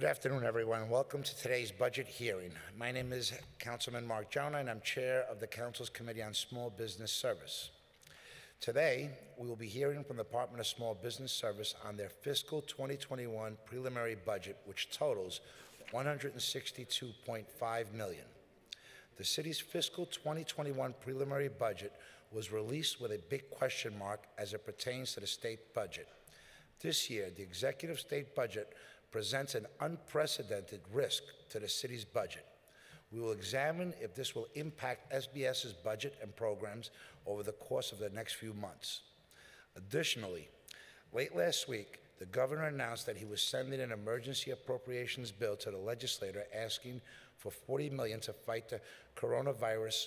Good afternoon, everyone. Welcome to today's budget hearing. My name is Councilman Mark Gjonaj, and I'm Chair of the Council's Committee on Small Business Service. Today, we will be hearing from the Department of Small Business Service on their fiscal 2021 preliminary budget, which totals 162.5 million. The city's fiscal 2021 preliminary budget was released with a big question mark as it pertains to the state budget. This year, the executive state budget presents an unprecedented risk to the city's budget. We will examine if this will impact SBS's budget and programs over the course of the next few months. Additionally, late last week, the governor announced that he was sending an emergency appropriations bill to the legislature asking for 40 million to fight the coronavirus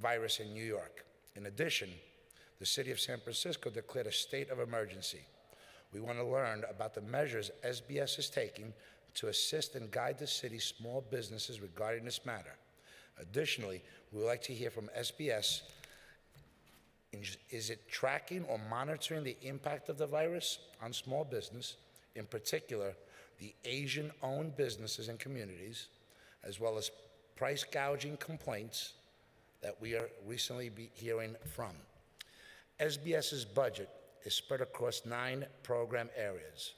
virus in New York. In addition, the city of San Francisco declared a state of emergency. We want to learn about the measures SBS is taking to assist and guide the city's small businesses regarding this matter. Additionally, we would like to hear from SBS. Is it tracking or monitoring the impact of the virus on small business, in particular, the Asian owned businesses and communities, as well as price gouging complaints that we are recently be hearing from? SBS's budget is spread across nine program areas,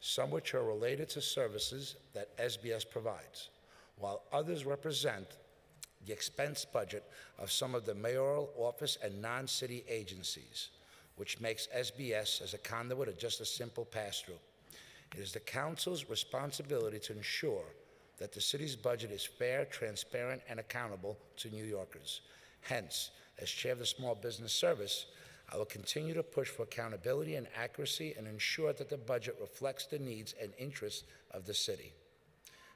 some which are related to services that SBS provides, while others represent the expense budget of some of the mayoral office and non-city agencies, which makes SBS as a conduit of just a simple pass-through. It is the council's responsibility to ensure that the city's budget is fair, transparent, and accountable to New Yorkers. Hence, as chair of the Small Business Service, I will continue to push for accountability and accuracy and ensure that the budget reflects the needs and interests of the city.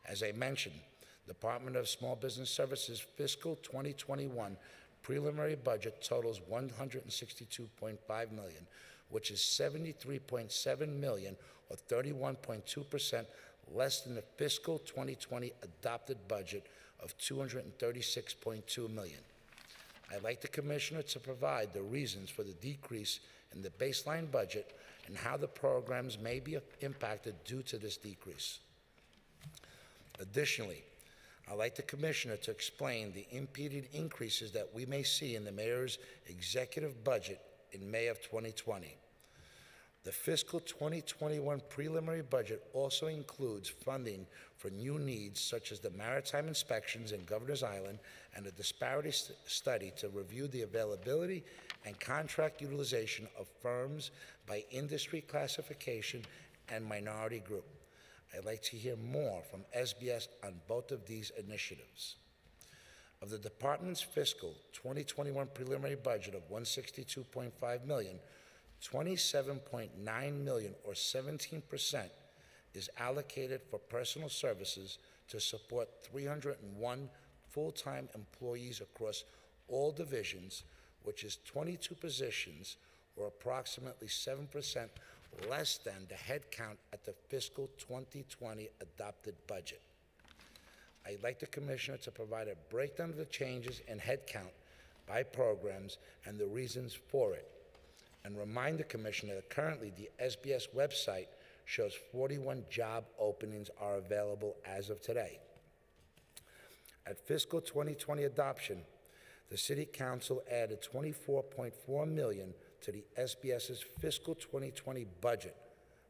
As I mentioned, Department of Small Business Services fiscal 2021 preliminary budget totals 162.5 million, which is 73.7 million or 31.2% less than the fiscal 2020 adopted budget of 236.2 million. I'd like the Commissioner to provide the reasons for the decrease in the baseline budget and how the programs may be impacted due to this decrease. Additionally, I'd like the Commissioner to explain the impeded increases that we may see in the Mayor's executive budget in May of 2020. The fiscal 2021 preliminary budget also includes funding for new needs such as the maritime inspections in Governor's Island and a disparity st study to review the availability and contract utilization of firms by industry classification and minority group. I'd like to hear more from SBS on both of these initiatives. Of the department's fiscal 2021 preliminary budget of 162.5 million, 27.9 million or 17% is allocated for personal services to support 301 full-time employees across all divisions, which is 22 positions or approximately 7% less than the headcount at the fiscal 2020 adopted budget. I'd like the Commissioner to provide a breakdown of the changes in headcount by programs and the reasons for it and remind the Commissioner that currently the SBS website shows 41 job openings are available as of today. At fiscal 2020 adoption, the City Council added 24.4 million to the SBS's fiscal 2020 budget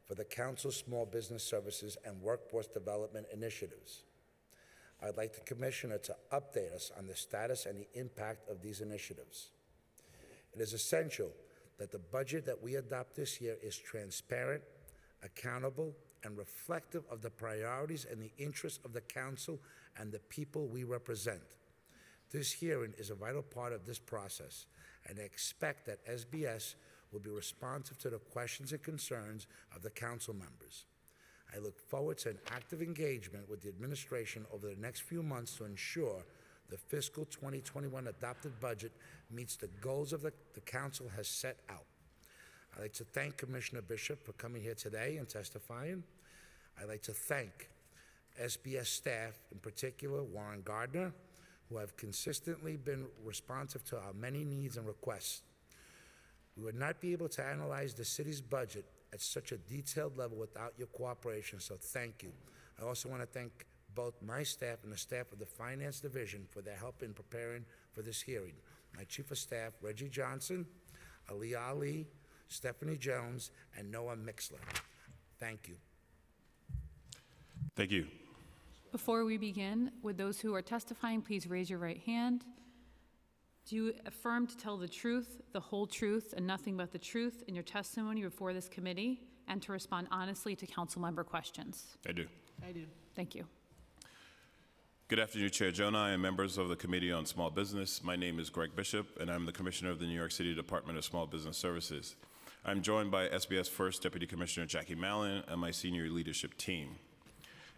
for the Council's small business services and workforce development initiatives. I'd like the Commissioner to update us on the status and the impact of these initiatives. It is essential that the budget that we adopt this year is transparent, accountable, and reflective of the priorities and the interests of the Council and the people we represent. This hearing is a vital part of this process, and I expect that SBS will be responsive to the questions and concerns of the Council members. I look forward to an active engagement with the administration over the next few months to ensure the fiscal 2021 adopted budget meets the goals of the, the council has set out. I'd like to thank Commissioner Bishop for coming here today and testifying. I'd like to thank SBS staff, in particular Warren Gardner, who have consistently been responsive to our many needs and requests. We would not be able to analyze the city's budget at such a detailed level without your cooperation, so thank you. I also want to thank both my staff and the staff of the Finance Division for their help in preparing for this hearing. My Chief of Staff, Reggie Johnson, Ali Ali, Stephanie Jones, and Noah Mixler. Thank you. Thank you. Before we begin, would those who are testifying please raise your right hand? Do you affirm to tell the truth, the whole truth, and nothing but the truth in your testimony before this committee, and to respond honestly to council member questions? I do. I do. Thank you. Good afternoon, Chair Gjonaj and members of the Committee on Small Business. My name is Gregg Bishop, and I'm the Commissioner of the New York City Department of Small Business Services. I'm joined by SBS First Deputy Commissioner Jackie Mallon and my senior leadership team.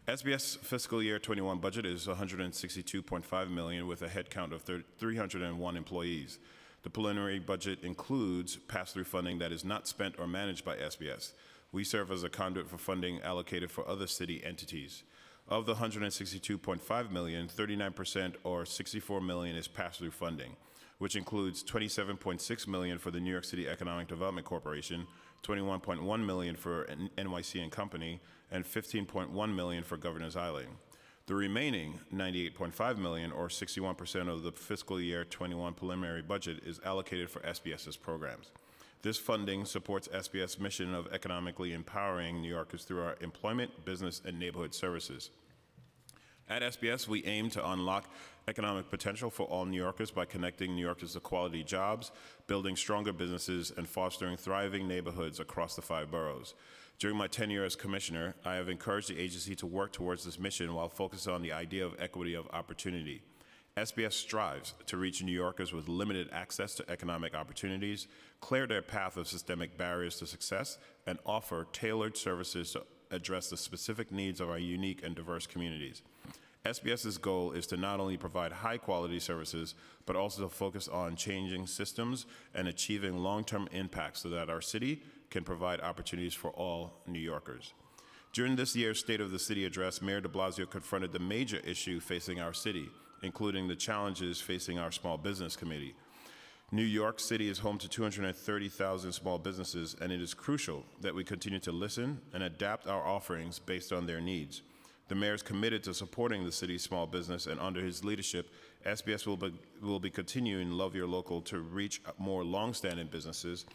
SBS fiscal year 21 budget is 162.5 million with a headcount of 301 employees. The preliminary budget includes pass-through funding that is not spent or managed by SBS. We serve as a conduit for funding allocated for other city entities. Of the 162.5 million, 39% or 64 million is pass-through funding, which includes 27.6 million for the New York City Economic Development Corporation, 21.1 million for NYC and Company, and 15.1 million for Governor's Island. The remaining 98.5 million, or 61% of the fiscal year 21 preliminary budget, is allocated for SBS's programs. This funding supports SBS' mission of economically empowering New Yorkers through our employment, business, and neighborhood services. At SBS, we aim to unlock economic potential for all New Yorkers by connecting New Yorkers to quality jobs, building stronger businesses, and fostering thriving neighborhoods across the five boroughs. During my tenure as commissioner, I have encouraged the agency to work towards this mission while focusing on the idea of equity of opportunity. SBS strives to reach New Yorkers with limited access to economic opportunities, clear their path of systemic barriers to success, and offer tailored services to address the specific needs of our unique and diverse communities. SBS's goal is to not only provide high quality services, but also to focus on changing systems and achieving long term impact so that our city can provide opportunities for all New Yorkers. During this year's State of the City address, Mayor de Blasio confronted the major issue facing our city, including the challenges facing our small business committee. New York City is home to 230,000 small businesses, and it is crucial that we continue to listen and adapt our offerings based on their needs. The mayor is committed to supporting the city's small business, and under his leadership, SBS will be, will be continuing Love Your Local to reach more longstanding businesses,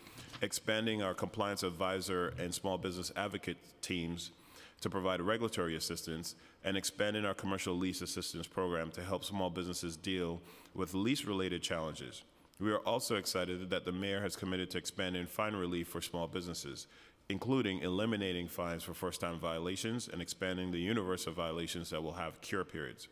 expanding our compliance advisor and small business advocate teams to provide regulatory assistance, and expanding our commercial lease assistance program to help small businesses deal with lease related challenges. We are also excited that the mayor has committed to expanding fine relief for small businesses, including eliminating fines for first time violations and expanding the universe of violations that will have cure periods.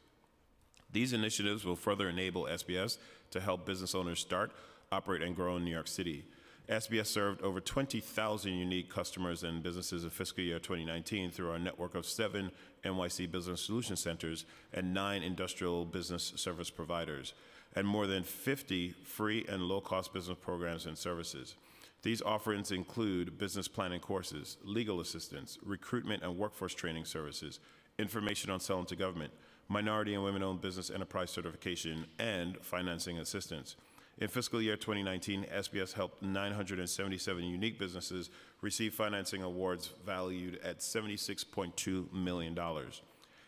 These initiatives will further enable SBS to help business owners start, operate, and grow in New York City. SBS served over 20,000 unique customers and businesses in fiscal year 2019 through our network of seven NYC Business Solution Centers and nine industrial business service providers, and more than 50 free and low cost business programs and services. These offerings include business planning courses, legal assistance, recruitment and workforce training services, information on selling to government, minority and women owned business enterprise certification, and financing assistance. In fiscal year 2019, SBS helped 977 unique businesses receive financing awards valued at $76.2 million.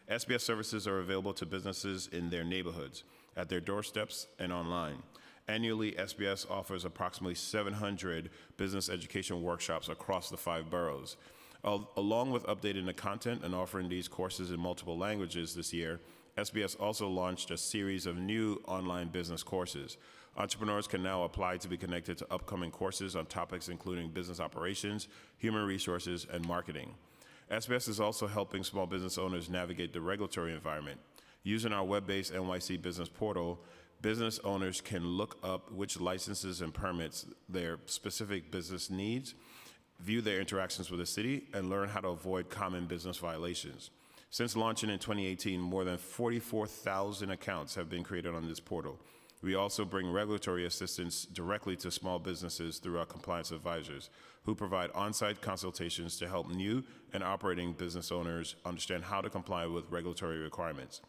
SBS services are available to businesses in their neighborhoods, at their doorsteps, and online. Annually, SBS offers approximately 700 business education workshops across the five boroughs. Al- along with updating the content and offering these courses in multiple languages this year, SBS also launched a series of new online business courses. Entrepreneurs can now apply to be connected to upcoming courses on topics including business operations, human resources, and marketing. SBS is also helping small business owners navigate the regulatory environment. Using our web based NYC business portal, business owners can look up which licenses and permits their specific business needs, view their interactions with the city, and learn how to avoid common business violations. Since launching in 2018, more than 44,000 accounts have been created on this portal. We also bring regulatory assistance directly to small businesses through our compliance advisors, who provide on site consultations to help new and operating business owners understand how to comply with regulatory requirements.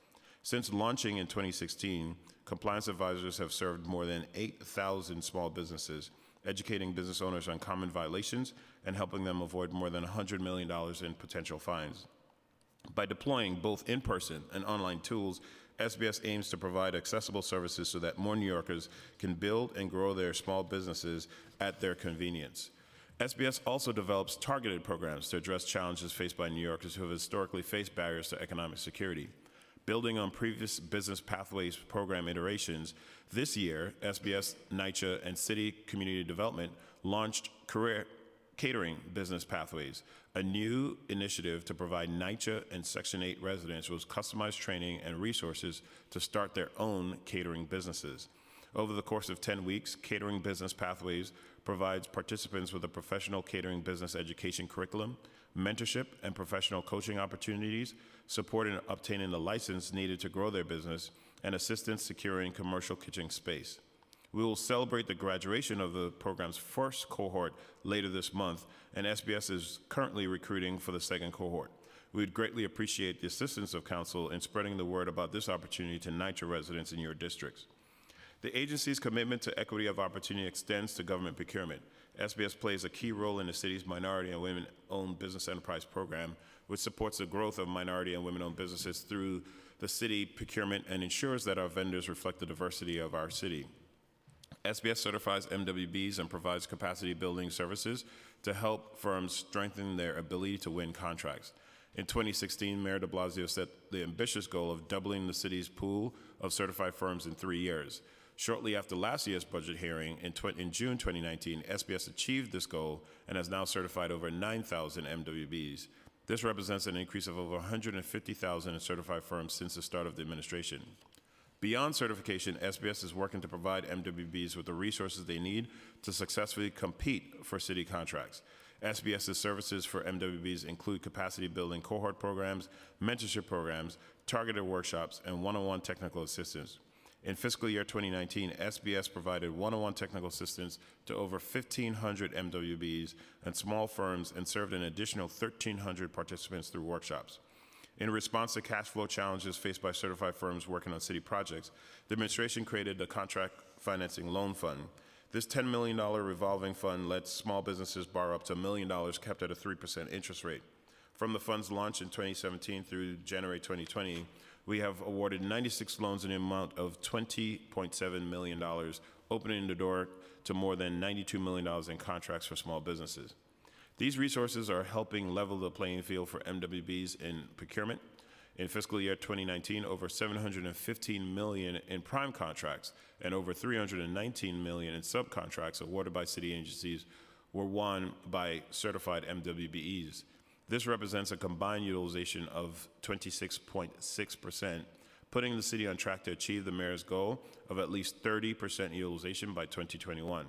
Since launching in 2016, compliance advisors have served more than 8,000 small businesses, educating business owners on common violations, and helping them avoid more than $100 million in potential fines. By deploying both in-person and online tools, SBS aims to provide accessible services so that more New Yorkers can build and grow their small businesses at their convenience. SBS also develops targeted programs to address challenges faced by New Yorkers who have historically faced barriers to economic security. Building on previous Business Pathways program iterations, this year, SBS, NYCHA, and Citi Community Development launched Career Catering Business Pathways, a new initiative to provide NYCHA and Section 8 residents with customized training and resources to start their own catering businesses. Over the course of 10 weeks, Catering Business Pathways provides participants with a professional catering business education curriculum, mentorship, and professional coaching opportunities, support in obtaining the license needed to grow their business, and assistance securing commercial kitchen space. We will celebrate the graduation of the program's first cohort later this month, and SBS is currently recruiting for the second cohort. We would greatly appreciate the assistance of Council in spreading the word about this opportunity to NYCHA residents in your districts. The agency's commitment to equity of opportunity extends to government procurement. SBS plays a key role in the city's minority and women-owned business enterprise program, which supports the growth of minority and women-owned businesses through the city procurement and ensures that our vendors reflect the diversity of our city. SBS certifies MWBs and provides capacity building services to help firms strengthen their ability to win contracts. In 2016, Mayor de Blasio set the ambitious goal of doubling the city's pool of certified firms in three years. Shortly after last year's budget hearing in, tw- in June 2019, SBS achieved this goal and has now certified over 9,000 MWBs. This represents an increase of over 150,000 in certified firms since the start of the administration. Beyond certification, SBS is working to provide MWBs with the resources they need to successfully compete for city contracts. SBS's services for MWBs include capacity building cohort programs, mentorship programs, targeted workshops, and one on one technical assistance. In fiscal year 2019, SBS provided one on one technical assistance to over 1,500 MWBs and small firms and served an additional 1,300 participants through workshops. In response to cash flow challenges faced by certified firms working on city projects, the administration created the Contract Financing Loan Fund. This $10 million revolving fund lets small businesses borrow up to a million dollars kept at a 3% interest rate. From the fund's launch in 2017 through January 2020, we have awarded 96 loans in the amount of $20.7 million, opening the door to more than $92 million in contracts for small businesses. These resources are helping level the playing field for MWBs in procurement. In fiscal year 2019, over 715 million in prime contracts and over 319 million in subcontracts awarded by city agencies were won by certified MWBEs. This represents a combined utilization of 26.6%, putting the city on track to achieve the mayor's goal of at least 30% utilization by 2021.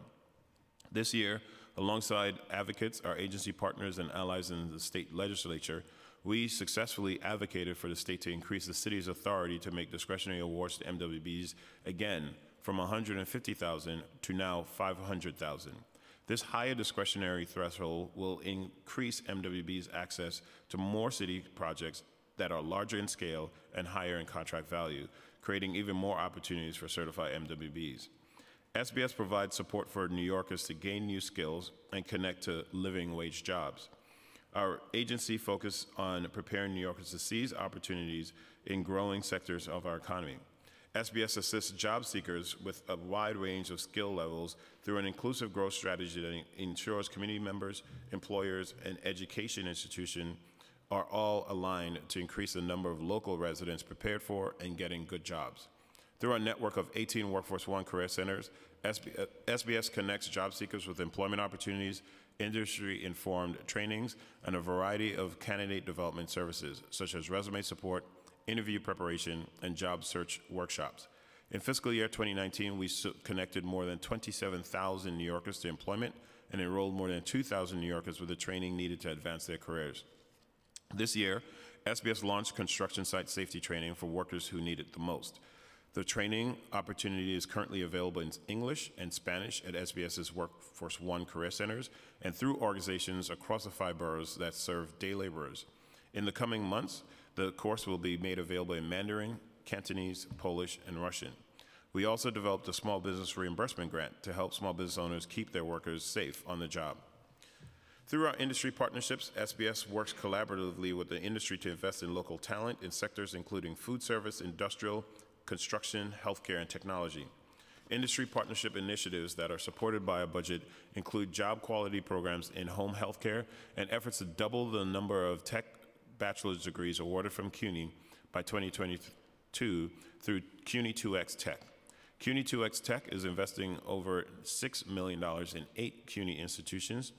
This year, alongside advocates, our agency partners, and allies in the state legislature, we successfully advocated for the state to increase the city's authority to make discretionary awards to MWBs again from 150,000 to now 500,000. This higher discretionary threshold will increase MWB's access to more city projects that are larger in scale and higher in contract value, creating even more opportunities for certified MWBs. SBS provides support for New Yorkers to gain new skills and connect to living wage jobs. Our agency focuses on preparing New Yorkers to seize opportunities in growing sectors of our economy. SBS assists job seekers with a wide range of skill levels through an inclusive growth strategy that ensures community members, employers, and education institutions are all aligned to increase the number of local residents prepared for and getting good jobs. Through our network of 18 Workforce One career centers, SBS uh, connects job seekers with employment opportunities, industry informed trainings, and a variety of candidate development services, such as resume support, interview preparation, and job search workshops. In fiscal year 2019, we connected more than 27,000 New Yorkers to employment and enrolled more than 2,000 New Yorkers with the training needed to advance their careers. This year, SBS launched construction site safety training for workers who need it the most. The training opportunity is currently available in English and Spanish at SBS's Workforce One career centers and through organizations across the five boroughs that serve day laborers. In the coming months, the course will be made available in Mandarin, Cantonese, Polish, and Russian. We also developed a small business reimbursement grant to help small business owners keep their workers safe on the job. Through our industry partnerships, SBS works collaboratively with the industry to invest in local talent in sectors including food service, industrial, construction, healthcare, and technology. Industry partnership initiatives that are supported by a budget include job quality programs in home healthcare and efforts to double the number of tech bachelor's degrees awarded from CUNY by 2022 through CUNY 2X Tech. CUNY 2X Tech is investing over $6 million in eight CUNY institutions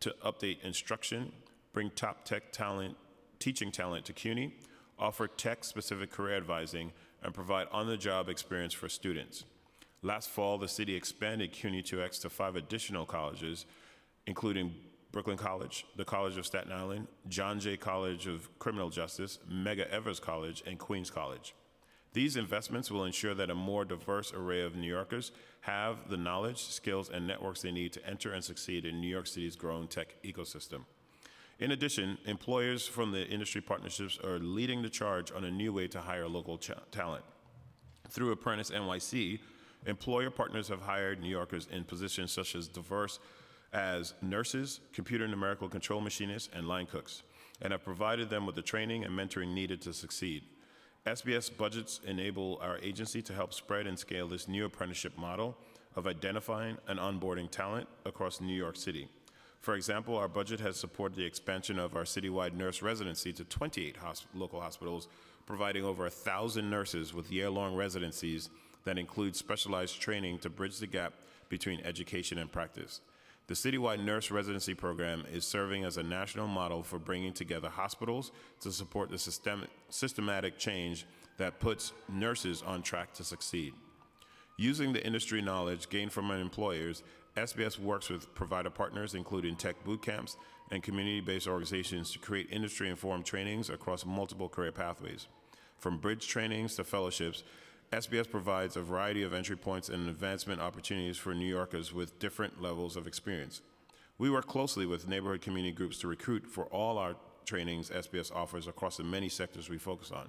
to update instruction, bring top tech talent, teaching talent to CUNY, offer tech-specific career advising, and provide on-the-job experience for students. Last fall, the city expanded CUNY 2X to five additional colleges, including Brooklyn College, the College of Staten Island, John Jay College of Criminal Justice, Medgar Evers College, and Queens College. These investments will ensure that a more diverse array of New Yorkers have the knowledge, skills, and networks they need to enter and succeed in New York City's growing tech ecosystem. In addition, employers from the industry partnerships are leading the charge on a new way to hire local talent. Through Apprentice NYC, employer partners have hired New Yorkers in positions such as diverse as nurses, computer numerical control machinists, and line cooks, and have provided them with the training and mentoring needed to succeed. SBS budgets enable our agency to help spread and scale this new apprenticeship model of identifying and onboarding talent across New York City. For example, our budget has supported the expansion of our citywide nurse residency to 28 hosp- local hospitals, providing over 1,000 nurses with year-long residencies that include specialized training to bridge the gap between education and practice. The citywide nurse residency program is serving as a national model for bringing together hospitals to support the systemic, systematic change that puts nurses on track to succeed. Using the industry knowledge gained from employers, SBS works with provider partners, including tech boot camps and community based organizations, to create industry informed trainings across multiple career pathways. From bridge trainings to fellowships, SBS provides a variety of entry points and advancement opportunities for New Yorkers with different levels of experience. We work closely with neighborhood community groups to recruit for all our trainings SBS offers across the many sectors we focus on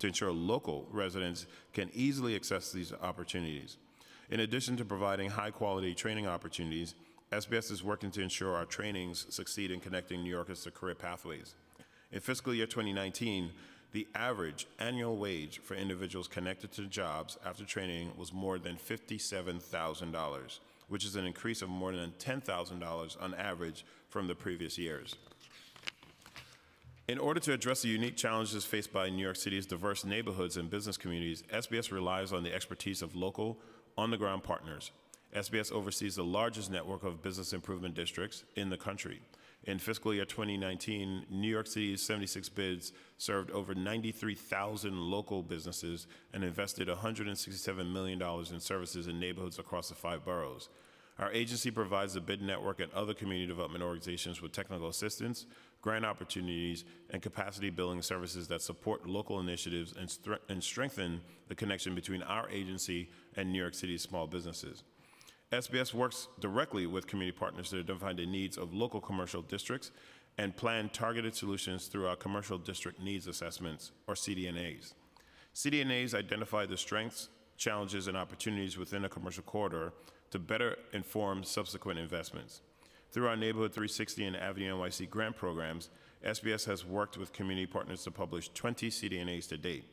to ensure local residents can easily access these opportunities. In addition to providing high quality training opportunities, SBS is working to ensure our trainings succeed in connecting New Yorkers to career pathways. In fiscal year 2019, the average annual wage for individuals connected to jobs after training was more than $57,000, which is an increase of more than $10,000 on average from the previous years. In order to address the unique challenges faced by New York City's diverse neighborhoods and business communities, SBS relies on the expertise of local, on the ground partners. SBS oversees the largest network of business improvement districts in the country. In fiscal year 2019, New York City's 76 bids served over 93,000 local businesses and invested $167 million in services in neighborhoods across the five boroughs. Our agency provides the bid network and other community development organizations with technical assistance, grant opportunities, and capacity building services that support local initiatives and, and strengthen the connection between our agency and New York City's small businesses. SBS works directly with community partners to identify the needs of local commercial districts and plan targeted solutions through our Commercial District Needs Assessments, or CDNAs. CDNAs identify the strengths, challenges, and opportunities within a commercial corridor to better inform subsequent investments. Through our Neighborhood 360 and Avenue NYC grant programs, SBS has worked with community partners to publish 20 CDNAs to date.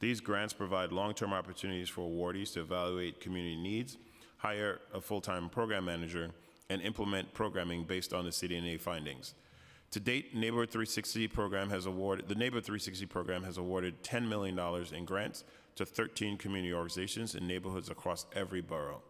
These grants provide long-term opportunities for awardees to evaluate community needs, hire a full-time program manager, and implement programming based on the CDNA findings. To date, Neighborhood 360 program has awarded the Neighborhood 360 program has awarded $10 million in grants to 13 community organizations in neighborhoods across every borough.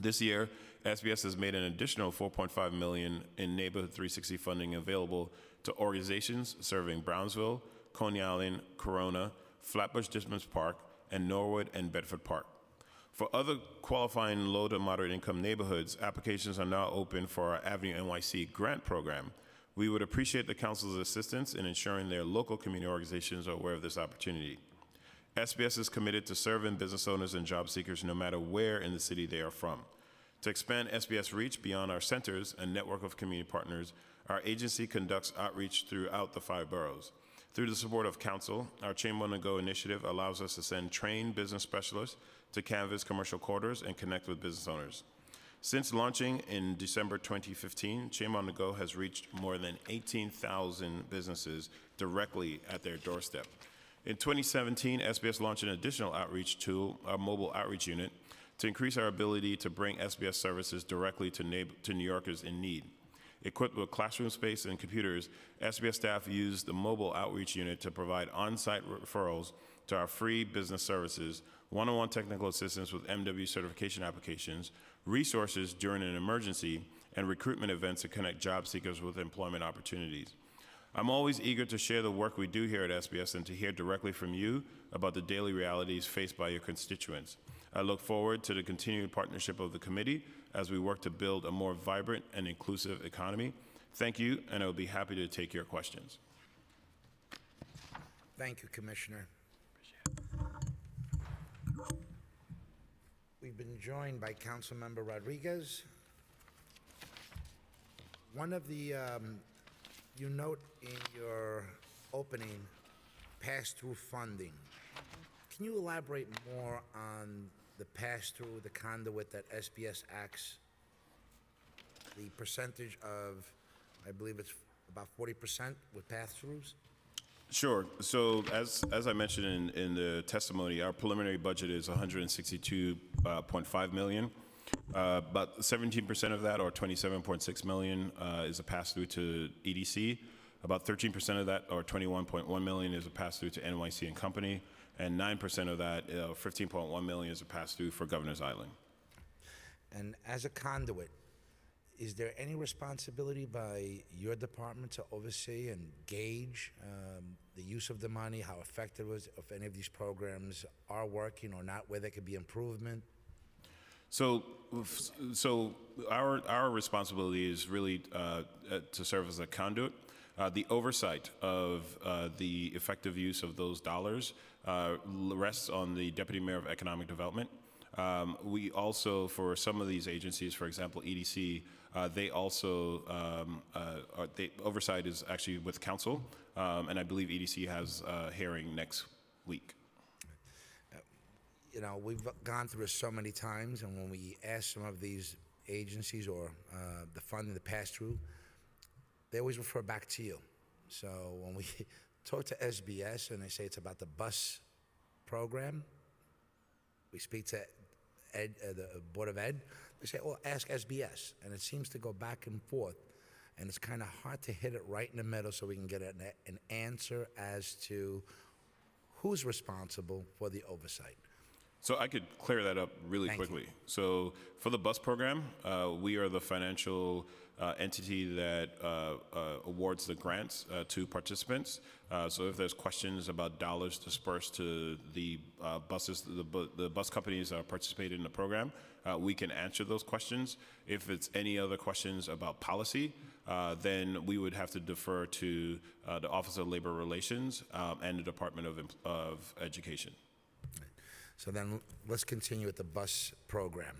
This year, SBS has made an additional 4.5 million in Neighborhood 360 funding available to organizations serving Brownsville, Coney Island, Corona, Flatbush Ditmas Park, and Norwood and Bedford Park. For other qualifying low to moderate income neighborhoods, applications are now open for our Avenue NYC grant program. We would appreciate the council's assistance in ensuring their local community organizations are aware of this opportunity. SBS is committed to serving business owners and job seekers no matter where in the city they are from. To expand SBS reach beyond our centers and network of community partners, our agency conducts outreach throughout the five boroughs. Through the support of council, our Chamber on the Go initiative allows us to send trained business specialists to canvass commercial quarters and connect with business owners. Since launching in December 2015, Chamber on the Go has reached more than 18,000 businesses directly at their doorstep. In 2017, SBS launched an additional outreach tool, our mobile outreach unit, to increase our ability to bring SBS services directly to, to New Yorkers in need. Equipped with classroom space and computers, SBS staff used the mobile outreach unit to provide on site referrals to our free business services, one on one technical assistance with MW certification applications, resources during an emergency, and recruitment events to connect job seekers with employment opportunities. I'm always eager to share the work we do here at SBS and to hear directly from you about the daily realities faced by your constituents. I look forward to the continued partnership of the committee as we work to build a more vibrant and inclusive economy. Thank you, and I will be happy to take your questions. Thank you, Commissioner. We've been joined by Councilmember Rodriguez. One of the, um, you note in your opening, pass-through funding. Can you elaborate more on the pass-through, the conduit that SBS acts? The percentage of, I believe it's about 40% with pass-throughs? Sure. So as, as I mentioned in, in the testimony, our preliminary budget is 162.5 million. Uh, about 17% of that, or 27.6 million, uh, is a pass-through to EDC. About 13% of that, or 21.1 million, is a pass-through to NYC and Company, and 9% of that, uh, 15.1 million, is a pass-through for Governor's Island. And as a conduit, is there any responsibility by your department to oversee and gauge um, the use of the money, how effective is, if any of these programs are working or not, where there could be improvement? So, so our, our responsibility is really uh, uh, to serve as a conduit. Uh, the oversight of uh, the effective use of those dollars uh, rests on the Deputy Mayor of Economic Development. Um, we also, for some of these agencies, for example, EDC, uh, they also, um, are, they, oversight is actually with council, um, and I believe EDC has a hearing next week. You know, we've gone through this so many times, and when we ask some of these agencies or uh, the funding to pass through, they always refer back to you. So when we talk to SBS and they say it's about the bus program, we speak to Ed, uh, the Board of Ed, they say, well, ask SBS. And it seems to go back and forth. And it's kind of hard to hit it right in the middle so we can get an, an answer as to who's responsible for the oversight. So I could clear that up really Thank you. quickly. So for the bus program, uh, we are the financial uh, entity that uh, uh awards the grants uh, to participants. So if there's questions about dollars dispersed to the buses, the, bu- the bus companies that participate in the program, we can answer those questions. If it's any other questions about policy, then we would have to defer to the Office of Labor Relations um, and the Department of, of Education. So then let's continue with the bus program.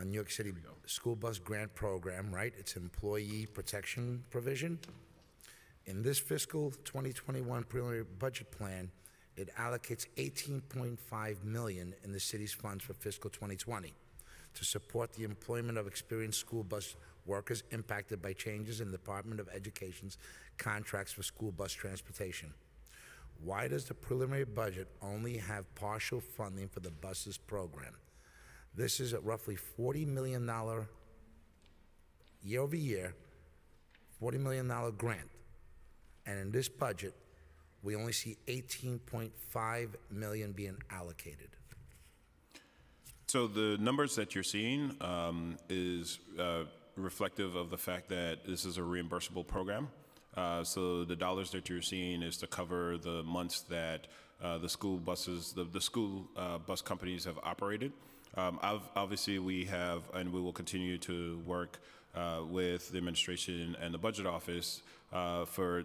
A New York City School Bus Grant Program, right? It's employee protection provision. In this fiscal 2021 preliminary budget plan, it allocates 18.5 million in the city's funds for fiscal 2020 to support the employment of experienced school bus workers impacted by changes in the Department of Education's contracts for school bus transportation. Why does the preliminary budget only have partial funding for the buses program? This is a roughly $40 million year over year, $40 million grant. And in this budget, we only see 18.5 million being allocated. So the numbers that you're seeing um, is uh, reflective of the fact that this is a reimbursable program. Uh, so the dollars that you're seeing is to cover the months that uh, the school buses, the, the school uh, bus companies have operated. Um, obviously, we have, and we will continue to work uh, with the administration and the budget office uh, for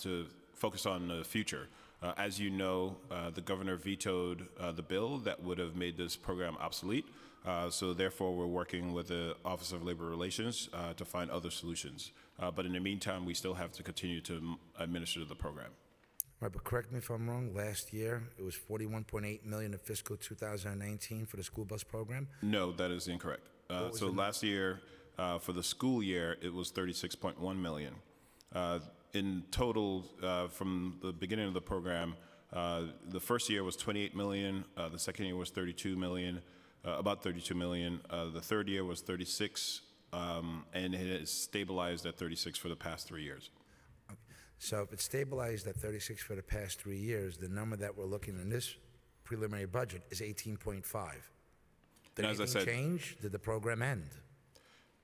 to focus on the future. Uh, as you know, uh, the governor vetoed uh, the bill that would have made this program obsolete. so therefore, we're working with the Office of Labor Relations to find other solutions. but in the meantime, we still have to continue to administer the program. Right, but correct me if I'm wrong, last year, it was 41.8 million in fiscal 2019 for the school bus program? No, that is incorrect. Uh, So last year, uh, for the school year, it was 36.1 million. Uh, In total, uh, from the beginning of the program, uh, the first year was 28 million, uh, the second year was 32 million, uh, about 32 million. Uh, The third year was 36, um, and it has stabilized at 36 for the past three years. So if it's stabilized at 36 for the past three years, the number that we're looking in this preliminary budget is 18.5. Did And as I anything said- change? Did the program end?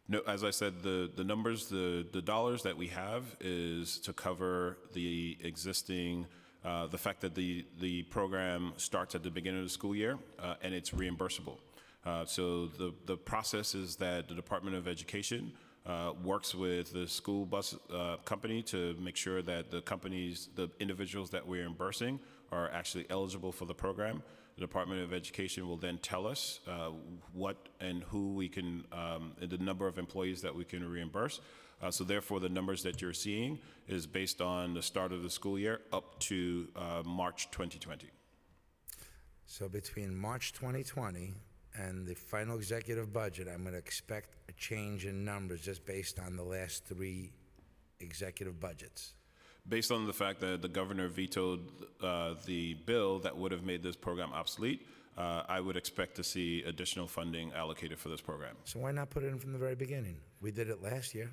No, as I said, the, the numbers, the, the dollars that we have is to cover the existing, uh, the fact that the, the program starts at the beginning of the school year, uh, and it's reimbursable. Uh, so the, the process is that the Department of Education uh, works with the school bus uh, company to make sure that the companies, the individuals that we're reimbursing are actually eligible for the program. The Department of Education will then tell us uh, what and who we can, um, the number of employees that we can reimburse. Uh, So therefore, the numbers that you're seeing is based on the start of the school year up to uh, March 2020. So between March 2020 and the final executive budget, I'm going to expect a change in numbers just based on the last three executive budgets. Based on the fact that the governor vetoed uh, the bill that would have made this program obsolete, uh, I would expect to see additional funding allocated for this program. So why not put it in from the very beginning? We did it last year.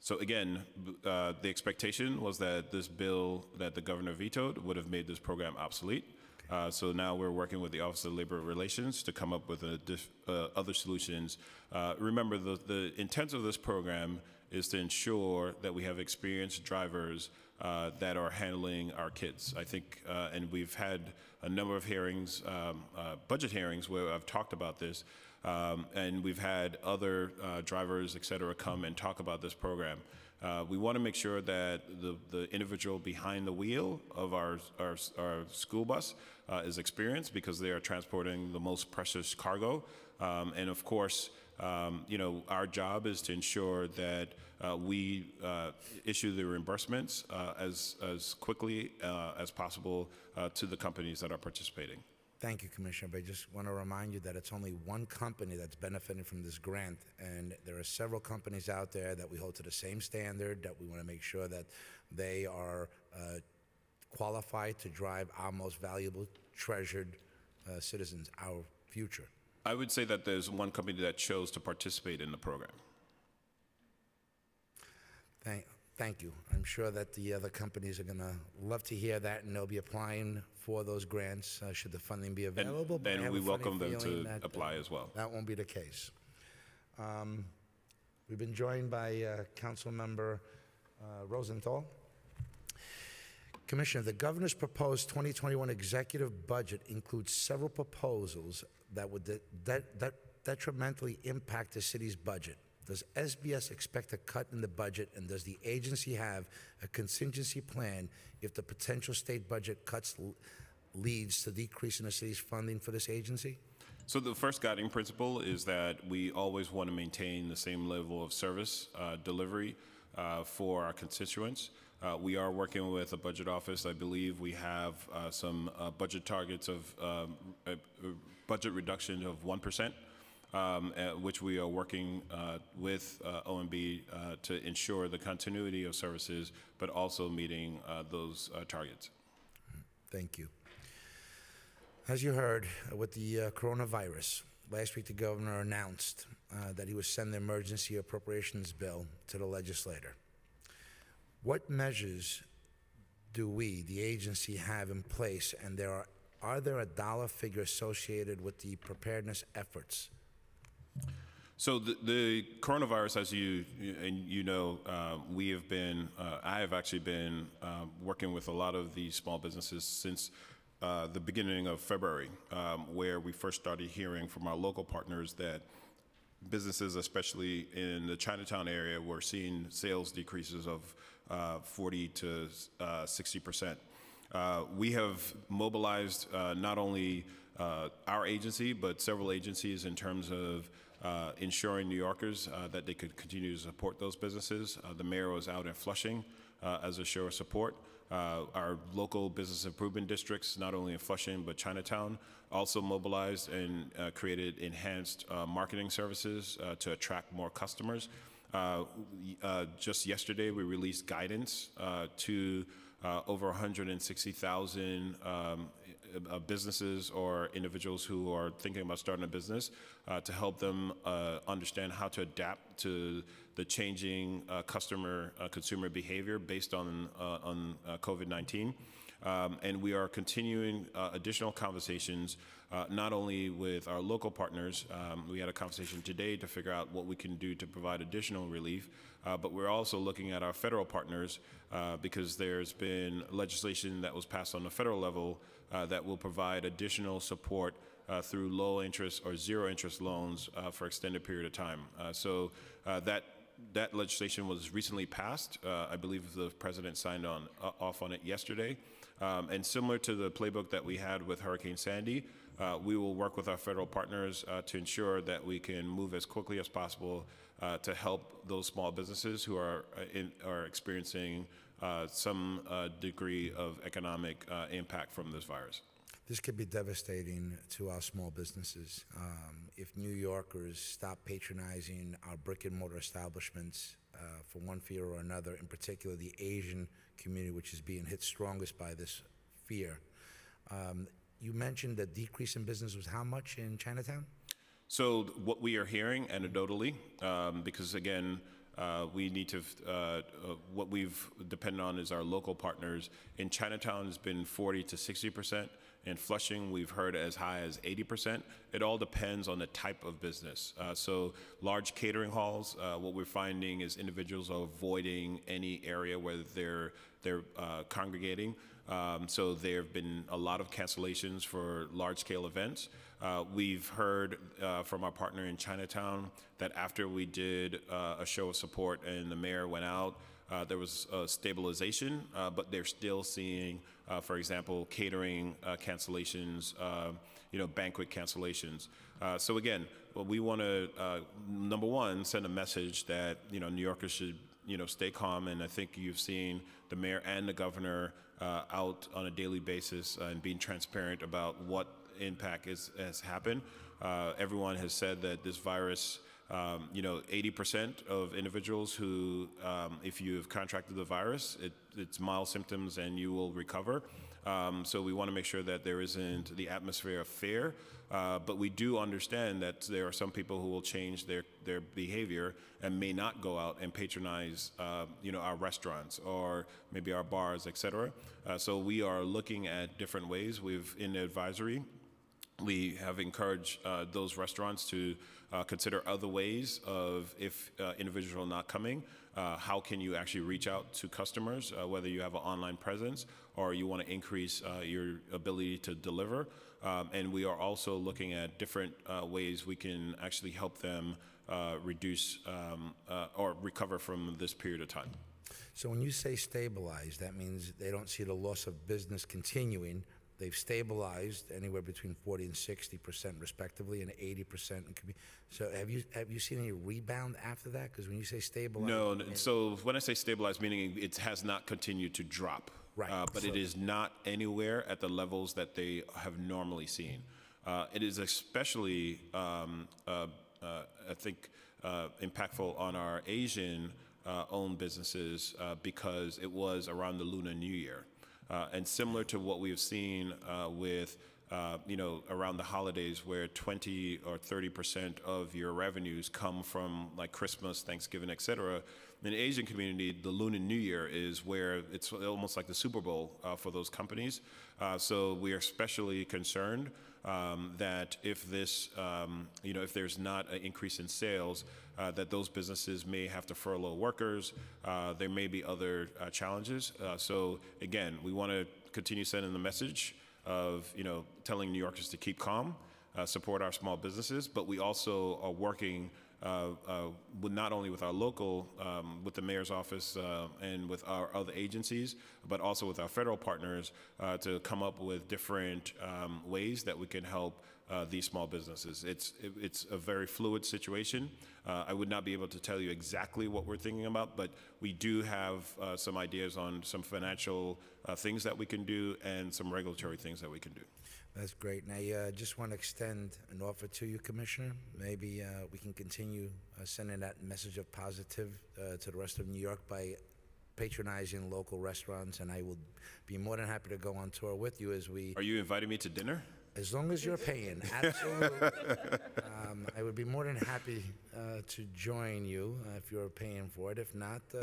So again, uh, the expectation was that this bill that the governor vetoed would have made this program obsolete. Uh, So now we're working with the Office of Labor Relations to come up with uh, other solutions. Uh, Remember, the, the intent of this program is to ensure that we have experienced drivers uh, that are handling our kids. I think, uh, and we've had a number of hearings, um, uh, budget hearings, where I've talked about this, um, and we've had other drivers, et cetera, come and talk about this program. Uh, we want to make sure that the, the individual behind the wheel of our, our, our school bus uh, is experienced because they are transporting the most precious cargo. Um, and of course, um, you know, our job is to ensure that uh, we uh, issue the reimbursements uh, as, as quickly uh, as possible uh, to the companies that are participating. Thank you, Commissioner, but I just want to remind you that it's only one company that's benefiting from this grant, and there are several companies out there that we hold to the same standard, that we want to make sure that they are uh, qualified to drive our most valuable, treasured uh, citizens, our future. I would say that there's one company that chose to participate in the program. Thank, thank you. I'm sure that the other companies are going to love to hear that, and they'll be applying for those grants, uh, should the funding be And, available. but and we welcome them to that, uh, apply as well. That won't be the case. Um, We've been joined by uh, Councilmember uh, Rosenthal. Commissioner, the governor's proposed 2021 executive budget includes several proposals that would de- de- de- detrimentally impact the city's budget. Does SBS expect a cut in the budget, and does the agency have a contingency plan if the potential state budget cuts leads to decrease in the city's funding for this agency? So the first guiding principle is that we always want to maintain the same level of service uh, delivery uh, for our constituents. Uh, We are working with a budget office. I believe we have uh, some uh, budget targets of um, a- budget reduction of 1%, um, which we are working uh, with uh, OMB uh, to ensure the continuity of services, but also meeting uh, those uh, targets. Thank you. As you heard, uh, with the uh, coronavirus, last week the governor announced uh, that he would send the emergency appropriations bill to the legislator. What measures do we, the agency, have in place, and there are, are there a dollar figure associated with the preparedness efforts? So the, the coronavirus, as you and you know, uh, we have been. Uh, I have actually been uh, working with a lot of these small businesses since uh, the beginning of February, um, where we first started hearing from our local partners that businesses, especially in the Chinatown area, were seeing sales decreases of uh, 40 to uh, 60 percent. Uh, we have mobilized uh, not only our agency, but several agencies in terms of ensuring New Yorkers that they could continue to support those businesses. The mayor was out in Flushing as a show of support. Uh, our local business improvement districts, not only in Flushing but Chinatown, also mobilized and uh, created enhanced uh, marketing services to attract more customers. Uh, uh, just yesterday, we released guidance uh, to over 160,000 um, businesses or individuals who are thinking about starting a business to help them understand how to adapt to the changing customer consumer behavior based on uh, on uh, COVID-19. Um, and we are continuing uh, additional conversations, uh, not only with our local partners. Um, we had a conversation today to figure out what we can do to provide additional relief, uh, but we're also looking at our federal partners uh, because there's been legislation that was passed on the federal level uh, that will provide additional support uh, through low interest or zero interest loans uh, for extended period of time. Uh, so uh, that that legislation was recently passed. I believe the president signed on off on it yesterday. Um, and similar to the playbook that we had with Hurricane Sandy, uh, we will work with our federal partners uh, to ensure that we can move as quickly as possible uh, to help those small businesses who are uh, in, are experiencing uh, some uh, degree of economic impact from this virus. This could be devastating to our small businesses. Um, if New Yorkers stop patronizing our brick and mortar establishments uh, for one fear or another, in particular the Asian community, which is being hit strongest by this fear. Um, you mentioned the decrease in business was how much in Chinatown? So what we are hearing anecdotally, um, because again, uh, we need to, uh, uh, what we've depended on is our local partners. In Chinatown, it's been 40 to 60 percent. In Flushing, we've heard as high as 80 percent. It all depends on the type of business. Uh, so large catering halls, uh, what we're finding is individuals are avoiding any area where they're they're uh, congregating. Um, so there have been a lot of cancellations for large-scale events. Uh, we've heard uh, from our partner in Chinatown that after we did uh, a show of support and the mayor went out, uh, there was a stabilization, uh, but they're still seeing, uh, for example, catering uh, cancellations, you know, banquet cancellations. So again, well, we want to number one send a message that you know New Yorkers should you know stay calm, and I think you've seen the mayor and the governor out on a daily basis and being transparent about what impact is, has happened. Everyone has said that this virus, um, you know, 80% of individuals who, um, if you have contracted the virus, it, it's mild symptoms and you will recover. Um, so we want to make sure that there isn't the atmosphere of fear. Uh, but we do understand that there are some people who will change their, their behavior and may not go out and patronize, uh, you know, our restaurants or maybe our bars, et cetera. Uh, so we are looking at different ways. We've in the advisory we have encouraged uh, those restaurants to uh, consider other ways of if uh, individuals are not coming, uh, how can you actually reach out to customers, uh, whether you have an online presence or you want to increase uh, your ability to deliver. Um, and we are also looking at different uh, ways we can actually help them reduce um, or recover from this period of time. So when you say stabilized, that means they don't see the loss of business continuing. They've stabilized anywhere between 40 and 60 percent respectively, and 80 percent So have you, have you seen any rebound after that? Because when you say stabilized. No, n- so when I say stabilized, meaning it has not continued to drop. Right, Uh, But it so- is not anywhere at the levels that they have normally seen. Uh, It is especially, um, uh, uh, I think, uh, impactful on our Asian-owned businesses uh, because it was around the Lunar New Year. Uh, And similar to what we've seen uh, with uh, you know, around the holidays where 20 or 30 percent of your revenues come from like Christmas, Thanksgiving, et cetera. In the Asian community, the Lunar New Year is where it's almost like the Super Bowl uh, for those companies. Uh, so we are especially concerned um, that if this, um, you know, if there's not an increase in sales, uh, that those businesses may have to furlough workers. Uh, there may be other uh, challenges. Uh, so again, we want to continue sending the message of you know telling New Yorkers to keep calm, uh, support our small businesses, but we also are working with not only with our local, um, with the mayor's office uh, and with our other agencies, but also with our federal partners uh, to come up with different um, ways that we can help uh, these small businesses. It's, it- it's a very fluid situation. Uh, I would not be able to tell you exactly what we're thinking about, but we do have uh, some ideas on some financial uh, things that we can do and some regulatory things that we can do. That's great. And I just want to extend an offer to you, Commissioner. Maybe uh, we can continue uh, sending that message of positive uh, to the rest of New York by patronizing local restaurants, and I will be more than happy to go on tour with you as we, Are you inviting me to dinner? As long as you're paying, absolutely. Um, I would be more than happy uh, to join you uh, if you're paying for it. If not, uh,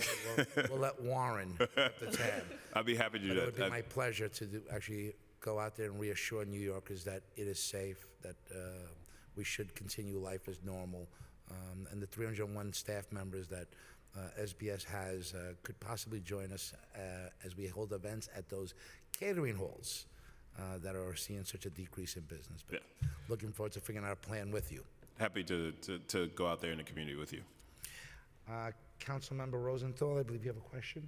we'll- we'll let Warren up the tab. I'd be happy to do But it would that. be my pleasure to do, actually go out there and reassure New Yorkers that it is safe, that uh, we should continue life as normal. Um, And the 301 staff members that uh, SBS has uh, could possibly join us uh, as we hold events at those catering halls uh, that are seeing such a decrease in business. But looking forward to figuring out a plan with you. Happy to, to, to go out there in the community with you. Uh, Councilmember Rosenthal, I believe you have a question?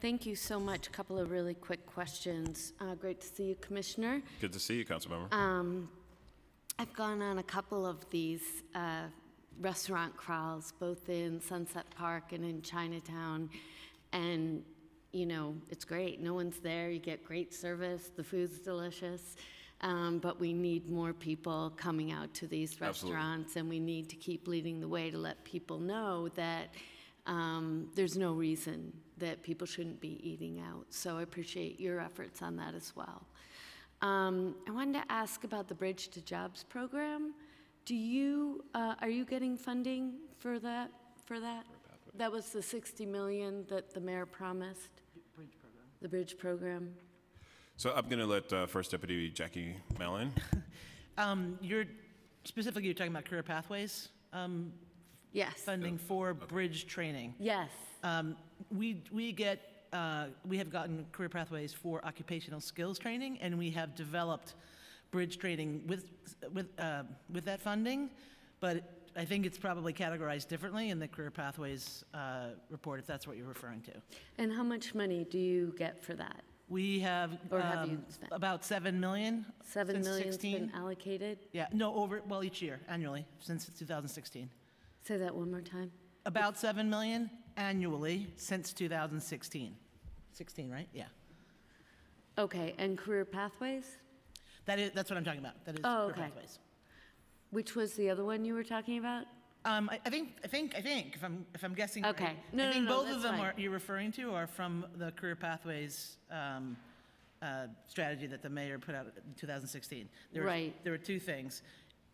Thank you so much. A couple of really quick questions. Uh, Great to see you, Commissioner. Good to see you, Councilmember. Um, I've gone on a couple of these uh, restaurant crawls, both in Sunset Park and in Chinatown, and, you know, it's great. No one's there, you get great service, the food's delicious, um, but we need more people coming out to these Absolutely. restaurants, and we need to keep leading the way to let people know that um, there's no reason that people shouldn't be eating out. So I appreciate your efforts on that as well. Um, I wanted to ask about the Bridge to Jobs program. Do you, uh, are you getting funding for that, for that? That was the 60 million that the mayor promised? The bridge program? So I'm going to let uh, First Deputy Jackie Mallon. Um, You're, specifically, you're talking about career pathways um, Yes. funding for bridge training. Yes. Um, We, we get, uh, we have gotten career pathways for occupational skills training, and we have developed bridge training with, with, uh, with that funding, but I think it's probably categorized differently in the career pathways uh, report, if that's what you're referring to. And how much money do you get for that? We have Or have you um, spent? about 7 million Seven since million's 16. been allocated? Yeah, no, over, well, each year, annually, since 2016. Say that one more time. About 7 million annually since 2016. 16, right? Yeah. Okay, and career pathways? That is, that's what I'm talking about. That is Oh, career okay. pathways. Which was the other one you were talking about? Um, I, I think, I think, I think, if I'm, if I'm guessing. right, Okay. No, I no, think no, both of them fine. are, you're referring to are from the career pathways, um, uh, strategy that the mayor put out in 2016. There were- Right. There were two things,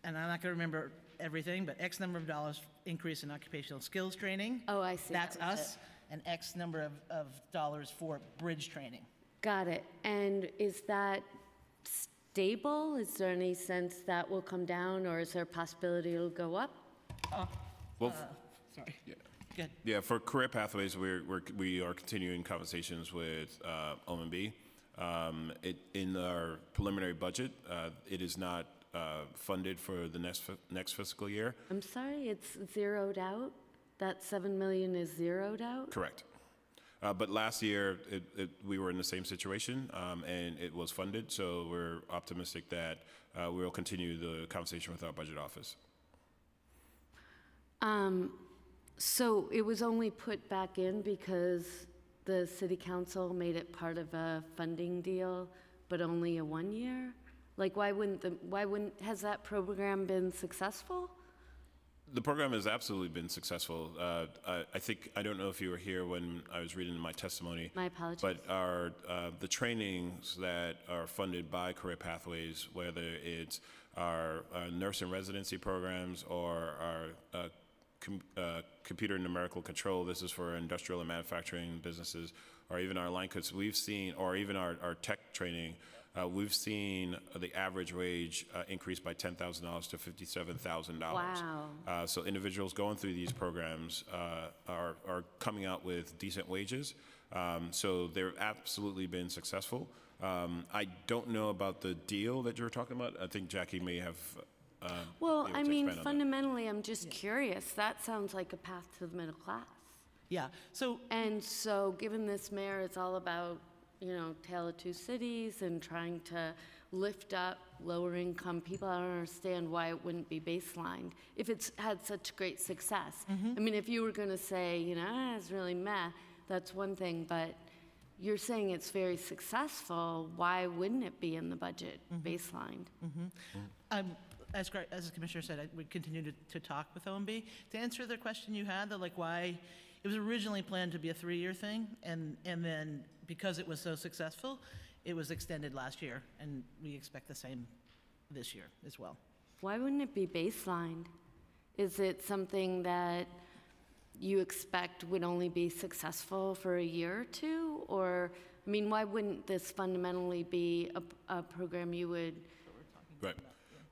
and I'm not gonna remember everything, but X number of dollars increase in occupational skills training. Oh, I see. That's That us, and X number of, of dollars for bridge training. Got it. And is that stable? Is there any sense that will come down, or is there a possibility it'll go up? Well, Sorry. Good. yeah, for career pathways, we're, we're, we are continuing conversations with uh, OMB. Um, it, in our preliminary budget, uh, it is not uh, funded for the next, next fiscal year. I'm sorry, it's zeroed out? That 7 million is zeroed out? Correct. Uh, But last year, it, it, we were in the same situation, um, and it was funded, so we're optimistic that uh, we'll continue the conversation with our budget office. Um, So it was only put back in because the city council made it part of a funding deal, but only a one-year? Like, why wouldn't the, why wouldn't, has that program been successful? The program has absolutely been successful. Uh, I, I think, I don't know if you were here when I was reading my testimony. My apologies. But our, uh, the trainings that are funded by Career Pathways, whether it's our uh, nurse and residency programs or our uh, com- uh, computer numerical control, this is for industrial and manufacturing businesses, or even our line cuts, we've seen, or even our, our tech training, uh, we've seen the average wage uh, increase by $10,000 to $57,000. Wow. Uh, so individuals going through these programs uh, are, are coming out with decent wages. Um, so they've absolutely been successful. Um, I don't know about the deal that you were talking about. I think Jackie may have. Uh, Well, I mean, expand that. fundamentally, I'm just curious. That sounds like a path to the middle class. Yeah, so And so, given this mayor is all about, you know, Tale of Two Cities and trying to lift up lower income people. I don't understand why it wouldn't be baselined if it's had such great success. I mean, if you were going to say, you know, ah, it's really meh, that's one thing, but you're saying it's very successful, why wouldn't it be in the budget baselined? Um, As, as the Commissioner said, I would continue to, to talk with OMB. To answer the question you had, the like why, it was originally planned to be a three-year thing, and, and then because it was so successful, it was extended last year, and we expect the same this year as well. Why wouldn't it be baselined? Is it something that you expect would only be successful for a year or two? Or, I mean, why wouldn't this fundamentally be a, a program you would, Right.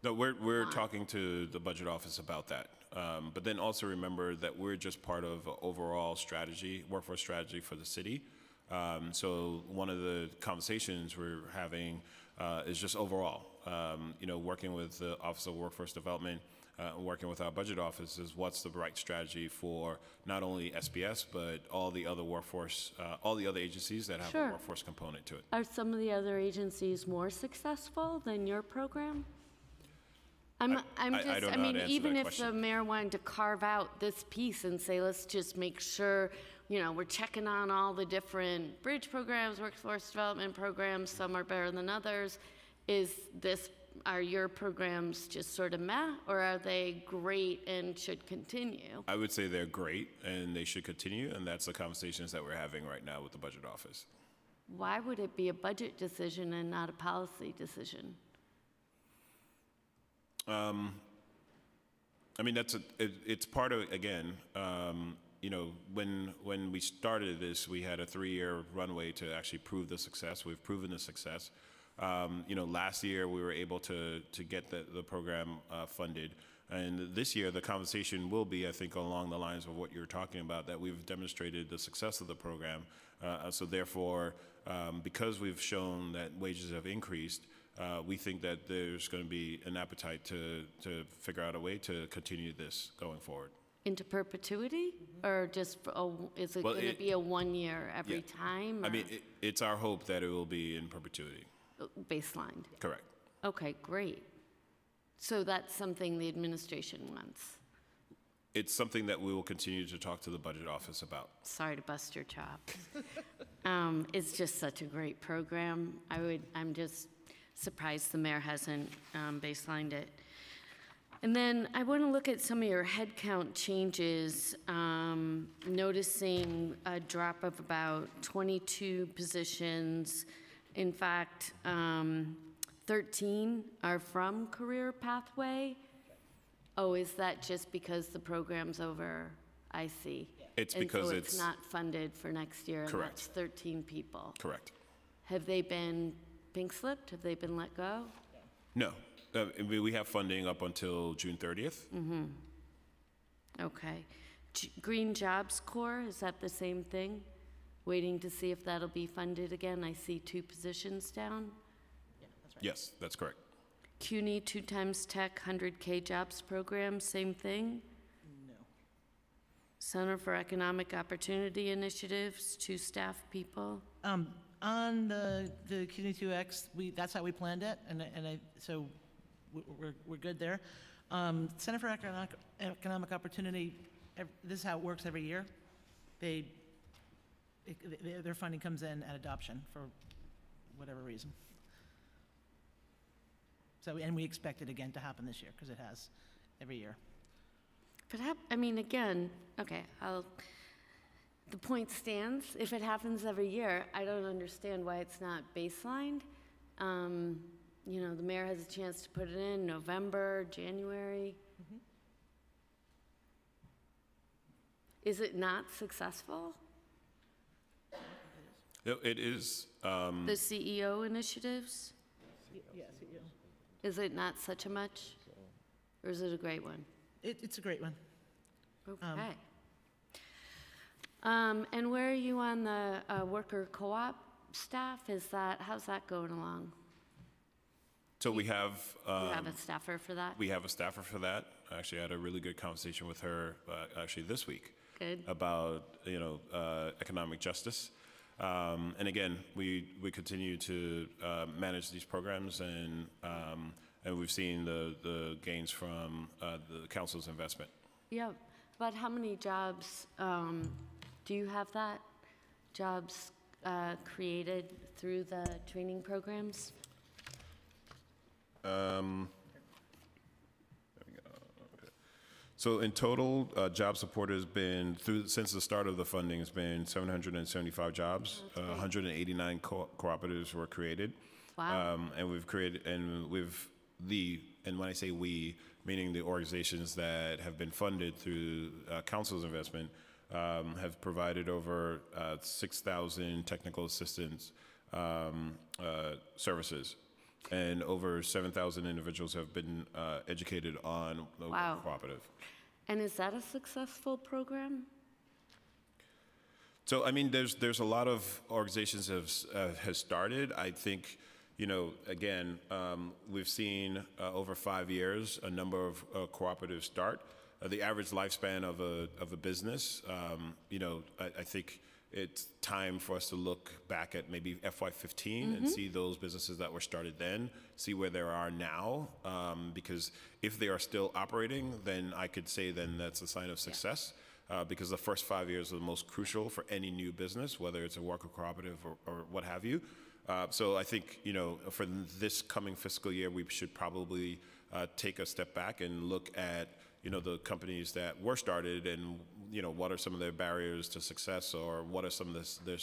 No, we're, we're talking to the budget office about that. Um, But then also remember that we're just part of overall strategy, workforce strategy for the city. Um, So one of the conversations we're having uh, is just overall, um, you know, working with the Office of Workforce Development, uh, working with our budget office is what's the right strategy for not only SBS, but all the other workforce, uh, all the other agencies that have a workforce component to it. are some of the other agencies more successful than your program? I'm, I'm I- I just, don't I know how mean, to answer even that if the question. mayor wanted to carve out this piece and say, let's just make sure, you know, we're checking on all the different bridge programs, workforce development programs, some are better than others, is this, are your programs just sort of meh, or are they great and should continue? I would say they're great and they should continue, and that's the conversations that we're having right now with the budget office. Why would it be a budget decision and not a policy decision? I mean, that's a, it, it's part of again. Um, you know, when when we started this, we had a three-year runway to actually prove the success. We've proven the success. Um, you know, last year we were able to to get the the program uh, funded, and this year the conversation will be, I think, along the lines of what you're talking about. That we've demonstrated the success of the program. Uh, so therefore, um, because we've shown that wages have increased, uh, we think that there's going to be an appetite to, to figure out a way to continue this going forward. Into perpetuity? Or just, for a- is it Well, going to be a one-year every Yeah. time? I or mean, it, it's our hope that it will be in perpetuity. Baselined? Correct. Okay, great. So that's something the administration wants. It's something that we will continue to talk to the budget office about. Sorry to bust your chops. Um, It's just such a great program. I would, I'm just surprised the mayor hasn't um, baselined it. And then I want to look at some of your headcount changes, um, noticing a drop of about 22 positions. In fact, um, 13 are from Career Pathway. Oh, is that just because the program's over? I see. It's And because so it's- it's not funded for next year? Correct. And that's 13 people. Correct. Have they been pink slipped? Have they been let go? No, uh, we we have funding up until June 30th. Okay. J- Green Jobs Corps, is that the same thing? Waiting to see if that'll be funded again? I see two positions down. Yes, that's correct. CUNY Two Times Tech 100K Jobs Program, same thing? No. Center for Economic Opportunity Initiatives, two staff people. Um, on the, the CUNY 2X, we, that's how we planned it, and, and I, so we- we're, we're good there. Um, Center for Economic, Economic Opportunity, this is how it works every year. They, it- their, funding comes in at adoption for whatever reason. So, and we expect it again to happen this year, because it has every year. But I mean, again, okay, I'll, the point stands. If it happens every year, I don't understand why it's not baselined. Um, you know, the mayor has a chance to put it in November, January. Is it not successful? It it is, um, The CEO initiatives? Yes, Is it not such a much? Or is it a great one? it, it's a great one. Okay. Um, and where are you on the uh, worker co-op staff? Is that, how's that going along? so we have. You have um, a staffer for that? We have a staffer for that. I actually had a really good conversation with her uh, actually this week Good. about you know uh, economic justice. Um, and again, we, we continue to uh, manage these programs, and, um, and we've seen the, the gains from uh, the council's investment. Yeah, but how many jobs, um, do you have that? Jobs uh, created through the training programs? So in total, uh, job support has been, through, since the start of the funding, has been 775 jobs. Uh, 189 co- cooperatives were created. Wow. Um, And we've created, and we've, the, and when I say we, meaning the organizations that have been funded through uh, council's investment, um, have provided over uh, 6,000 technical assistance um, uh, services. And over 7,000 individuals have been uh, educated on the Wow. cooperative. And is that a successful program? So I mean, there's there's a lot of organizations have uh, has started. I think, you know, again, um, we've seen uh, over five years a number of uh, cooperatives start. Uh, the average lifespan of a of a business, um, you know, I, I think it's time for us to look back at maybe FY15 and see those businesses that were started then, see where they are now. Um, because if they are still operating, then I could say then that's a sign of success uh, because the first five years are the most crucial for any new business, whether it's a worker cooperative or, or what have you. Uh, so I think you know for this coming fiscal year, we should probably uh, take a step back and look at you know the companies that were started and you know what are some of their barriers to success or what are some of this, their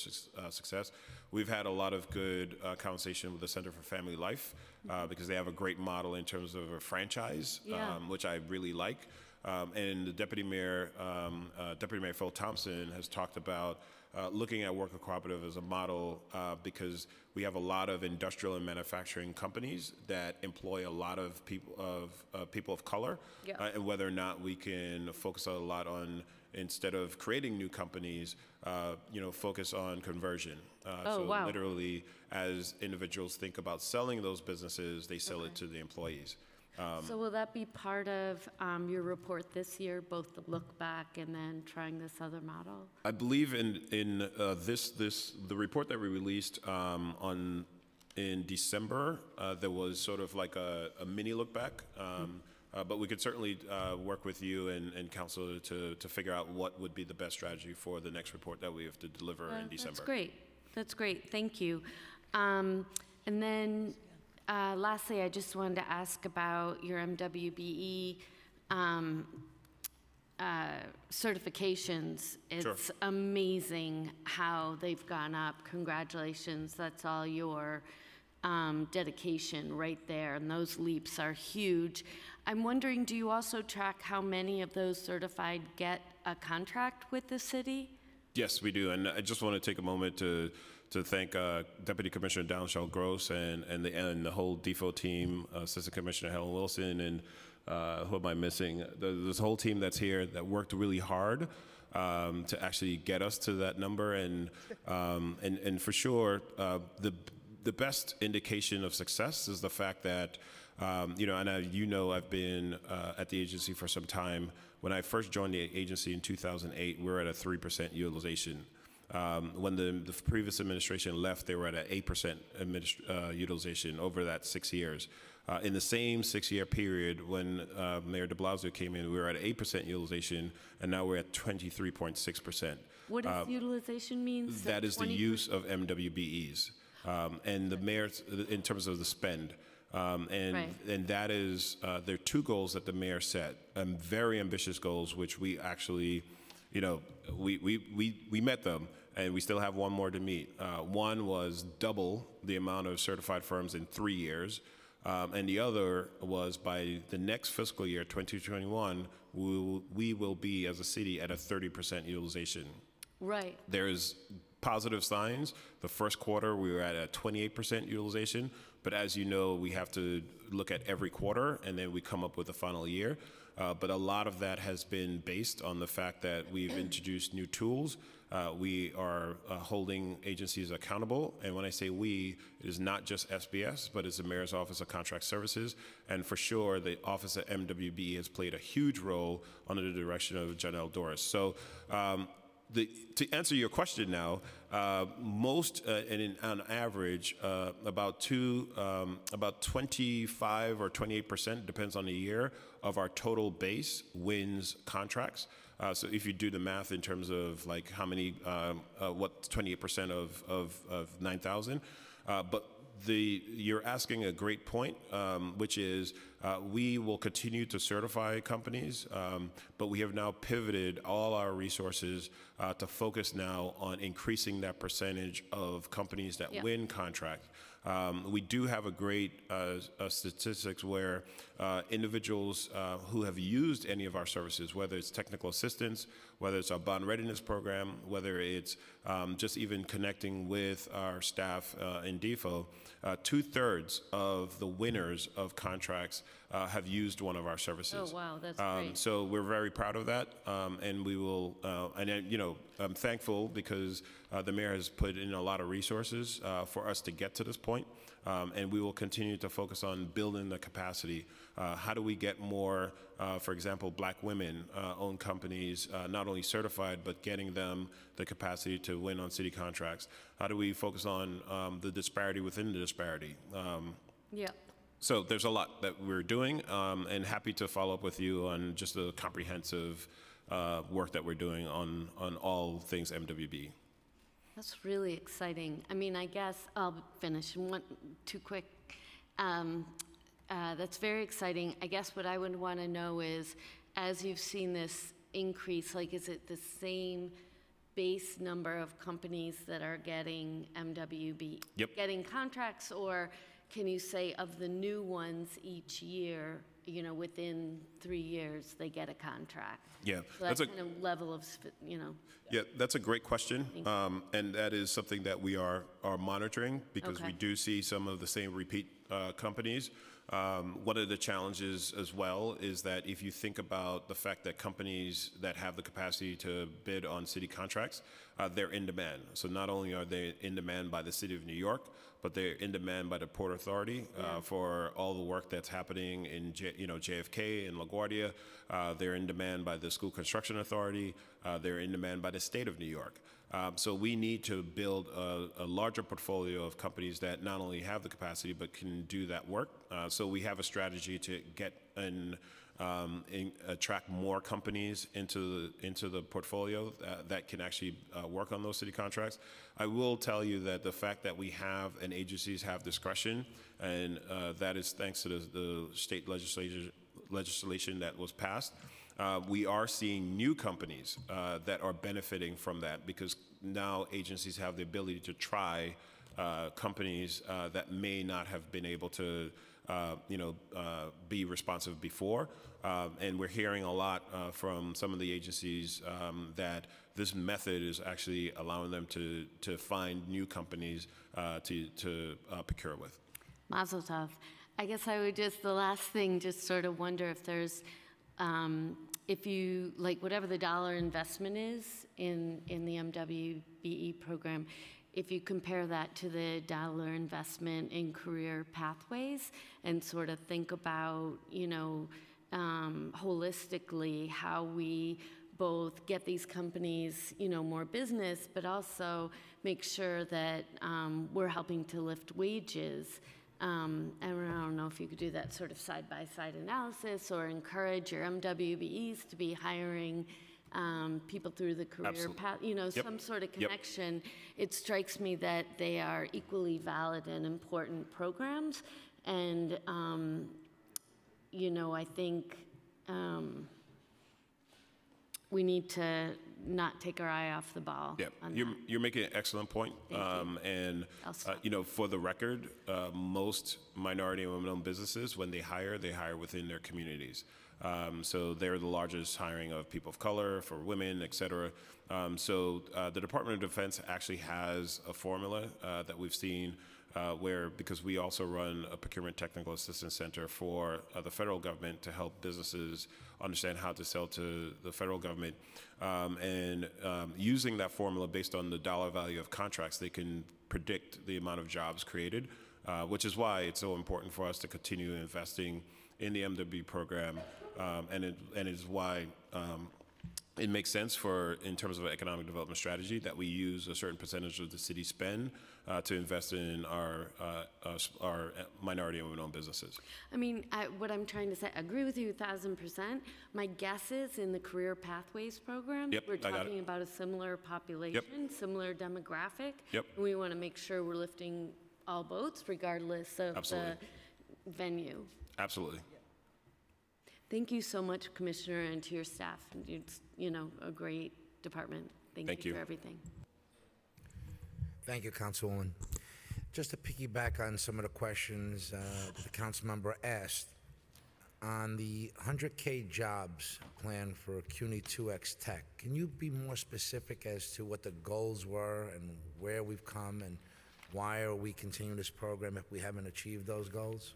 uh, success. We've had a lot of good uh, conversation with the Center for Family Life uh, because they have a great model in terms of a franchise, Yeah. um, which I really like. Um, and the Deputy Mayor, um, uh, Deputy Mayor Phil Thompson, has talked about uh, looking at worker cooperative as a model uh, because we have a lot of industrial and manufacturing companies that employ a lot of people of uh, people of color, Yeah. uh, and whether or not we can focus a lot on instead of creating new companies, uh, you know, focus on conversion. Uh, Oh, so wow. literally, as individuals think about selling those businesses, they sell it to the employees. So will that be part of um, your report this year, both the look back and then trying this other model? I believe in in uh, this this the report that we released um, on in December. Uh, there was sort of like a, a mini look back, um, uh, but we could certainly uh, work with you and, and council to to figure out what would be the best strategy for the next report that we have to deliver in December. That's great. That's great. Thank you. Um, And then uh, lastly, I just wanted to ask about your MWBE um, uh, certifications. Sure. It's amazing how they've gone up. Congratulations. That's all your um, dedication right there, and those leaps are huge. I'm wondering, do you also track how many of those certified get a contract with the city? Yes, we do, and I just want to take a moment to to thank uh, Deputy Commissioner Dynishal Gross and and the and the whole DEFO team, uh, Assistant Commissioner Helen Wilson, and uh, who am I missing? The, this whole team that's here that worked really hard um, to actually get us to that number, and um, and and for sure, uh, the the best indication of success is the fact that, um, you know, and I, you know, I've been uh, at the agency for some time. When I first joined the agency in 2008, we were at a 3% utilization. Um, when the, the previous administration left, they were at an 8% administ- uh, utilization over that six years. Uh, in the same six year period, when uh, Mayor de Blasio came in, we were at 8% utilization, and now we're at 23.6%. What does utilization mean? So That is the use of MWBEs. Um, and the mayor, in terms of the spend. Um, and, Right. and that is, uh, there are two goals that the mayor set, um, very ambitious goals, which we actually, you know, we, we, we, we met them, and we still have one more to meet. Uh, one was double the amount of certified firms in three years. Um, and the other was by the next fiscal year, 2021, we will, we will be, as a city, at a 30% utilization. Right. There's positive signs. The first quarter, we were at a 28% utilization, but as you know, we have to look at every quarter, and then we come up with a final year. Uh, But a lot of that has been based on the fact that we've introduced new tools. Uh, We are uh, holding agencies accountable, and when I say we, it is not just SBS, but it's the Mayor's Office of Contract Services, and for sure, the Office of MWB has played a huge role under the direction of Jonnel Doris. So um, the, to answer your question now, uh, most, uh, and in, on average, uh, about two, um, about 25 or 28 percent, depends on the year, of our total base wins contracts. Uh, so if you do the math in terms of like how many, um, uh, what 28 percent of, of, of 9,000, uh, but the, you're asking a great point, um, which is uh, we will continue to certify companies, um, but we have now pivoted all our resources uh, to focus now on increasing that percentage of companies that Yeah. win contracts. Um, we do have a great uh, statistics where uh, individuals uh, who have used any of our services, whether it's technical assistance, whether it's our bond readiness program, whether it's um, just even connecting with our staff uh, in DEFO, uh, two thirds of the winners of contracts uh, have used one of our services. Oh, wow, that's Um, great. so we're very proud of that, um, and we will. Uh, and uh, you know, I'm thankful because uh, the mayor has put in a lot of resources uh, for us to get to this point, um, and we will continue to focus on building the capacity. Uh, how do we get more, uh, for example, black women-owned companies uh, not only certified but getting them the capacity to win on city contracts? How do we focus on um, the disparity within the disparity? Um, Yeah. so there's a lot that we're doing, um, and happy to follow up with you on just the comprehensive uh, work that we're doing on, on all things MWB. That's really exciting. I mean, I guess I'll finish one, too quick. Um, uh, that's very exciting. I guess what I would want to know is, as you've seen this increase, like, is it the same base number of companies that are getting MWB? Yep. Getting contracts, or can you say of the new ones each year, you know, within three years, they get a contract? Yeah, So that's that a, kind of level of, you know, yeah, that's a great question, um, and that is something that we are, are monitoring because we do see some of the same repeat uh, companies. Um, One of the challenges as well is that if you think about the fact that companies that have the capacity to bid on city contracts, uh, they're in demand. So not only are they in demand by the city of New York, but they're in demand by the Port Authority uh, for all the work that's happening in, J, you know, JFK and LaGuardia. Uh, they're in demand by the School Construction Authority. Uh, they're in demand by the state of New York. Um, so we need to build a, a larger portfolio of companies that not only have the capacity but can do that work. Uh, so we have a strategy to get and um, attract more companies into the, into the portfolio that, that can actually uh, work on those city contracts. I will tell you that the fact that we have and agencies have discretion, and uh, that is thanks to the, the state legislature legislation that was passed. Uh, we are seeing new companies uh, that are benefiting from that because now agencies have the ability to try uh, companies uh, that may not have been able to, uh, you know, be responsive before. Um, and we're hearing a lot from some of the agencies um, that this method is actually allowing them to, to find new companies to, to procure with. Mazel tov. I guess I would just, the last thing, just sort of wonder if there's, um, if you, like, whatever the dollar investment is in, in the MWBE program, if you compare that to the dollar investment in career pathways and sort of think about, you know, um, holistically how we both get these companies, you know, more business, but also make sure that um, we're helping to lift wages. Um, and I don't know if you could do that sort of side-by-side analysis or encourage your MWBEs to be hiring um, people through the career Absolutely. path, you know, Yep. some sort of Yep. connection. It strikes me that they are equally valid and important programs. And, um, you know, I think um, we need to not take our eye off the ball Yeah, you're, that. you're making an excellent point. Thank you. Um, and, uh, you know, for the record, uh, most minority and women-owned businesses, when they hire, they hire within their communities. Um, so they're the largest hiring of people of color, for women, et cetera. Um, so uh, the Department of Defense actually has a formula uh, that we've seen uh, where, because we also run a procurement technical assistance center for uh, the federal government to help businesses understand how to sell to the federal government. Um, and um, using that formula based on the dollar value of contracts, they can predict the amount of jobs created, uh, which is why it's so important for us to continue investing in the MWB program. Um, and, it, and is why um, it makes sense for, in terms of economic development strategy, that we use a certain percentage of the city spend uh, to invest in our, uh, our minority and women-owned businesses. I mean, I, what I'm trying to say, I agree with you a thousand percent. My guess is in the Career Pathways program, Yep, we're I got it. talking about a similar population, similar demographic. Yep. and We want to make sure we're lifting all boats regardless of the venue. Absolutely. Thank you so much, Commissioner, and to your staff. It's, you know, a great department. Thank Thank you you. for everything. Thank you, Councilwoman. Just to piggyback on some of the questions uh, the council member asked, on the 100K jobs plan for CUNY 2X Tech, can you be more specific as to what the goals were and where we've come and why are we continuing this program if we haven't achieved those goals?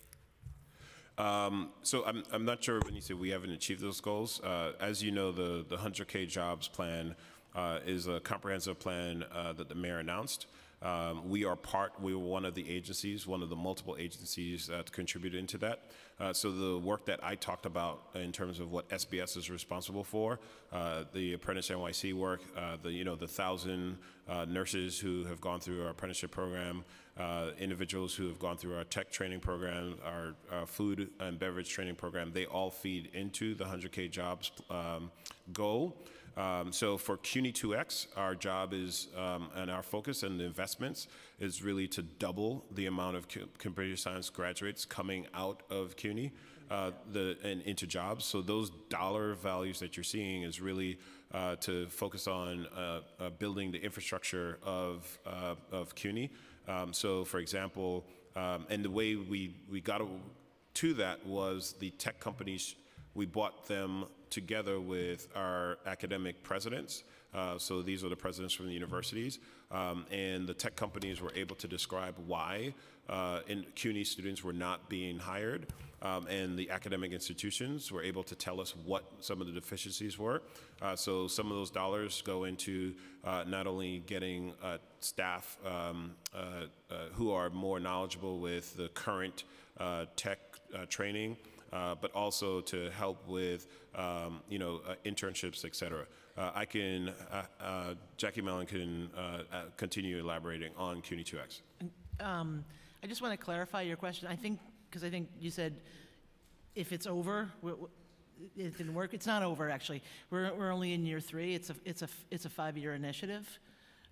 So I'm, I'm not sure when you say we haven't achieved those goals. Uh, As you know, the, the 100K jobs plan uh, is a comprehensive plan uh, that the mayor announced. Um, We are part, we were one of the agencies, one of the multiple agencies that contributed into that. Uh, So the work that I talked about in terms of what SBS is responsible for, uh, the Apprentice NYC work, uh, the, you know, the thousand uh, nurses who have gone through our apprenticeship program, uh, individuals who have gone through our tech training program, our, our food and beverage training program, they all feed into the 100K jobs um, goal. Um, so for CUNY 2X, our job is, um, and our focus and investments is really to double the amount of computer science graduates coming out of CUNY uh, the, and into jobs. So those dollar values that you're seeing is really uh, to focus on uh, uh, building the infrastructure of, uh, of CUNY. Um, so, for example, um, and the way we, we got to that was the tech companies, we brought them together with our academic presidents. Uh, so these are the presidents from the universities. Um, and the tech companies were able to describe why uh, CUNY students were not being hired. Um, and the academic institutions were able to tell us what some of the deficiencies were. Uh, so some of those dollars go into uh, not only getting uh, staff um, uh, who are more knowledgeable with the current tech training, uh, but also to help with, um, you know, uh, internships, et cetera. Uh, I can, uh, uh, Jackie Mallon can continue elaborating on CUNY 2X. Um, I just want to clarify your question. I think, because I think you said if it's over, it didn't work. It's not over, actually. We're, we're only in year three. It's a, it's a, it's a five-year initiative.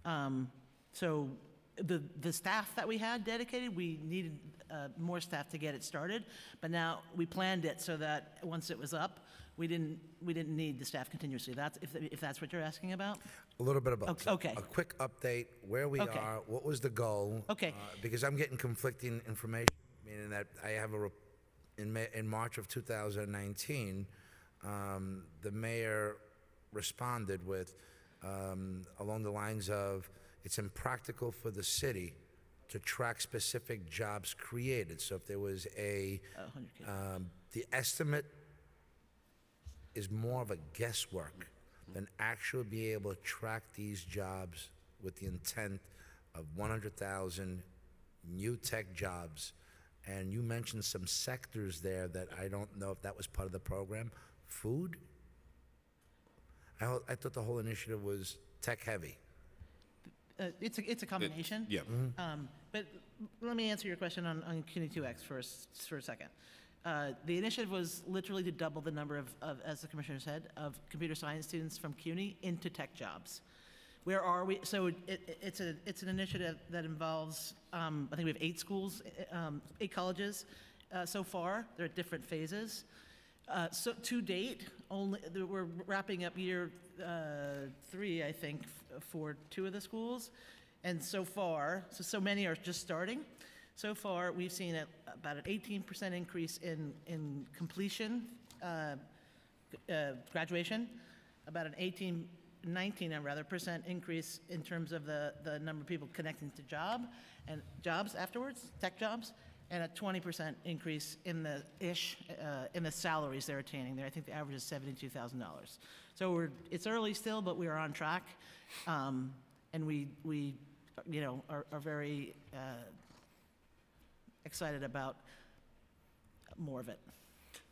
Um, So the, the staff that we had dedicated, we needed uh, more staff to get it started. But now, we planned it so that once it was up, we didn't, we didn't need the staff continuously. That's, if, if that's what you're asking about? A little bit about. Ok- okay. A quick update, where we Okay. are, what was the goal? Okay. uh, Because I'm getting conflicting information, meaning that I have a, rep- in Ma, in March of 2019, um, the mayor responded with, um, along the lines of, it's impractical for the city to track specific jobs created. So if there was a, 100K. um, the estimate is more of a guesswork than actually be able to track these jobs with the intent of 100,000 new tech jobs. And you mentioned some sectors there that I don't know if that was part of the program. Food? I, I thought the whole initiative was tech-heavy. Uh, It's a, it's a combination. Yeah. Um, But let me answer your question on, on CUNY 2X for, a s- for a second. Uh, The initiative was literally to double the number of, of, as the commissioner said, of computer science students from CUNY into tech jobs. Where are we? So it, it- it's a, it's an initiative that involves, um, I think we have eight schools, uh, um, eight colleges uh, so far. They're at different phases. Uh, So to date, only, we're wrapping up year uh, three, I think, f- for two of the schools. And so far, so, so many are just starting. So far, we've seen a- about an 18% increase in, in completion, uh, uh, graduation, about an 18, 19, uh, rather, percent increase in terms of the, the number of people connecting to job and jobs afterwards, tech jobs, and a 20% increase in the ish, uh, in the salaries they're attaining there. I think the average is $72,000. So we're, it's early still, but we are on track. Um, and we, we, you know, are, are very uh, excited about more of it.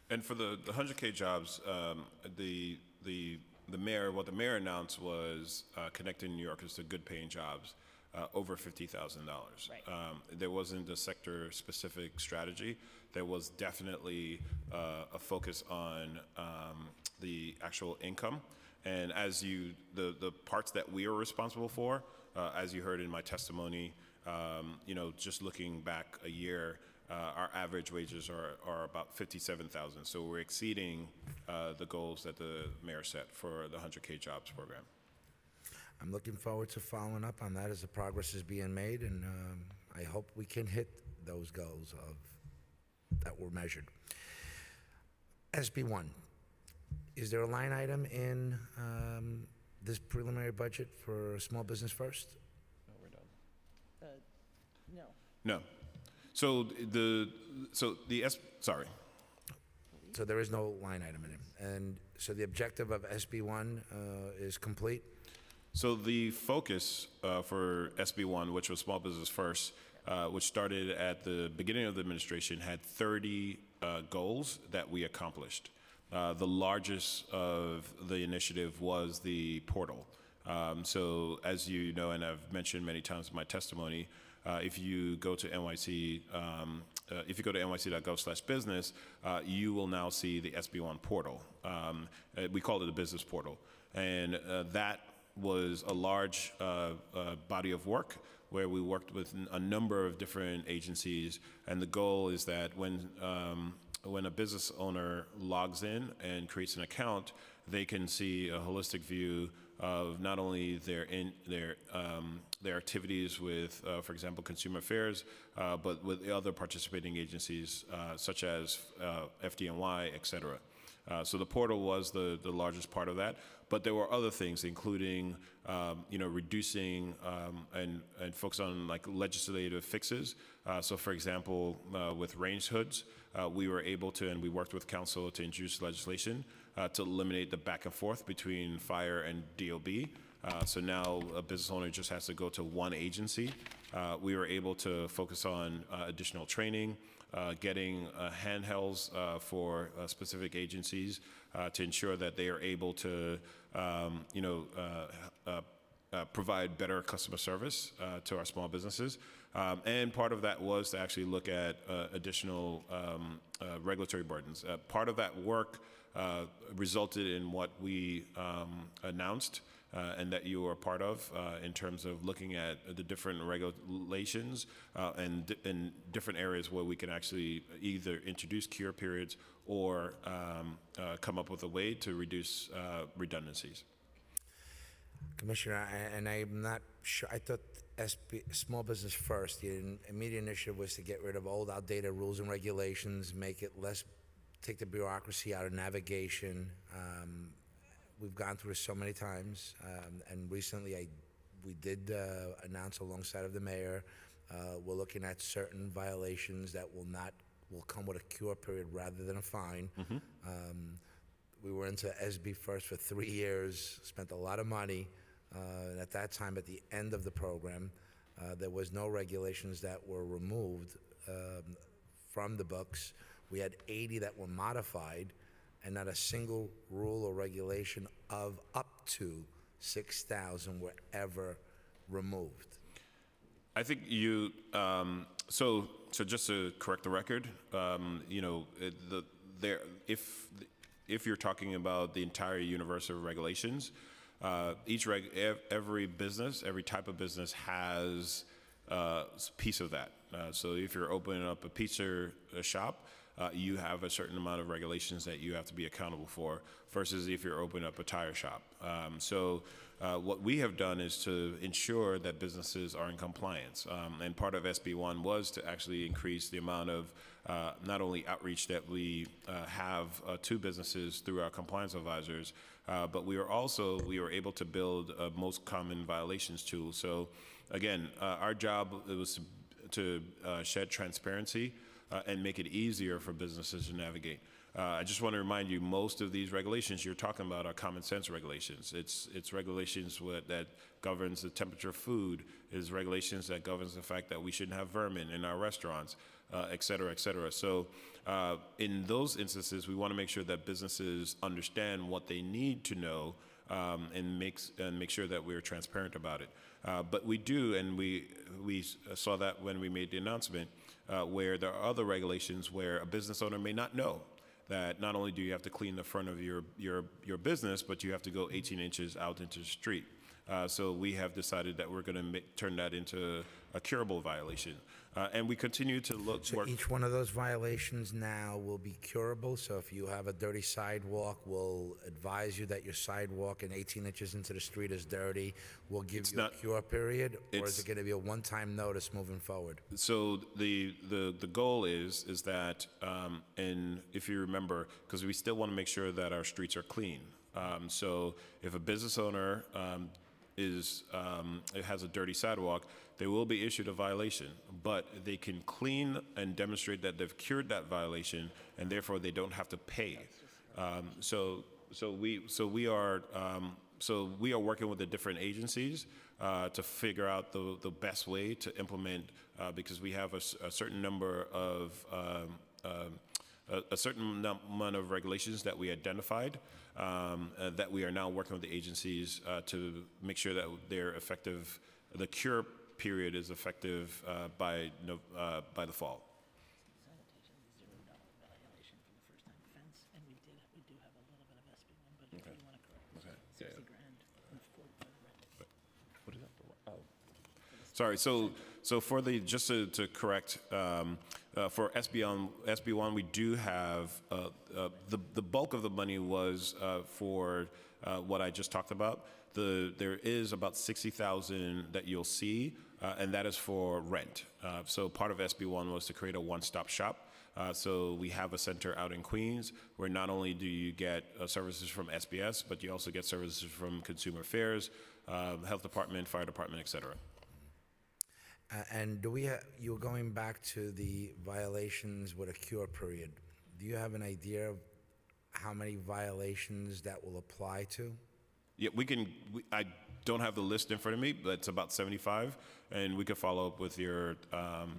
And for the, the 100K jobs, um, the, the the mayor, what the mayor announced was uh, connecting New Yorkers to good-paying jobs uh, over $50,000. Right. Um, There wasn't a sector-specific strategy. There was definitely uh, a focus on um, the actual income. And as you, the, the parts that we are responsible for, uh, as you heard in my testimony, um, you know, just looking back a year, uh, our average wages are, are about 57,000. So we're exceeding uh, the goals that the mayor set for the 100K jobs program. I'm looking forward to following up on that as the progress is being made, and um, I hope we can hit those goals of, that were measured. SB one, is there a line item in um, this preliminary budget for Small Business First? Uh, No. No. So the, so the, S sorry. So there is no line item in it. And so the objective of SB one uh, is complete? So the focus uh, for SB1, which was Small Business First, uh, which started at the beginning of the administration, had 30 uh, goals that we accomplished. Uh, the largest of the initiative was the portal. Um, so, as you know, and I've mentioned many times in my testimony, uh, if you go to NYC, um, uh, if you go to nyc.gov/business, you will now see the SB1 portal. Um, we call it the business portal, and that was a large uh, uh, body of work where we worked with a number of different agencies, and the goal is that when um, when a business owner logs in and creates an account, they can see a holistic view of not only their in their um, their activities with, uh, for example, consumer affairs, uh, but with the other participating agencies uh, such as uh, FDNY, et cetera. Uh, so the portal was the, the largest part of that, but there were other things, including um, you know reducing um, and and focus on like legislative fixes. Uh, so, for example, uh, with range hoods, uh, we were able to, and we worked with council to introduce legislation uh, to eliminate the back and forth between fire and DOB. Uh, so now a business owner just has to go to one agency. Uh, we were able to focus on additional training, getting uh, handhelds uh, for uh, specific agencies uh, to ensure that they are able to, um, you know, uh, uh, uh, provide better customer service uh, to our small businesses. Um, and part of that was to actually look at uh, additional um, uh, regulatory burdens. Uh, part of that work uh, resulted in what we um, announced uh, and that you are part of uh, in terms of looking at the different regulations uh, and in different areas where we can actually either introduce cure periods or um, uh, come up with a way to reduce uh, redundancies. Commissioner, and I'm not sure, I thought SB, Small Business First, the immediate initiative was to get rid of old outdated rules and regulations, make it less, take the bureaucracy out of navigation. Um, We've gone through this so many times, um, and recently I, we did uh, announce alongside of the mayor, uh, we're looking at certain violations that will not, will come with a cure period rather than a fine. Um, we were into SB First for three years, spent a lot of money. Uh, and at that time, at the end of the program, uh, there was no regulations that were removed um, from the books. We had 80 that were modified, and not a single rule or regulation of up to 6,000 were ever removed. I think you, um, so, so just to correct the record, um, you know, the, there, if, if you're talking about the entire universe of regulations, uh, each reg, every business, every type of business has uh, s- piece of that. Uh, so if you're opening up a pizza uh, shop, uh, you have a certain amount of regulations that you have to be accountable for versus if you're opening up a tire shop. Um, so uh, what we have done is to ensure that businesses are in compliance. Um, and part of SB1 was to actually increase the amount of uh, not only outreach that we uh, have uh, to businesses through our compliance advisors, uh, but we were also we were able to build a most common violations tool. So again, our job was to, to uh, shed transparency uh, and make it easier for businesses to navigate. Uh, I just want to remind you, most of these regulations you're talking about are common sense regulations. It's it's regulations with, that governs the temperature of food, is regulations that governs the fact that we shouldn't have vermin in our restaurants, uh, et cetera, et cetera. So uh, in those instances, we want to make sure that businesses understand what they need to know um, and makes and make sure that we're transparent about it. Uh, but we do, and we we saw that when we made the announcement, uh, where there are other regulations where a business owner may not know that not only do you have to clean the front of your your your business, but you have to go 18 inches out into the street. Uh, so we have decided that we're going to turn that into a curable violation, uh, and we continue to look. So work, each one of those violations now will be curable, so if you have a dirty sidewalk, we'll advise you that your sidewalk and 18 inches into the street is dirty, we'll give you a not- cure period, or is it's- it gonna be a one-time notice moving forward? So the, the, the goal is, is that, um, and if you remember, because we still want to make sure that our streets are clean. Um, so if a business owner, um, is, um, it has a dirty sidewalk, they will be issued a violation, but they can clean and demonstrate that they've cured that violation, and therefore they don't have to pay. Um, so, so we, so we are, um, so we are working with the different agencies uh, to figure out the, the best way to implement, uh, because we have a certain number of, um, um, a, a certain amount of regulations that we identified um, uh, that we are now working with the agencies uh, to make sure that they're effective. The cure period is effective uh, by no, uh, by the fall. Oh. Sorry, so, so for the, just to, to correct, um, uh, for SB on, SB one, we do have, uh, uh, the, the bulk of the money was, uh, for, uh, what I just talked about. The, there is about sixty thousand that you'll see, uh, and that is for rent. So part of SB one was to create a one-stop shop. So we have a center out in Queens where not only do you get services from SBS, but you also get services from Consumer Affairs, Health Department, Fire Department, et cetera. Uh, And do we, ha- you're going back to the violations with a cure period. Do you have an idea of how many violations that will apply to? Yeah, we can, we, I don't have the list in front of me, but it's about 75, and we could follow up with your, um,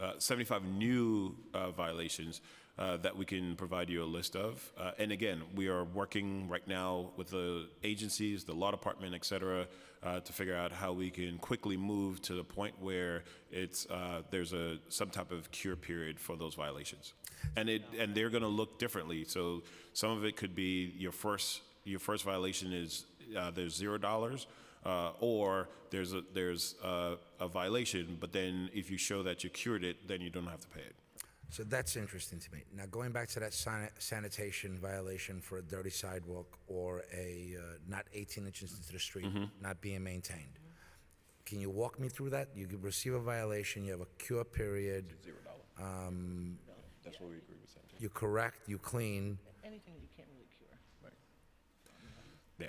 uh, 75 new uh, violations uh, that we can provide you a list of. Uh, And again, we are working right now with the agencies, the law department, et cetera, uh, to figure out how we can quickly move to the point where it's, uh, there's a, some type of cure period for those violations. And it, and they're gonna look differently. So some of it could be your first, your first violation is, uh, there's zero dollars, uh, or there's a, there's a, a violation, but then if you show that you cured it, then you don't have to pay it. So that's interesting to me. Now, going back to that san- sanitation violation for a dirty sidewalk or a, uh, not 18 inches into the street, not being maintained. Can you walk me through that? You receive a violation, you have a cure period, Zero dollar. That's what we agree with sanitation. you correct, you clean, Anything that you can't really cure. Right. Yeah.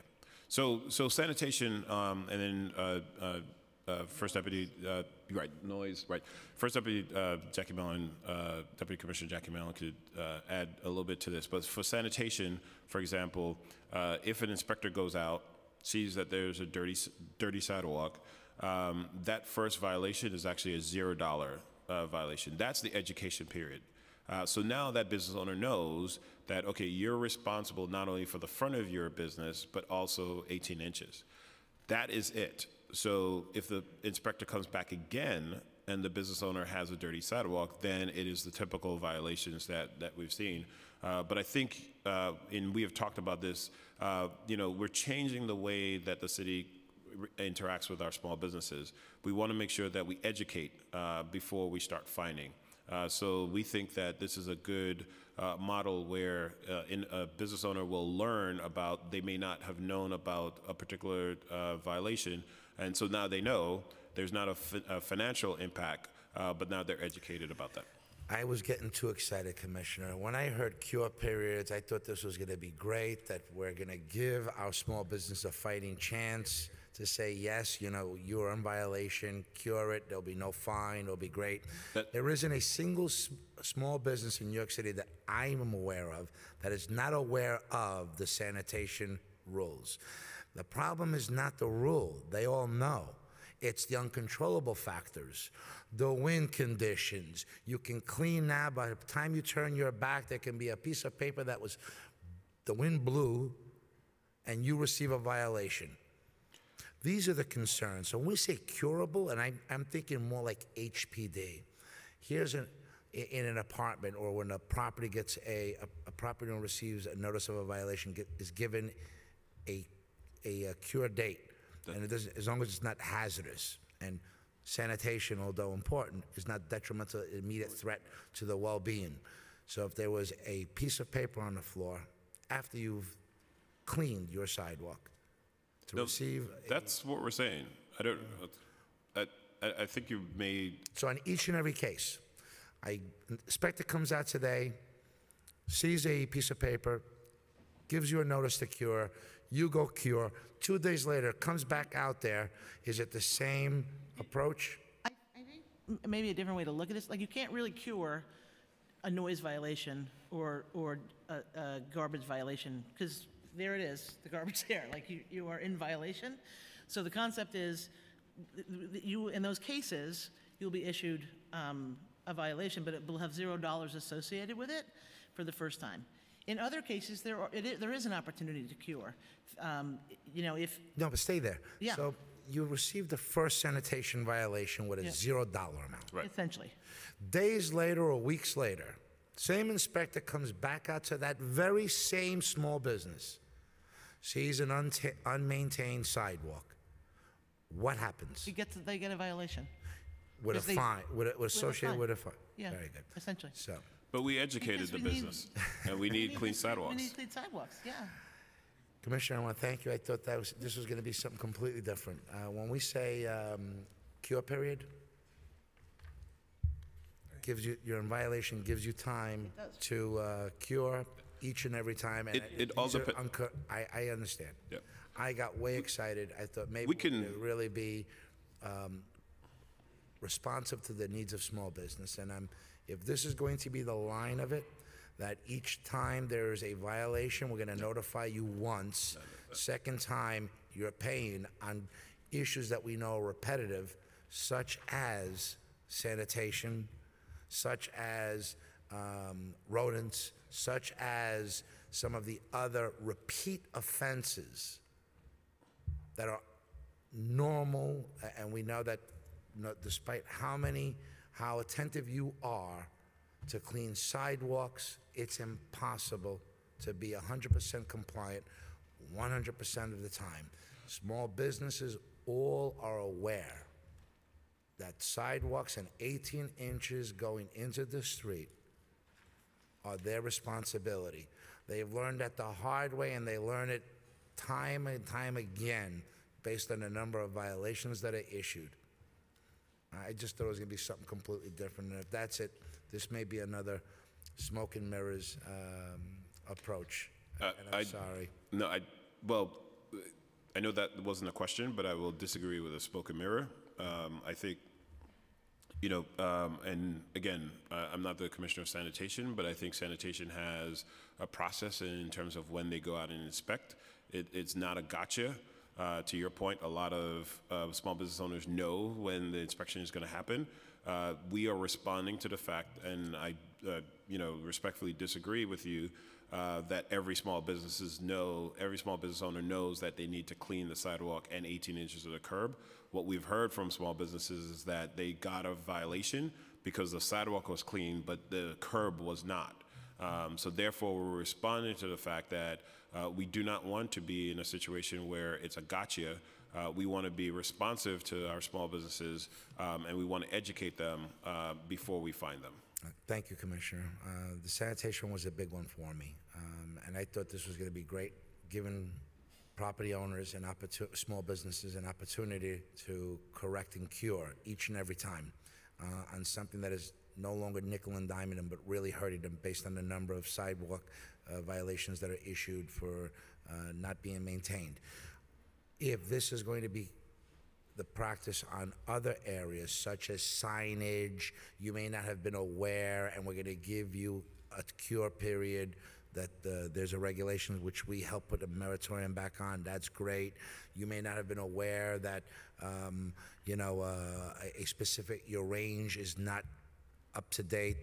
So, so sanitation, um, and then, uh, uh, uh, First Deputy, uh, you're right, noise, right. First Deputy, uh, Jackie Mallon, uh, Deputy Commissioner Jackie Mallon could, uh, add a little bit to this. But for sanitation, for example, uh, if an inspector goes out, sees that there's a dirty, dirty sidewalk, um, that first violation is actually a zero dollar, uh, violation. That's the education period. Uh, so now that business owner knows that, okay, you're responsible not only for the front of your business, but also 18 inches. That is it. So if the inspector comes back again and the business owner has a dirty sidewalk, then it is the typical violations that, that we've seen. Uh, but I think, uh, and we have talked about this, uh, you know, we're changing the way that the city interacts with our small businesses. We want to make sure that we educate uh, before we start fining. Uh, so we think that this is a good uh, model where in, a business owner will learn about, they may not have known about a particular violation, and so now they know there's not a, fi- a financial impact, uh, but now they're educated about that. I was getting too excited, Commissioner. When I heard cure periods, I thought this was going to be great, that we're going to give our small business a fighting chance to say, yes, you know, you're in violation, cure it, there'll be no fine, it'll be great. That- There isn't a single s- small business in New York City that I'm aware of that is not aware of the sanitation rules. The problem is not the rule, they all know. It's the uncontrollable factors, the wind conditions. You can clean now, by the time you turn your back, there can be a piece of paper that was, the wind blew, and you receive a violation. These are the concerns. So when we say curable, and I, I'm thinking more like HPD. Here's an, in an apartment or when a property gets a, a, a property owner receives a notice of a violation, get, is given a, a, uh cure date. And it doesn't, as long as it's not hazardous. And sanitation, although important, is not detrimental, immediate threat to the well-being. So if there was a piece of paper on the floor after you've cleaned your sidewalk, to No, receive, That's what we're saying. I don't, I, I, I think you made, so on each and every case, I, inspector comes out today, sees a piece of paper, gives you a notice to cure, you go cure, two days later, comes back out there, is it the same approach? I, I think maybe a different way to look at this, like, you can't really cure a noise violation or, or a, a garbage violation, because there it is, the garbage there, like, you, you are in violation. So the concept is, you, in those cases, you'll be issued um, a violation, but it will have zero dollars associated with it for the first time. In other cases, there are, it, there is an opportunity to cure. Um, You know, if, No, but stay there. Yeah. So you received the first sanitation violation with a Yeah. zero dollar amount. Right. essentially, Days later or weeks later, same inspector comes back out to that very same small business, sees an unta- unmaintained sidewalk. What happens? it gets, they get a violation. With a they- fine, with a, with associated fine. with a fine? Yeah, Very good. essentially. So, but we educated Because the we need- business, and we need clean We sidewalks. need clean sidewalks, yeah. Commissioner, I want to thank you. I thought that was, this was going to be something completely different. Uh, When we say um, cure period, gives you, you're in violation, gives you time to uh, cure each and every time. and It- it all these are depe- unco- I, I understand. Yep. I got way excited. I thought maybe We we can- could really be um, responsive to the needs of small business. And I'm, if this is going to be the line of it, that each time there is a violation, we're gonna notify you once. Second time, you're paying on issues that we know are repetitive, such as sanitation, such as um, rodents, such as some of the other repeat offenses that are normal, and we know that no- despite how many, how attentive you are to clean sidewalks, it's impossible to be 100% compliant 100% of the time. Small businesses all are aware that sidewalks and 18 inches going into the street are their responsibility. They've learned that the hard way, and they learn it time and time again based on the number of violations that are issued. I just thought it was going to be something completely different, and if that's it, this may be another smoke and mirrors um, approach. Uh, And I'm I- sorry. No, I, well, I know that wasn't a question, but I will disagree with a spoken mirror. Um, I think, you know, um, and again, uh, I'm not the commissioner of sanitation, but I think sanitation has a process in terms of when they go out and inspect. It, it's not a gotcha. Uh, to your point, a lot of small business owners know when the inspection is going to happen. Uh, we are responding to the fact, and I, uh, you know, respectfully disagree with you uh, that every small businesses know, every small business owner knows that they need to clean the sidewalk and 18 inches of the curb. What we've heard from small businesses is that they got a violation because the sidewalk was clean, but the curb was not. Um, so therefore, we're responding to the fact that uh, we do not want to be in a situation where it's a gotcha. Uh, we want to be responsive to our small businesses, um, and we want to educate them uh, before we find them. Uh, Thank you, Commissioner. Uh, The sanitation was a big one for me, um, and I thought this was going to be great, giving property owners and small businesses an opportunity to correct and cure each and every time uh, on something that is no longer nickel and diming them, but really hurting them based on the number of sidewalk uh, violations that are issued for uh, not being maintained. If this is going to be the practice on other areas such as signage. You may not have been aware, and we're going to give you a cure period that uh, there's a regulation which we help put a moratorium back on. That's great. You may not have been aware that, um, you know, uh, a, a specific, your range is not up to date.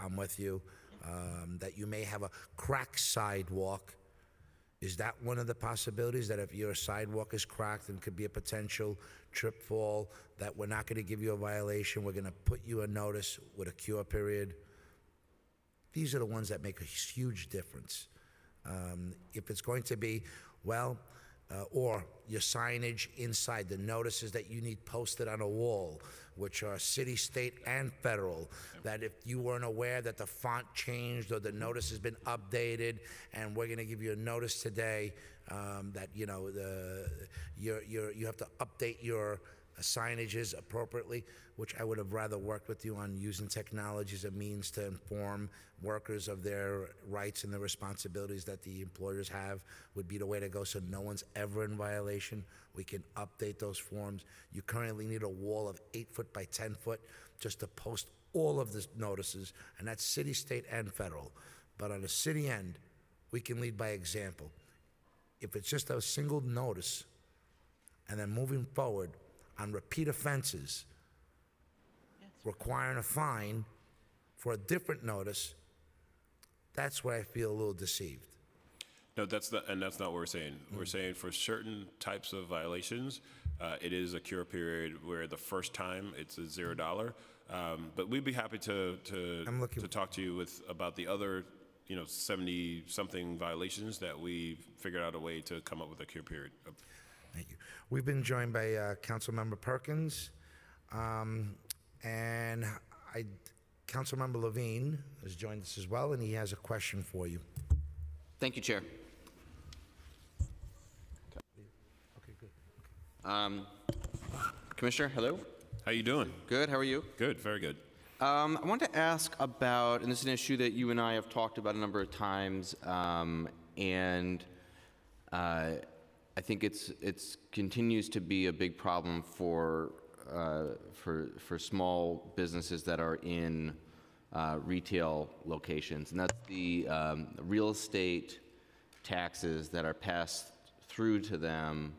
I'm with you. Um, that you may have a cracked sidewalk Is that one of the possibilities, that if your sidewalk is cracked and could be a potential trip fall, that we're not gonna give you a violation, we're gonna put you a notice with a cure period? These are the ones that make a huge difference. Um, If it's going to be, well, uh, or your signage inside, the notices that you need posted on a wall, which are city, state, and federal, that if you weren't aware that the font changed or the notice has been updated, and we're gonna give you a notice today, um, that, you know, the, you're, you're, you have to update your signages appropriately, which I would have rather worked with you on using technology as a means to inform workers of their rights and the responsibilities that the employers have would be the way to go, so no one's ever in violation. We can update those forms. You currently need a wall of eight foot by 10 foot just to post all of the notices, and that's city, state, and federal. But on the city end, we can lead by example. If it's just a single notice, and then moving forward on repeat offenses, requiring a fine for a different notice, that's where I feel a little deceived. No, that's not, and that's not what we're saying. We're saying for certain types of violations, uh, it is a cure period where the first time it's a zero dollar. Um, but we'd be happy to to I'm looking- to talk to you with about the other, you know, seventy something violations that we figured out a way to come up with a cure period. Thank you. We've been joined by uh, Councilmember Perkins, um, and I, Councilmember Levine has joined us as well, and he has a question for you. Thank you, Chair. Okay, Um, Commissioner, hello. How are you doing? Good, how are you? Good, very good. Um, I wanted to ask about, and this is an issue that you and I have talked about a number of times, um, and uh, I think it's it's continues to be a big problem for uh, for for small businesses that are in uh, retail locations, and that's the um, real estate taxes that are passed through to them.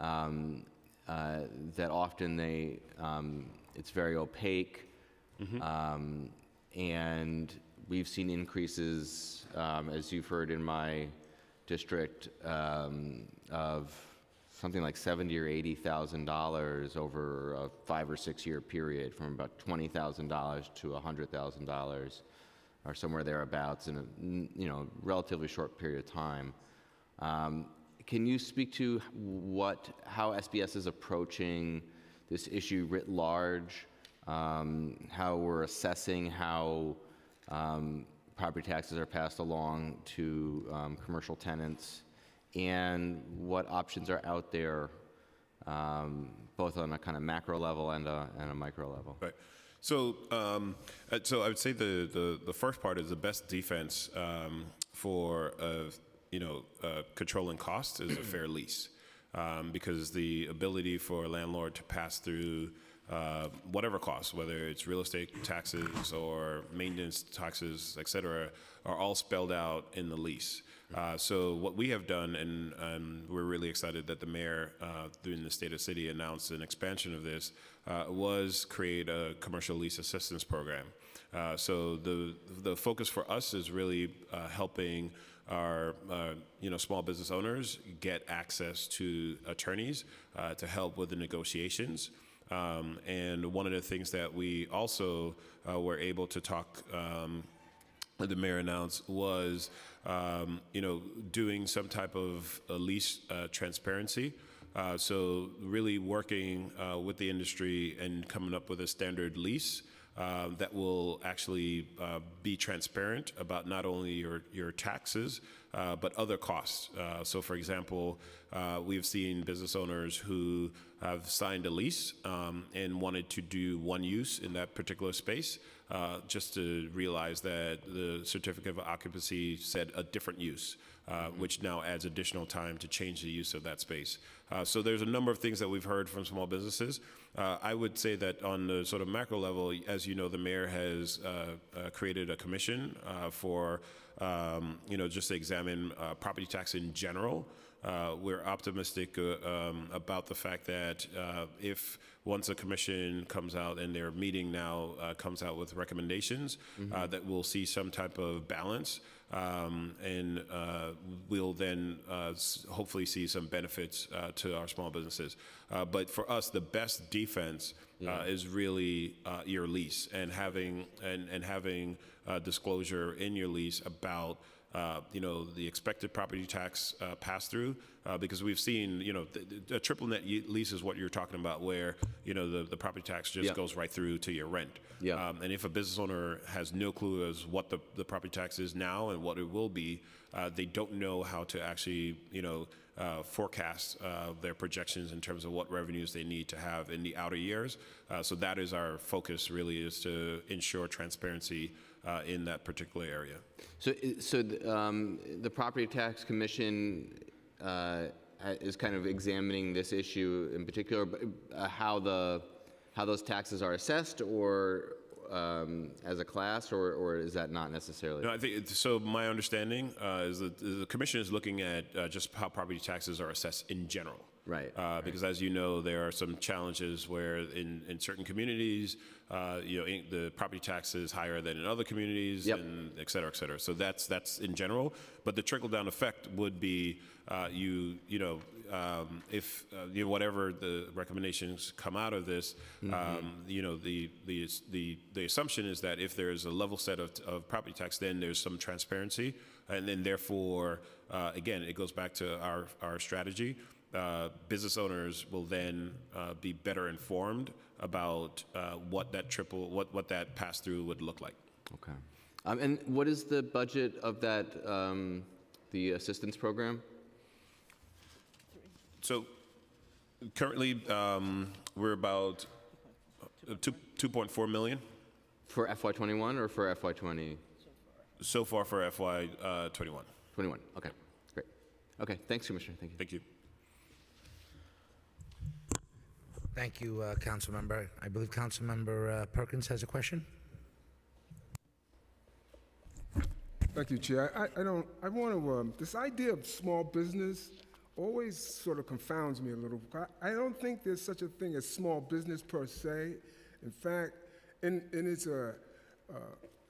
Um, uh, that often they um, it's very opaque. Um, and we've seen increases, um, as you've heard in my district, um, of something like seventy or eighty thousand dollars over a five or six year period, from about twenty thousand dollars to hundred thousand dollars, or somewhere thereabouts in a you know relatively short period of time. Um, Can you speak to what, how SBS is approaching this issue writ large? um, How we're assessing how um, property taxes are passed along to um, commercial tenants? And what options are out there, um, both on a kind of macro level and a, and a micro level? Right. So, um, uh, so I would say the, the, the first part is the best defense um, for uh, you know uh, controlling costs is a fair lease, um, because the ability for a landlord to pass through uh, whatever costs, whether it's real estate taxes or maintenance taxes, et cetera, are all spelled out in the lease. Uh, so what we have done, and, and we're really excited that the mayor, uh, in the state of city, announced an expansion of this, uh, was create a commercial lease assistance program. Uh, so the the focus for us is really uh, helping our uh, you know small business owners get access to attorneys uh, to help with the negotiations. Um, and one of the things that we also uh, were able to talk um, the mayor announced was, um, you know, doing some type of uh, lease uh, transparency. Uh, so really working uh, with the industry and coming up with a standard lease uh, that will actually uh, be transparent about not only your, your taxes, uh, but other costs. Uh, so, for example, uh, we've seen business owners who have signed a lease um, and wanted to do one use in that particular space, uh, just to realize that the certificate of occupancy said a different use. Uh, which now adds additional time to change the use of that space. Uh, so there's a number of things that we've heard from small businesses. Uh, I would say that on the sort of macro level, as you know, the mayor has uh, uh, created a commission uh, for, um, you know, just to examine uh, property tax in general. uh, we're optimistic uh, um, about the fact that uh, if once the commission comes out and their meeting now uh, comes out with recommendations, uh, that we'll see some type of balance, um, and uh, we'll then uh, hopefully see some benefits uh, to our small businesses. Uh, but for us, the best defense uh, is really uh, your lease and having and and having uh, disclosure in your lease about uh, you know, the expected property tax uh, pass-through, uh, because we've seen, you know, the, the triple net lease is what you're talking about, where, you know, the, the property tax just Yeah. goes right through to your rent. Yeah. Um, and if a business owner has no clue as what the, the property tax is now and what it will be, uh, they don't know how to actually, you know, uh, forecast uh, their projections in terms of what revenues they need to have in the outer years. Uh, so that is our focus, really, is to ensure transparency uh, in that particular area. So, so the, um, the Property Tax Commission uh, is kind of examining this issue in particular, uh, how the, how those taxes are assessed or um, as a class, or, or is that not necessarily? No, I think, so my understanding uh, is that the commission is looking at uh, just how property taxes are assessed in general. Right, Uh, Because as you know, there are some challenges where in, in certain communities, uh, you know, in- the property tax is higher than in other communities Yep. and et cetera, et cetera. So that's, that's in general. But the trickle-down effect would be uh, you, you know, um, if, uh, you know, whatever the recommendations come out of this, um, you know, the, the, the, the assumption is that if there's a level set of, of property tax, then there's some transparency. And then therefore, uh, again, it goes back to our, our strategy. Uh, business owners will then uh, be better informed about uh, what that triple, what, what that pass-through would look like. Okay. Um, And what is the budget of that, um, the assistance program? So currently, um, we're about uh, two, 2.4 million For FY '21 or for FY '20? so far for FY uh, '21. 21, okay, great. Okay, thanks, Commissioner, thank you. Thank you. Thank you, uh, Councilmember. I believe Councilmember uh, Perkins has a question? Thank you, Chair. I, I don't, I want to, um, this idea of small business always sort of confounds me a little. I, I don't think there's such a thing as small business per se. In fact, in, in its, uh, uh,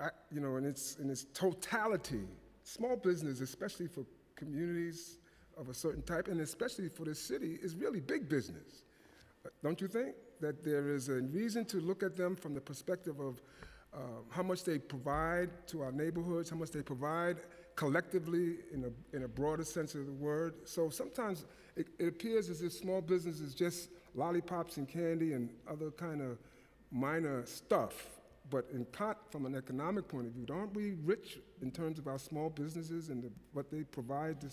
I, you know, in its, in its totality, small business, especially for communities of a certain type, and especially for the city, is really big business. Don't you think? That there is a reason to look at them from the perspective of uh, how much they provide to our neighborhoods, how much they provide collectively in a, in a broader sense of the word. So sometimes it, it appears as if small business is just lollipops and candy and other kind of minor stuff. But in con- from an economic point of view, aren't we rich in terms of our small businesses and the, what they provide to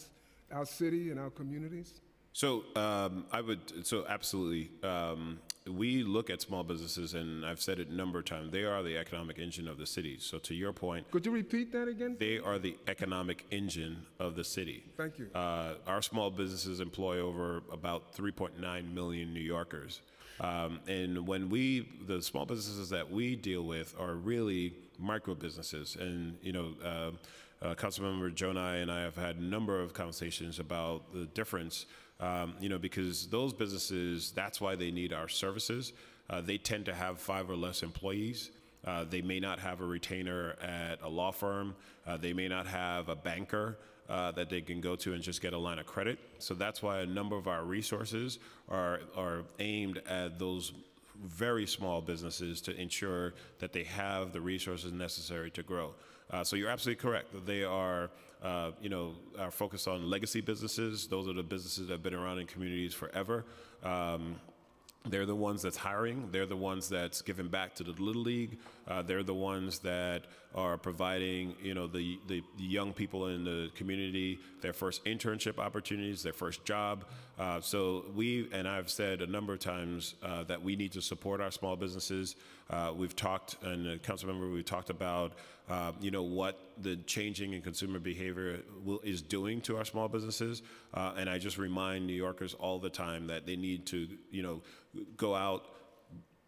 our city and our communities? So um, I would, so absolutely. Um, we look at small businesses, and I've said it a number of times, they are the economic engine of the city. So to your point, Could you repeat that again? they are the economic engine of the city. Thank you. Uh, our small businesses employ over about 3.9 million New Yorkers. Um, and when we, the small businesses that we deal with are really micro businesses. And, you know, uh, uh, Councilmember Gjonaj and I have had a number of conversations about the difference, um, you know, because those businesses, that's why they need our services. Uh, they tend to have five or less employees. Uh, they may not have a retainer at a law firm. Uh, they may not have a banker uh, that they can go to and just get a line of credit. So that's why a number of our resources are, are aimed at those very small businesses to ensure that they have the resources necessary to grow. Uh, so you're absolutely correct. They are, uh, you know, our focus on legacy businesses. Those are the businesses that have been around in communities forever. Um, they're the ones that's hiring. They're the ones that's giving back to the Little League. Uh, they're the ones that are providing, you know, the, the, the young people in the community their first internship opportunities, their first job. Uh, so we, and I've said a number of times uh, that we need to support our small businesses. Uh, we've talked, and uh, council member, we've talked about, uh, you know, what the changing in consumer behavior will, is doing to our small businesses. Uh, and I just remind New Yorkers all the time that they need to, you know, go out,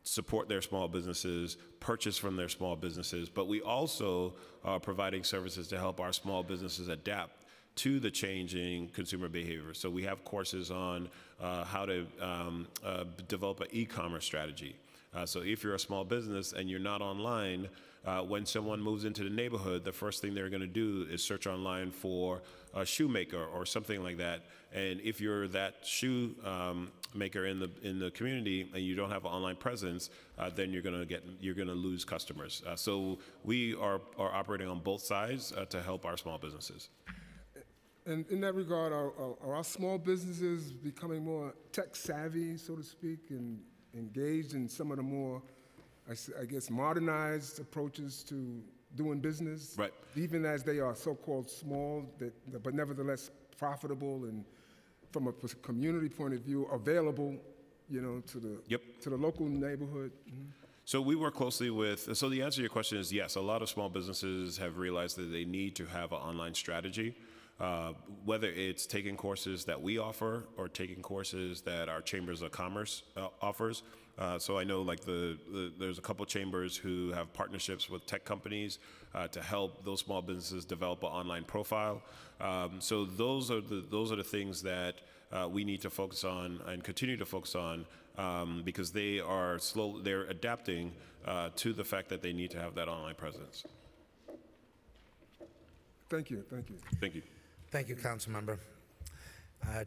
support their small businesses, purchase from their small businesses, but we also are providing services to help our small businesses adapt to the changing consumer behavior. So we have courses on uh, how to um, uh, develop an e-commerce strategy. Uh, so if you're a small business and you're not online, uh, when someone moves into the neighborhood, the first thing they're going to do is search online for a shoemaker or something like that. And if you're that shoe um, maker in the in the community and you don't have an online presence, uh, then you're going to get you're going to lose customers. Uh, so we are are operating on both sides uh, to help our small businesses. And in that regard, are, are our small businesses becoming more tech savvy, so to speak, and engaged in some of the more, I, s- I guess, modernized approaches to doing business? Right. Even as they are so-called small, that, but nevertheless profitable and from a community point of view, available, you know, to the, Yep. to the local neighborhood? Mhm. So we work closely with, so the answer to your question is yes, a lot of small businesses have realized that they need to have an online strategy. Uh, whether it's taking courses that we offer or taking courses that our chambers of commerce uh, offers. Uh, so I know like the, the there's a couple chambers who have partnerships with tech companies uh, to help those small businesses develop an online profile. Um, so those are the those are the things that uh, we need to focus on and continue to focus on um, because they are slow they're adapting uh, to the fact that they need to have that online presence. Thank you, thank you. Thank you. Thank you, Councilmember. Uh,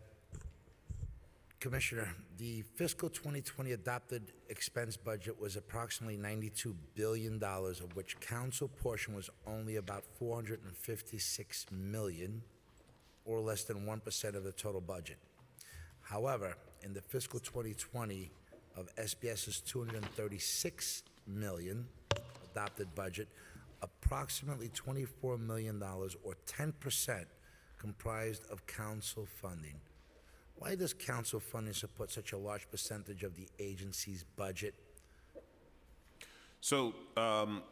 Commissioner, the fiscal 2020 adopted expense budget was approximately $92 billion, of which council portion was only about 456 million, or less than 1% of the total budget. However, in the fiscal 2020 of SBS's 236 million adopted budget, approximately $24 million, or 10%, comprised of council funding. Why does council funding support such a large percentage of the agency's budget? So, um,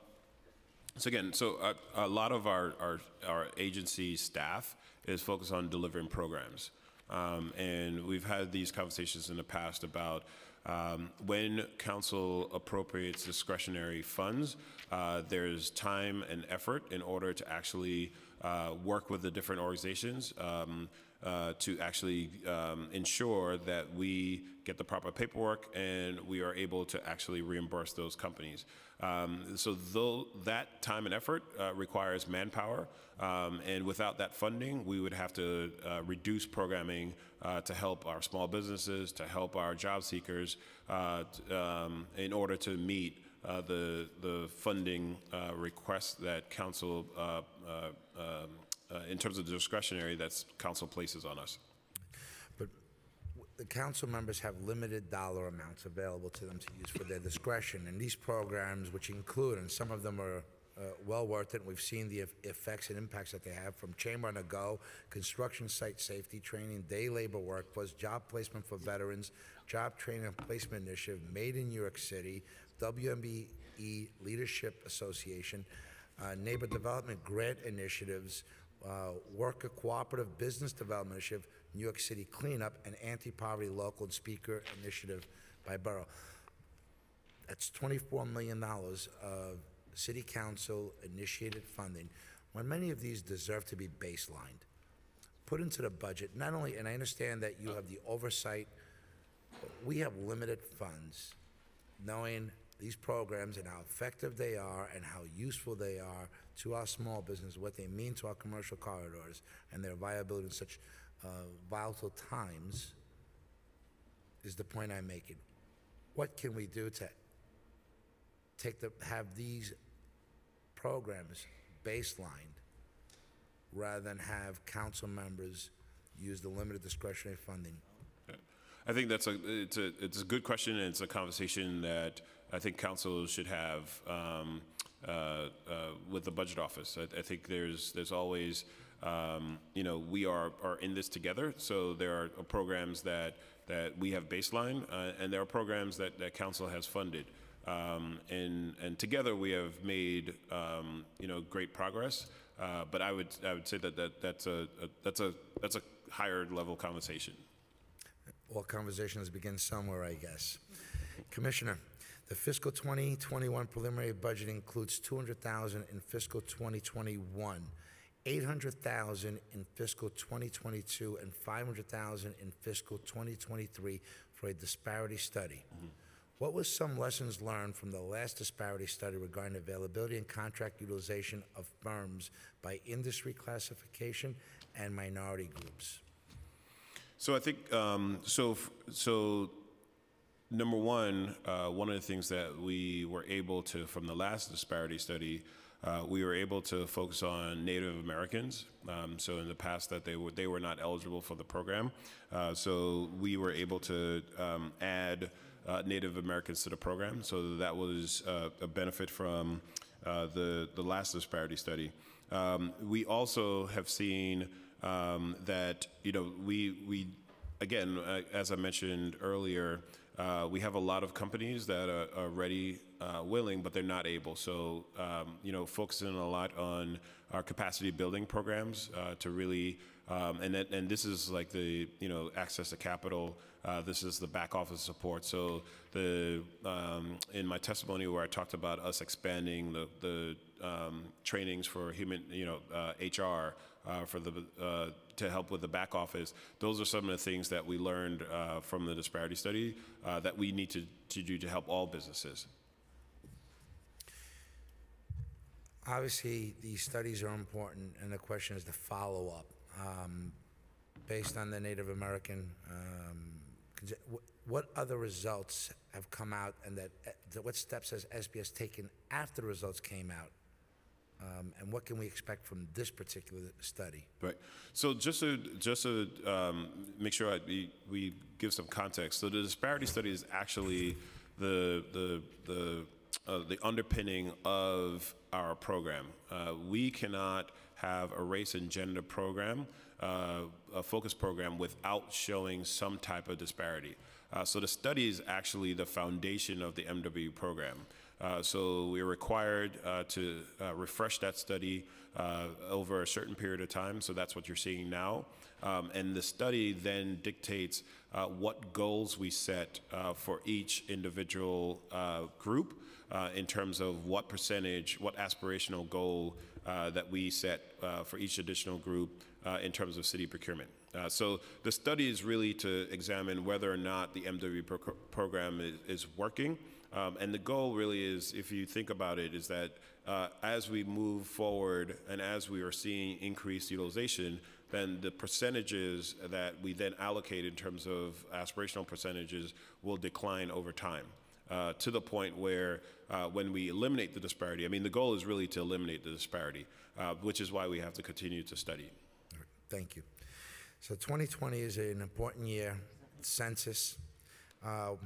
so again, so a, a lot of our, our, our agency staff is focused on delivering programs. Um, and we've had these conversations in the past about um, when council appropriates discretionary funds, uh, there's time and effort in order to actually uh, work with the different organizations um, uh, to actually um, ensure that we get the proper paperwork and we are able to actually reimburse those companies. Um, so though that time and effort uh, requires manpower, um, and without that funding, we would have to uh, reduce programming uh, to help our small businesses, to help our job seekers, uh, um, in order to meet uh, the the funding uh, requests that council, uh, in terms of the discretionary, that's council places on us. But the council members have limited dollar amounts available to them to use for their discretion, and these programs, which include, and some of them are uh, well worth it, we've seen the effects and impacts that they have, from Chamber on the Go, construction site safety training, day labor workforce, job placement for veterans, job training and placement initiative, Made in New York City, WMBE Leadership Association, uh, neighbor development grant initiatives, uh, worker cooperative business development initiative, New York City cleanup, and anti-poverty local and speaker initiative by borough. That's $24 million of city council initiated funding, when many of these deserve to be baselined. Put into the budget, not only, and I understand that you have the oversight, but we have limited funds, knowing these programs and how effective they are and how useful they are to our small business, what they mean to our commercial corridors, and their viability in such uh, volatile times, is the point I'm making. What can we do to take the, have these programs baselined rather than have council members use the limited discretionary funding? I think that's a it's a it's a good question, and it's a conversation that I think council should have um, uh, uh, with the budget office. I, I think there's there's always um, you know we are are in this together. So there are programs that that we have baseline, uh, and there are programs that that council has funded. Um, and and together we have made um, you know great progress. Uh, but I would I would say that, that that's a, a that's a that's a higher level conversation. All conversations begin somewhere, I guess. Commissioner, the fiscal 2021 preliminary budget includes 200,000 in fiscal 2021. 800,000 in fiscal 2022 and 500,000 in fiscal 2023 for a disparity study. What was some lessons learned from the last disparity study regarding availability and contract utilization of firms by industry classification and minority groups? So I think um, so. So number one, uh, one of the things that we were able to from the last disparity study, uh, we were able to focus on Native Americans. Um, so in the past, that they were they were not eligible for the program. Uh, so we were able to um, add uh, Native Americans to the program. So that was uh, a benefit from uh, the the last disparity study. Um, we also have seen um, that you know we we again as I mentioned earlier, uh, we have a lot of companies that are, are ready, uh, willing, but they're not able. So um, you know, focusing a lot on our capacity building programs uh, to really um, and that, and this is like the you know access to capital. Uh, this is the back office support. So the um, in my testimony where I talked about us expanding the the um, trainings for human you know uh, HR uh, for the uh, to help with the back office. Those are some of the things that we learned uh, from the disparity study uh, that we need to, to do to help all businesses. Obviously, these studies are important, and the question is the follow-up. Um, Based on the Native American, um, what other results have come out, and that what steps has SBS taken after the results came out? Um, And what can we expect from this particular study? Right. So just to just to um, make sure I, we, we give some context. So the disparity study is actually the the the uh, the underpinning of our program. Uh, we cannot have a race and gender program, uh, a focus program, without showing some type of disparity. Uh, so the study is actually the foundation of the MW program. Uh, so we're required uh, to uh, refresh that study uh, over a certain period of time. So that's what you're seeing now. Um, and the study then dictates uh, what goals we set for each individual group in terms of what percentage, what aspirational goal that we set for each additional group in terms of city procurement. Uh, so the study is really to examine whether or not the MW pro- program is, is working. Um, and the goal really is, if you think about it, is that uh, as we move forward and as we are seeing increased utilization, then the percentages that we then allocate in terms of aspirational percentages will decline over time. Uh, to the point where uh, when we eliminate the disparity, I mean, the goal is really to eliminate the disparity, uh, which is why we have to continue to study. Thank you. So 2020 is an important year, census. Um,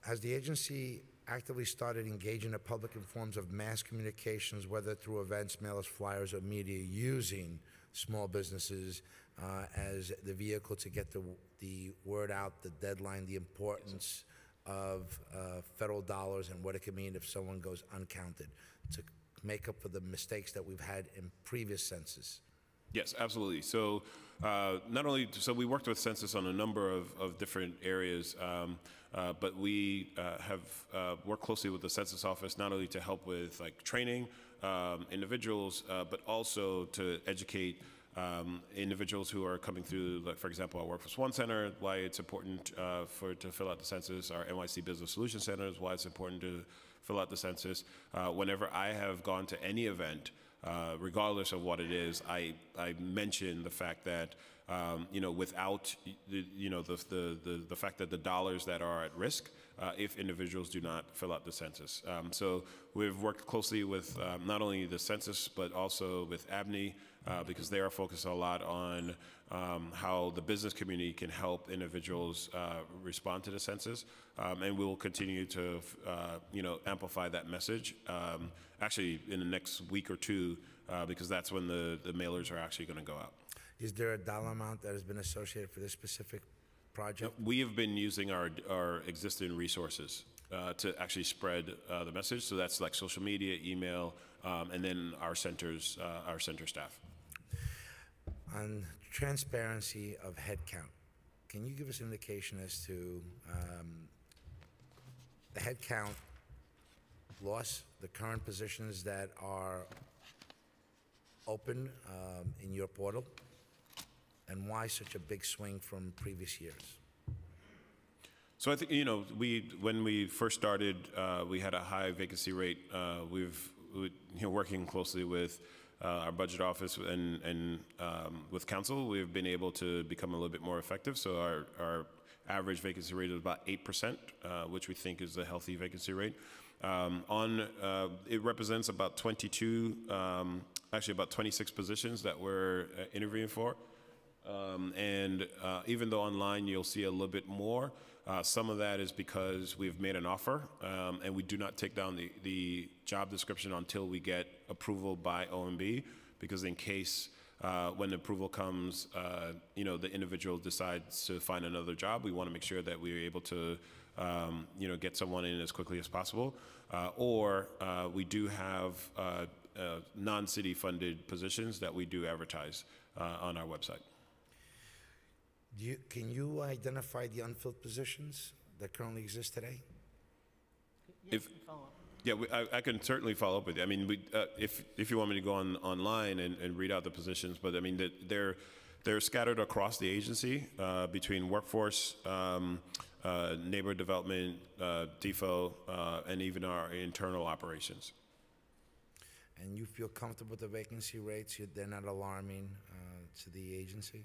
Has the agency actively started engaging the public in forms of mass communications, whether through events, mailers, flyers, or media, using small businesses uh, as the vehicle to get the, the word out, the deadline, the importance of uh, federal dollars and what it could mean if someone goes uncounted, to make up for the mistakes that we've had in previous census? Yes, absolutely. So uh, not only, so we worked with Census on a number of, of different areas, um, uh, but we uh, have uh, worked closely with the Census Office not only to help with like training um, individuals, uh, but also to educate um, individuals who are coming through, like for example, our Workforce One Center, why it's important uh, for to fill out the census, our NYC Business Solution Centers, why it's important to fill out the census. Uh, whenever I have gone to any event, regardless of what it is, I, I mention the fact that um, you know without the, you know the, the, the, the fact that the dollars that are at risk uh, if individuals do not fill out the census. Um, so we've worked closely with um, not only the census but also with ABNY uh, because they are focused a lot on um, how the business community can help individuals uh, respond to the census, um, and we will continue to, uh, you know, amplify that message. Um, actually, in the next week or two, uh, because that's when the, the mailers are actually going to go out. Is there a dollar amount that has been associated for this specific project? We have been using our our existing resources uh, to actually spread uh, the message. So that's like social media, email, um, and then our centers, uh, our center staff. On transparency of headcount, can you give us an indication as to um, the headcount loss, the current positions that are open um, in your portal? And why such a big swing from previous years? So I think, you know, we, when we first started, uh, we had a high vacancy rate. Uh, We've, we- you know, working closely with uh, our budget office and, and um, with council, we've been able to become a little bit more effective. So our, our average vacancy rate is about 8%, uh, which we think is a healthy vacancy rate. Um, On, uh, it represents about 22, um, actually about 26 positions that we're uh, interviewing for. Um, and uh, even though online you'll see a little bit more, uh, some of that is because we've made an offer um, and we do not take down the, the job description until we get approval by OMB because in case uh, when approval comes, uh, you know, the individual decides to find another job, we want to make sure that we're able to, um, you know, get someone in as quickly as possible. Uh, or uh, we do have non-city funded positions that we do advertise on our website. Do you, can you identify the unfilled positions that currently exist today? If, yeah, we, I, I can certainly follow up with you. I mean, we, uh, if, if you want me to go on, online and, and read out the positions, but I mean, that they're, they're scattered across the agency, uh, between workforce, um, uh, neighborhood development, uh, DFO, uh, and even our internal operations. And you feel comfortable with the vacancy rates? They're not alarming uh, to the agency?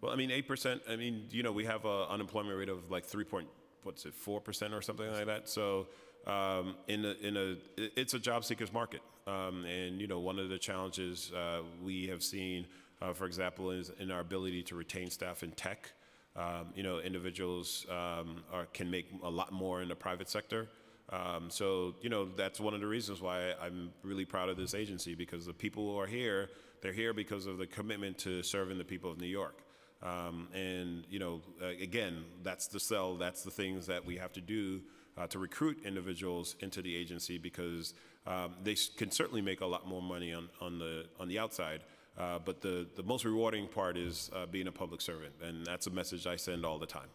Well, I mean, eight percent. I mean, you know, we have an unemployment rate of like three point, what's it, four percent or something like that. So, um, in a, in a, it's a job seekers market, um, and you know, one of the challenges uh, we have seen, uh, for example, is in our ability to retain staff in tech. Um, you know, individuals um, are, can make a lot more in the private sector. Um, so, you know, that's one of the reasons why I'm really proud of this agency because the people who are here, they're here because of the commitment to serving the people of New York. Um, and, you know, uh, again, that's the sell, that's the things that we have to do uh, to recruit individuals into the agency because um, they can certainly make a lot more money on, on, the, on the outside. Uh, but the, the most rewarding part is uh, being a public servant. And that's a message I send all the time.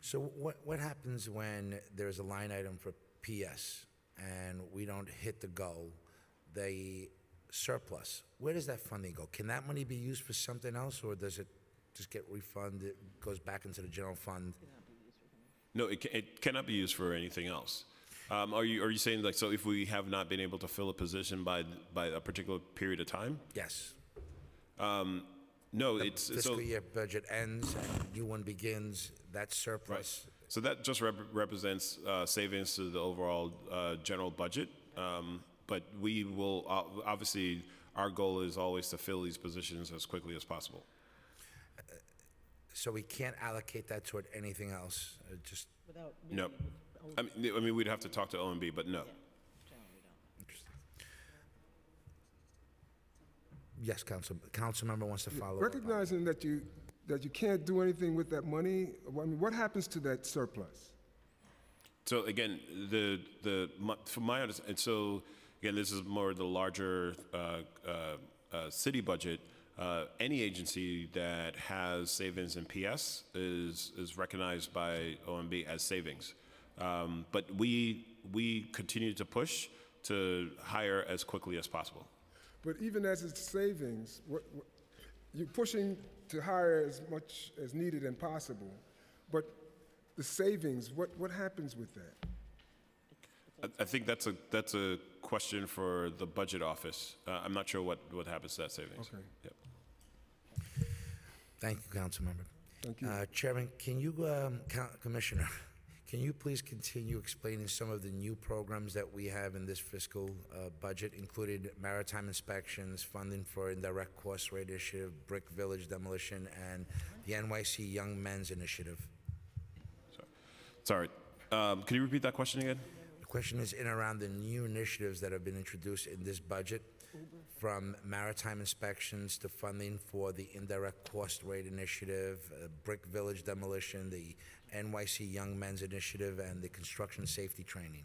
So what, what happens when there's a line item for PS and we don't hit the goal, the surplus? Where does that funding go? Can that money be used for something else or does it just get refunded, it goes back into the general fund? No, it, ca- it cannot be used for anything else. Um, are you are you saying like so if we have not been able to fill a position by by a particular period of time? Yes. No, it's Fiscal so year budget ends and new one begins, that surplus. So that just rep- represents uh, savings to the overall uh, general budget. Um, but we will uh, obviously our goal is always to fill these positions as quickly as possible. So we can't allocate that toward anything else, uh, just, No, I mean, I mean we'd have to talk to OMB, but no. yes, council, council member wants to follow up. Recognizing that you, that you can't do anything with that money, I mean, what happens to that surplus? So again, the the my- from my understanding, so again, this is more the larger uh, uh, uh, city budget. Uh, any agency that has savings in PS is is recognized by OMB as savings. Um, but we we continue to push to hire as quickly as possible. But even as it's savings, what, what, you're pushing to hire as much as needed and possible, but the savings, what, what happens with that? I, I think that's a that's a question for the budget office. Uh, I'm not sure what what happens to that savings. Okay. Yep. Thank you, council member. Thank you. Uh, Chairman, can you, um, Co- Commissioner, can you please continue explaining some of the new programs that we have in this fiscal uh, budget, including maritime inspections, funding for indirect cost rate issue, Brick Village demolition, and the NYC Young Men's Initiative? Sorry. Um, can you repeat that question again? The question is in around the new initiatives that have been introduced in this budget, from maritime inspections to funding for the indirect cost rate initiative, uh, Brick Village demolition, the NYC Young Men's Initiative, and the construction safety training.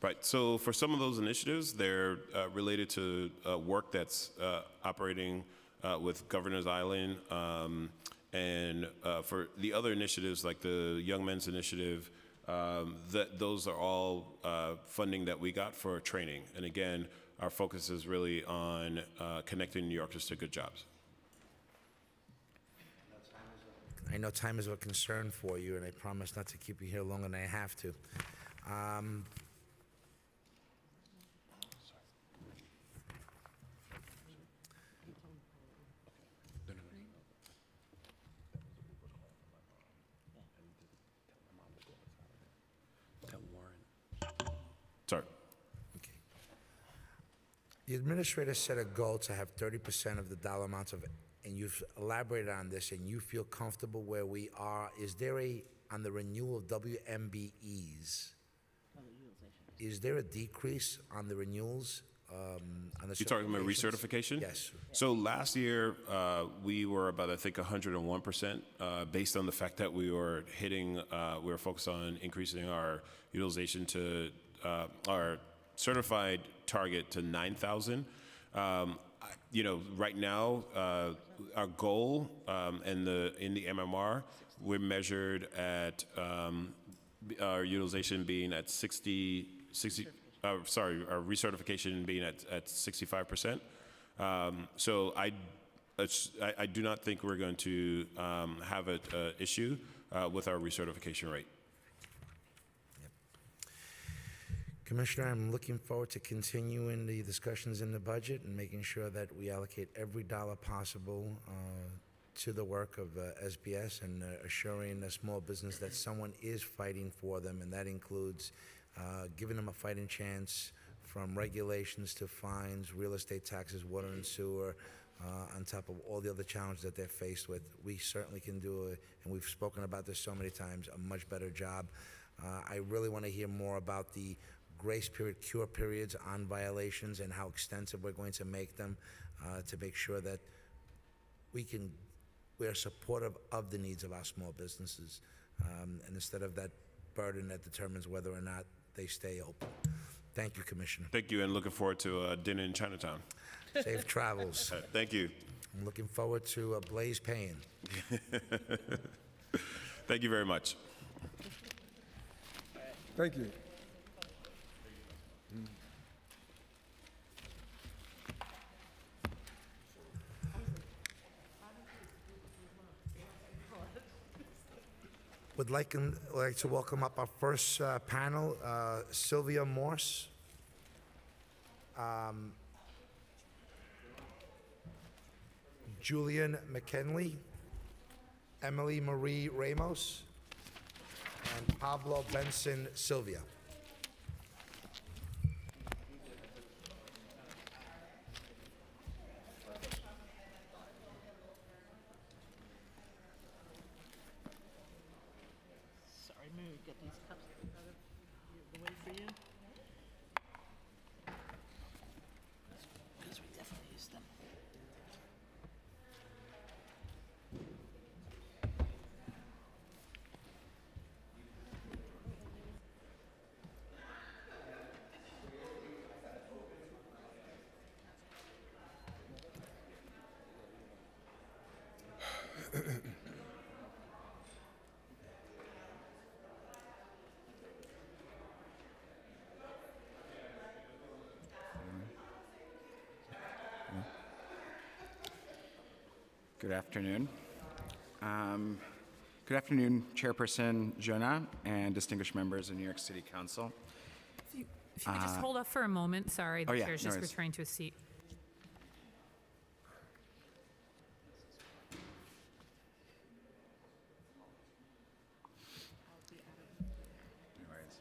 Right. So for some of those initiatives, they're uh, related to uh, work that's uh, operating uh, with Governor's Island. Um, and uh, for the other initiatives, like the Young Men's Initiative, um, that those are all uh, funding that we got for training. And again, our focus is really on uh, connecting New Yorkers to good jobs. I know time is a concern for you, and I promise not to keep you here longer than I have to. Um, Sorry. The administrator set a goal to have thirty percent of the dollar amounts of, and you've elaborated on this, and you feel comfortable where we are. Is there a, on the renewal of WMBEs? Is there a decrease on the renewals? um, on the You're talking about certifications? recertification? Yes. So last year, uh, we were about, I think, 101%, uh, based on the fact that we were hitting, uh, we were focused on increasing our utilization to, uh, our certified target to 9,000. Um, You know, right now, uh, our goal um, in the, in the MMR, we're measured at um, our utilization being at 60, 60, uh, sorry, our recertification being at, at 65%. Um, So I, I, I do not think we're going to um, have an issue uh, with our recertification rate. Commissioner, I'm looking forward to continuing the discussions in the budget and making sure that we allocate every dollar possible uh, to the work of uh, SBS and uh, assuring the small business that someone is fighting for them, and that includes uh, giving them a fighting chance from regulations to fines, real estate taxes, water and sewer, uh, on top of all the other challenges that they're faced with. We certainly can do, a- and we've spoken about this so many times, a much better job. Uh, I really want to hear more about the grace period, cure periods on violations and how extensive we're going to make them uh, to make sure that we can, we are supportive of the needs of our small businesses. um, And instead of that burden that determines whether or not they stay open. Thank you, Commissioner. Thank you, and looking forward to uh, dinner in Chinatown. Safe travels. Uh, Thank you. I'm looking forward to uh, Blaze Payne. Thank you very much. Thank you. Would like, like to welcome up our first uh, panel, uh, Sylvia Morse. um, Julian McKinley, Emily Marie Ramos, and Pablo Benson Sylvia. Sorry, maybe get these cups out of the way for you. Because we definitely use them. Good afternoon. Um, Good afternoon, Chairperson Gjonaj and distinguished members of New York City Council. If you could just hold up for a moment, sorry, the oh, yeah, chair's no just worries. returning to a seat. No worries.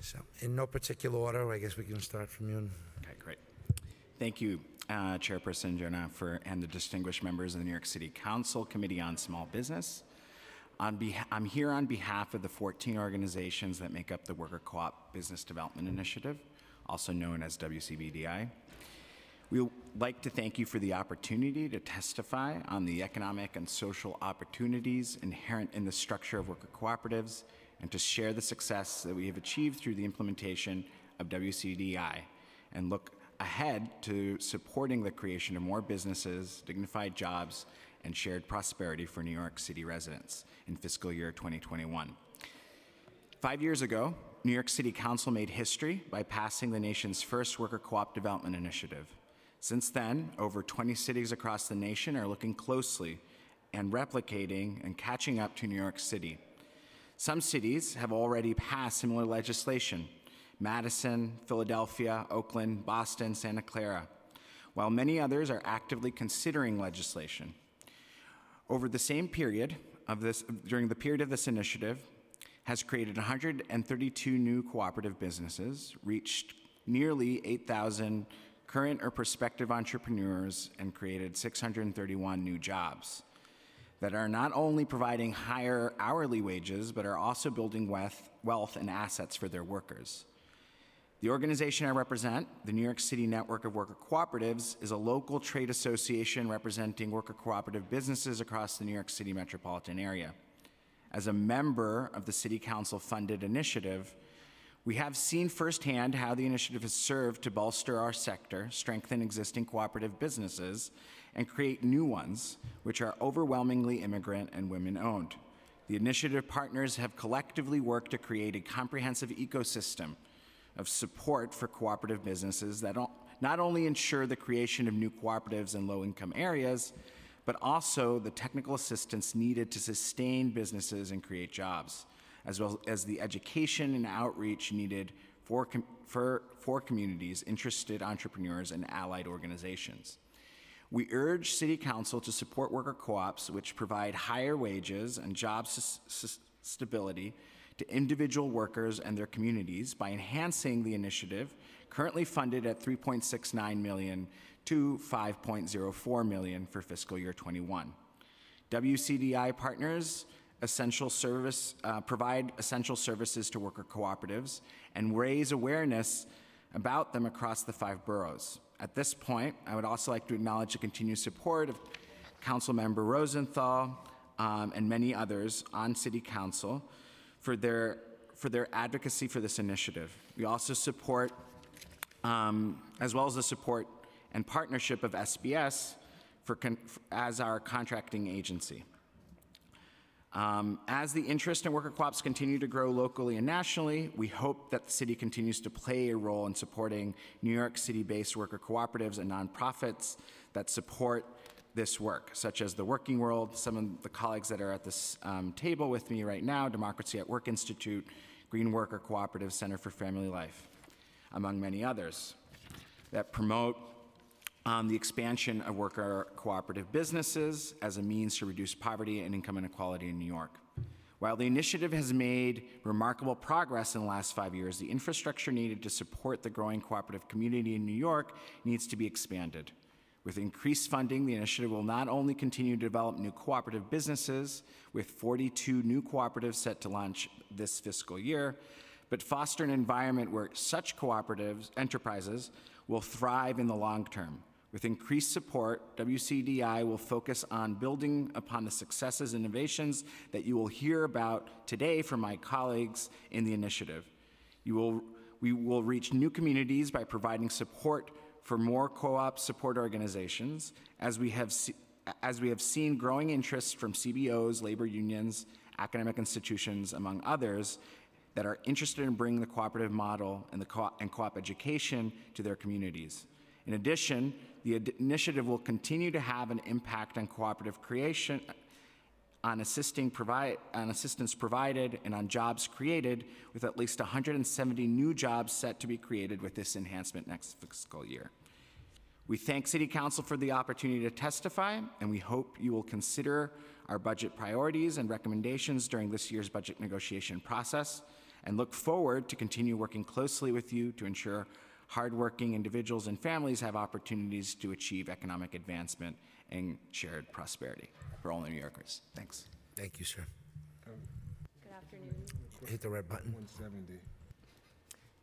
So, in no particular order, I guess we can start from you. Okay, great. Thank you, uh, Chairperson Gjonaj, for, and the distinguished members of the New York City Council Committee on Small Business. On I'm here on behalf of the 14 organizations that make up the Worker Co-op Business Development Initiative, also known as WCBDI. We would like to thank you for the opportunity to testify on the economic and social opportunities inherent in the structure of worker cooperatives and to share the success that we have achieved through the implementation of WCDI and look ahead to supporting the creation of more businesses, dignified jobs, and shared prosperity for New York City residents in fiscal year 2021. Five years ago, New York City Council made history by passing the nation's first worker co op development initiative. Since then, over 20 cities across the nation are looking closely and replicating and catching up to New York City. Some cities have already passed similar legislation. Madison, Philadelphia, Oakland, Boston, Santa Clara, while many others are actively considering legislation. Over the same period of this, during the period of this initiative, has created 132 new cooperative businesses, reached nearly 8,000 current or prospective entrepreneurs, and created 631 new jobs that are not only providing higher hourly wages, but are also building wealth, wealth and assets for their workers. The organization I represent, the New York City Network of Worker Cooperatives, is a local trade association representing worker cooperative businesses across the New York City metropolitan area. As a member of the City Council funded initiative, we have seen firsthand how the initiative has served to bolster our sector, strengthen existing cooperative businesses, and create new ones, which are overwhelmingly immigrant and women owned. The initiative partners have collectively worked to create a comprehensive ecosystem of support for cooperative businesses that not only ensure the creation of new cooperatives in low income areas, but also the technical assistance needed to sustain businesses and create jobs, as well as the education and outreach needed for, for, for communities, interested entrepreneurs, and allied organizations. We urge City Council to support worker co ops, which provide higher wages and job stability to individual workers and their communities by enhancing the initiative, currently funded at 3.69 million to 5.04 million for fiscal year 21. WCDI partners essential service uh, provide essential services to worker cooperatives and raise awareness about them across the five boroughs. At this point, I would also like to acknowledge the continued support of Councilmember Rosenthal um, and many others on City Council for their, for their advocacy for this initiative. We also support, um, as well as the support and partnership of SBS for as our contracting agency. Um, as the interest in worker co-ops continue to grow locally and nationally, we hope that the city continues to play a role in supporting New York City-based worker cooperatives and nonprofits that support this work, such as the Working World, some of the colleagues that are at this um, table with me right now, Democracy at Work Institute, Green Worker Cooperative Center for Family Life, among many others, that promote um, the expansion of worker cooperative businesses as a means to reduce poverty and income inequality in New York. While the initiative has made remarkable progress in the last five years, the infrastructure needed to support the growing cooperative community in New York needs to be expanded. With increased funding, the initiative will not only continue to develop new cooperative businesses, with 42 new cooperatives set to launch this fiscal year, but foster an environment where such cooperatives, enterprises, will thrive in the long term. With increased support, WCDI will focus on building upon the successes and innovations that you will hear about today from my colleagues in the initiative. You will, we will reach new communities by providing support for more co-op support organizations, as we have, as we have seen growing interest from CBOs, labor unions, academic institutions, among others, that are interested in bringing the cooperative model and, the co- and co-op education to their communities. In addition, the initiative will continue to have an impact on cooperative creation, on assisting provide, on assistance provided, and on jobs created, with at least 170 new jobs set to be created with this enhancement next fiscal year. We thank City Council for the opportunity to testify, and we hope you will consider our budget priorities and recommendations during this year's budget negotiation process, and look forward to continue working closely with you to ensure hardworking individuals and families have opportunities to achieve economic advancement and shared prosperity for all New Yorkers. Thanks. Thank you, sir. Good afternoon. Hit the red button. 170.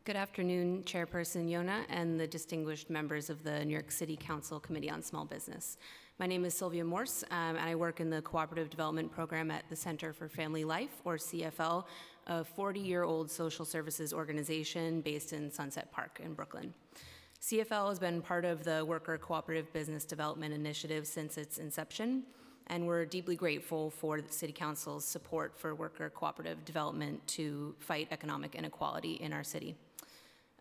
Good afternoon, Chairperson Gjonaj and the distinguished members of the New York City Council Committee on Small Business. My name is Sylvia Morse, um, and I work in the Cooperative Development Program at the Center for Family Life, or CFL, a 40-year-old social services organization based in Sunset Park in Brooklyn. CFL has been part of the Worker Cooperative Business Development Initiative since its inception, and we're deeply grateful for the City Council's support for worker cooperative development to fight economic inequality in our city.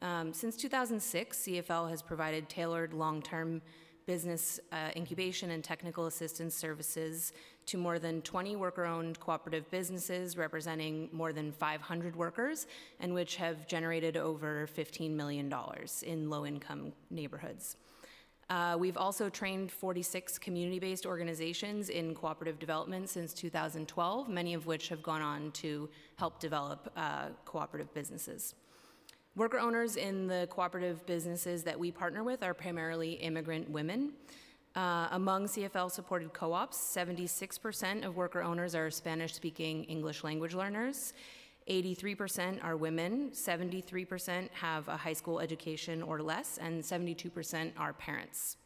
Um, since 2006, CFL has provided tailored long-term business uh, incubation and technical assistance services to more than 20 worker-owned cooperative businesses representing more than 500 workers and which have generated over $15 million in low-income neighborhoods. Uh, we've also trained 46 community-based organizations in cooperative development since 2012, many of which have gone on to help develop uh, cooperative businesses. Worker owners in the cooperative businesses that we partner with are primarily immigrant women. Uh, among CFL supported co ops, 76% of worker owners are Spanish speaking English language learners, 83% are women, 73% have a high school education or less, and 72% are parents.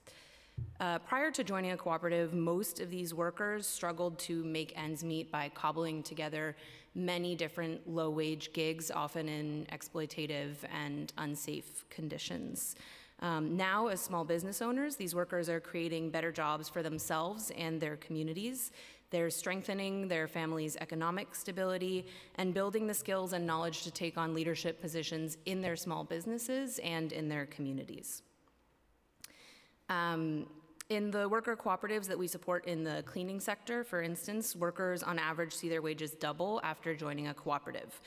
Uh, prior to joining a cooperative, most of these workers struggled to make ends meet by cobbling together many different low wage gigs, often in exploitative and unsafe conditions. Um, now, as small business owners, these workers are creating better jobs for themselves and their communities. They're strengthening their family's economic stability and building the skills and knowledge to take on leadership positions in their small businesses and in their communities. Um, in the worker cooperatives that we support in the cleaning sector, for instance, workers on average see their wages double after joining a cooperative.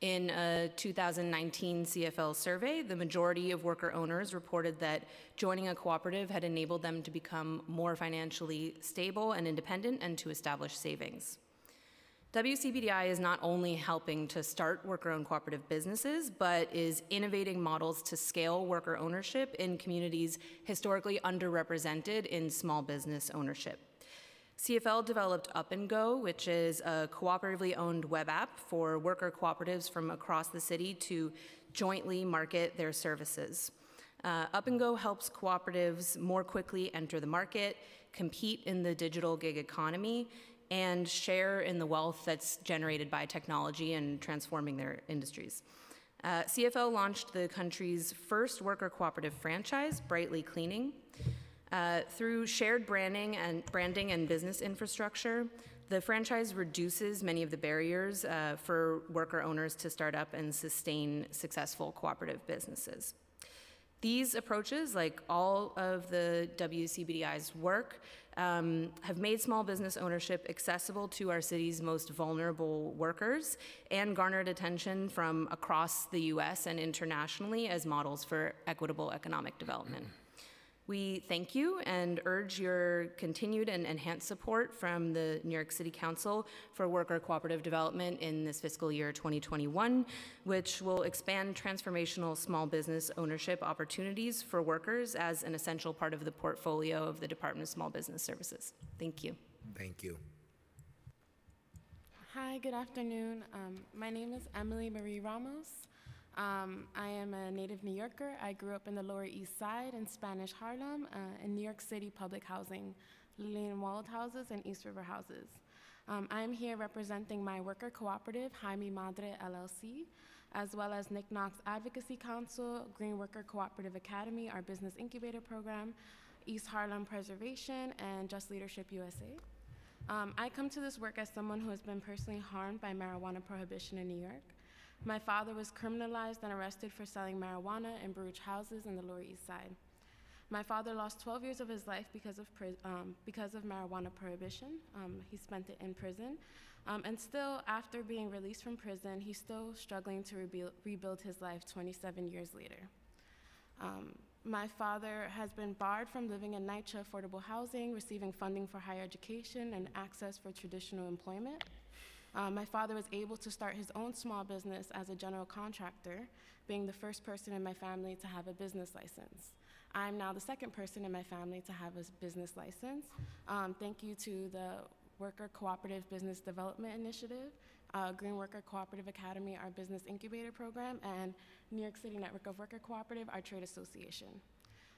In a 2019 CFL survey, the majority of worker owners reported that joining a cooperative had enabled them to become more financially stable and independent and to establish savings. WCBDI is not only helping to start worker owned cooperative businesses, but is innovating models to scale worker ownership in communities historically underrepresented in small business ownership. CFL developed Up and Go, which is a cooperatively owned web app for worker cooperatives from across the city to jointly market their services. Uh, Up and Go helps cooperatives more quickly enter the market, compete in the digital gig economy, and share in the wealth that's generated by technology and transforming their industries. Uh, CFL launched the country's first worker cooperative franchise, Brightly Cleaning. Uh, through shared branding and branding and business infrastructure, the franchise reduces many of the barriers uh, for worker owners to start up and sustain successful cooperative businesses. These approaches, like all of the WCBDI's work, um, have made small business ownership accessible to our city's most vulnerable workers and garnered attention from across the US and internationally as models for equitable economic development. We thank you and urge your continued and enhanced support from the New York City Council for worker cooperative development in this fiscal year 2021, which will expand transformational small business ownership opportunities for workers as an essential part of the portfolio of the Department of Small Business Services. Thank you. Thank you. Hi, good afternoon. Um, my name is Emily Marie Ramos. Um, I am a native New Yorker. I grew up in the Lower East Side in Spanish Harlem, uh, in New York City public housing, Lillian Wald houses and East River houses. Um, I am here representing my worker cooperative, Jaime Madre LLC, as well as Nick Knox Advocacy Council, Green Worker Cooperative Academy, our business incubator program, East Harlem Preservation, and Just Leadership USA. Um, I come to this work as someone who has been personally harmed by marijuana prohibition in New York. My father was criminalized and arrested for selling marijuana in Baruch houses in the Lower East Side. My father lost 12 years of his life because of, um, because of marijuana prohibition. Um, he spent it in prison. Um, and still, after being released from prison, he's still struggling to rebuild, rebuild his life 27 years later. Um, my father has been barred from living in NYCHA affordable housing, receiving funding for higher education, and access for traditional employment. Um, my father was able to start his own small business as a general contractor, being the first person in my family to have a business license. I'm now the second person in my family to have a business license. Um, thank you to the Worker Cooperative Business Development Initiative uh, Green Worker Cooperative Academy, our business incubator program, and New York City Network of Worker Cooperative, our trade association.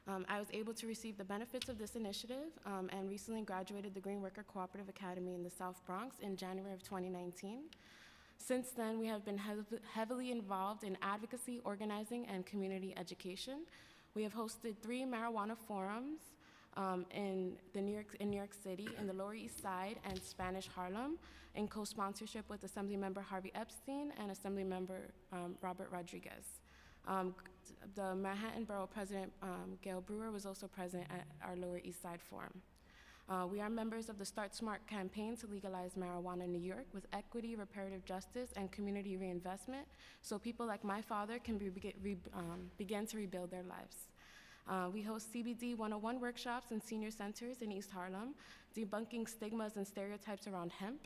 Um, I was able to receive the benefits of this initiative um, and recently graduated the Green Worker Cooperative Academy in the South Bronx in January of 2019. Since then, we have been heav- heavily involved in advocacy, organizing, and community education. We have hosted three marijuana forums um, in, the New York, in New York City, in the Lower East Side, and Spanish Harlem, in co-sponsorship with Assemblymember Harvey Epstein and Assemblymember um, Robert Rodriguez. Um, the Manhattan Borough President, um, Gale Brewer, was also present at our Lower East Side Forum. Uh, we are members of the Start Smart campaign to legalize marijuana in New York with equity, reparative justice, and community reinvestment so people like my father can be, re, um, begin to rebuild their lives. Uh, we host CBD 101 workshops in senior centers in East Harlem, debunking stigmas and stereotypes around hemp,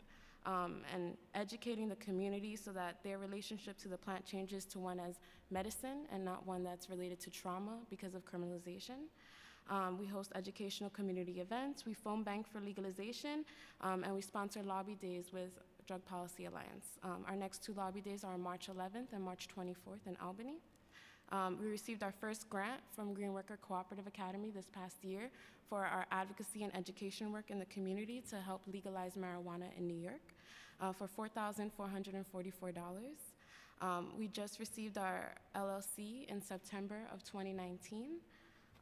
um, and educating the community so that their relationship to the plant changes to one as medicine and not one that's related to trauma because of criminalization. Um, we host educational community events, we phone bank for legalization, um, and we sponsor lobby days with Drug Policy Alliance. Um, our next two lobby days are March 11th and March 24th in Albany. Um, we received our first grant from Green Worker Cooperative Academy this past year for our advocacy and education work in the community to help legalize marijuana in New York uh, for $4,444. Um, we just received our LLC in September of 2019.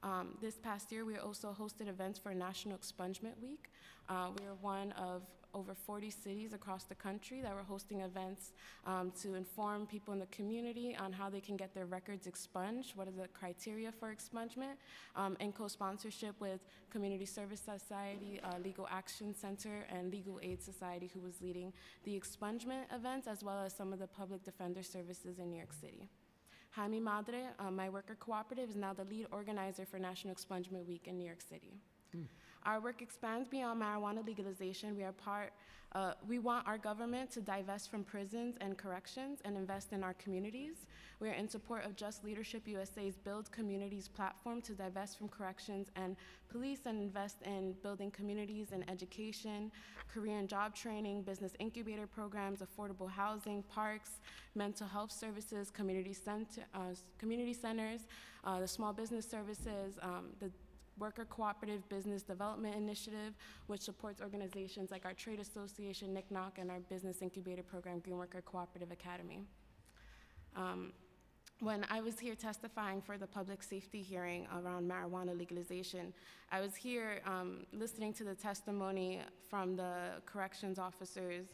Um, this past year, we also hosted events for National Expungement Week. Uh, we are one of over 40 cities across the country that were hosting events um, to inform people in the community on how they can get their records expunged, what are the criteria for expungement, um, in co-sponsorship with Community Service Society, uh, Legal Action Center, and Legal Aid Society, who was leading the expungement events, as well as some of the public defender services in New York City. Jaime Madre, uh, my worker cooperative, is now the lead organizer for National Expungement Week in New York City. Our work expands beyond marijuana legalization. We are part, uh, we want our government to divest from prisons and corrections and invest in our communities. We are in support of Just Leadership USA's Build Communities platform to divest from corrections and police and invest in building communities in education, career and job training, business incubator programs, affordable housing, parks, mental health services, community, center, uh, community centers, uh, the small business services, um, the Worker Cooperative Business Development Initiative, which supports organizations like our trade association, NICNOC, and our business incubator program, Green Worker Cooperative Academy. Um, when I was here testifying for the public safety hearing around marijuana legalization, I was here um, listening to the testimony from the corrections officers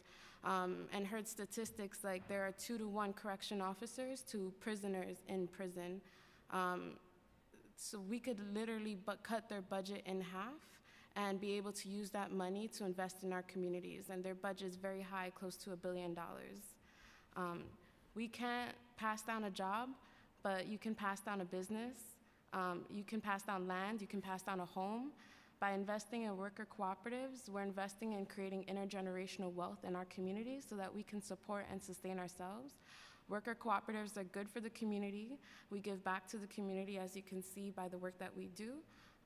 um, and heard statistics like there are two to one correction officers to prisoners in prison. Um, so we could literally but cut their budget in half and be able to use that money to invest in our communities. And their budget is very high, close to a billion dollars. Um, we can't pass down a job, but you can pass down a business. Um, you can pass down land. You can pass down a home. By investing in worker cooperatives, we're investing in creating intergenerational wealth in our communities so that we can support and sustain ourselves. Worker cooperatives are good for the community. We give back to the community, as you can see by the work that we do.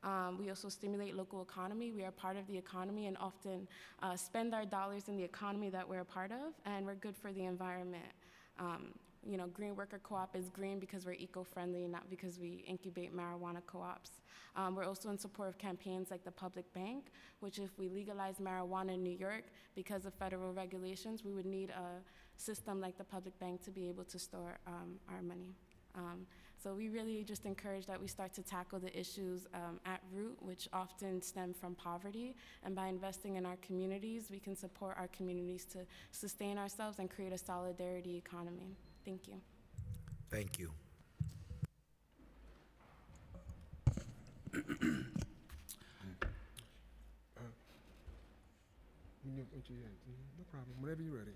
Um, we also stimulate local economy. We are part of the economy and often uh, spend our dollars in the economy that we're a part of, and we're good for the environment. Um, you know, Green Worker Co-op is green because we're eco-friendly, not because we incubate marijuana co-ops. Um, we're also in support of campaigns like the Public Bank, which if we legalize marijuana in New York, because of federal regulations, we would need a system like the Public Bank to be able to store um, our money. Um, so we really just encourage that we start to tackle the issues um, at root, which often stem from poverty. And by investing in our communities, we can support our communities to sustain ourselves and create a solidarity economy. Thank you. Thank you. When you- when you- yeah, mhm, No problem, whenever you're ready.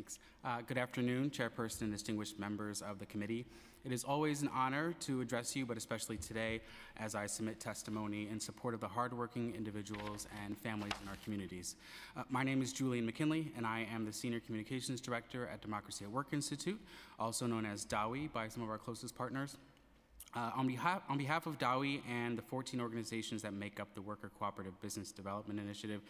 Thanks. Uh, Good afternoon, Chairperson and distinguished members of the committee. It is always an honor to address you, but especially today as I submit testimony in support of the hardworking individuals and families in our communities. Uh, My name is Julian McKinley, and I am the Senior Communications Director at Democracy at Work Institute, also known as DAWI by some of our closest partners. Uh, on, behalf, on behalf of DAWI and the 14 organizations that make up the Worker Cooperative Business Development Initiative,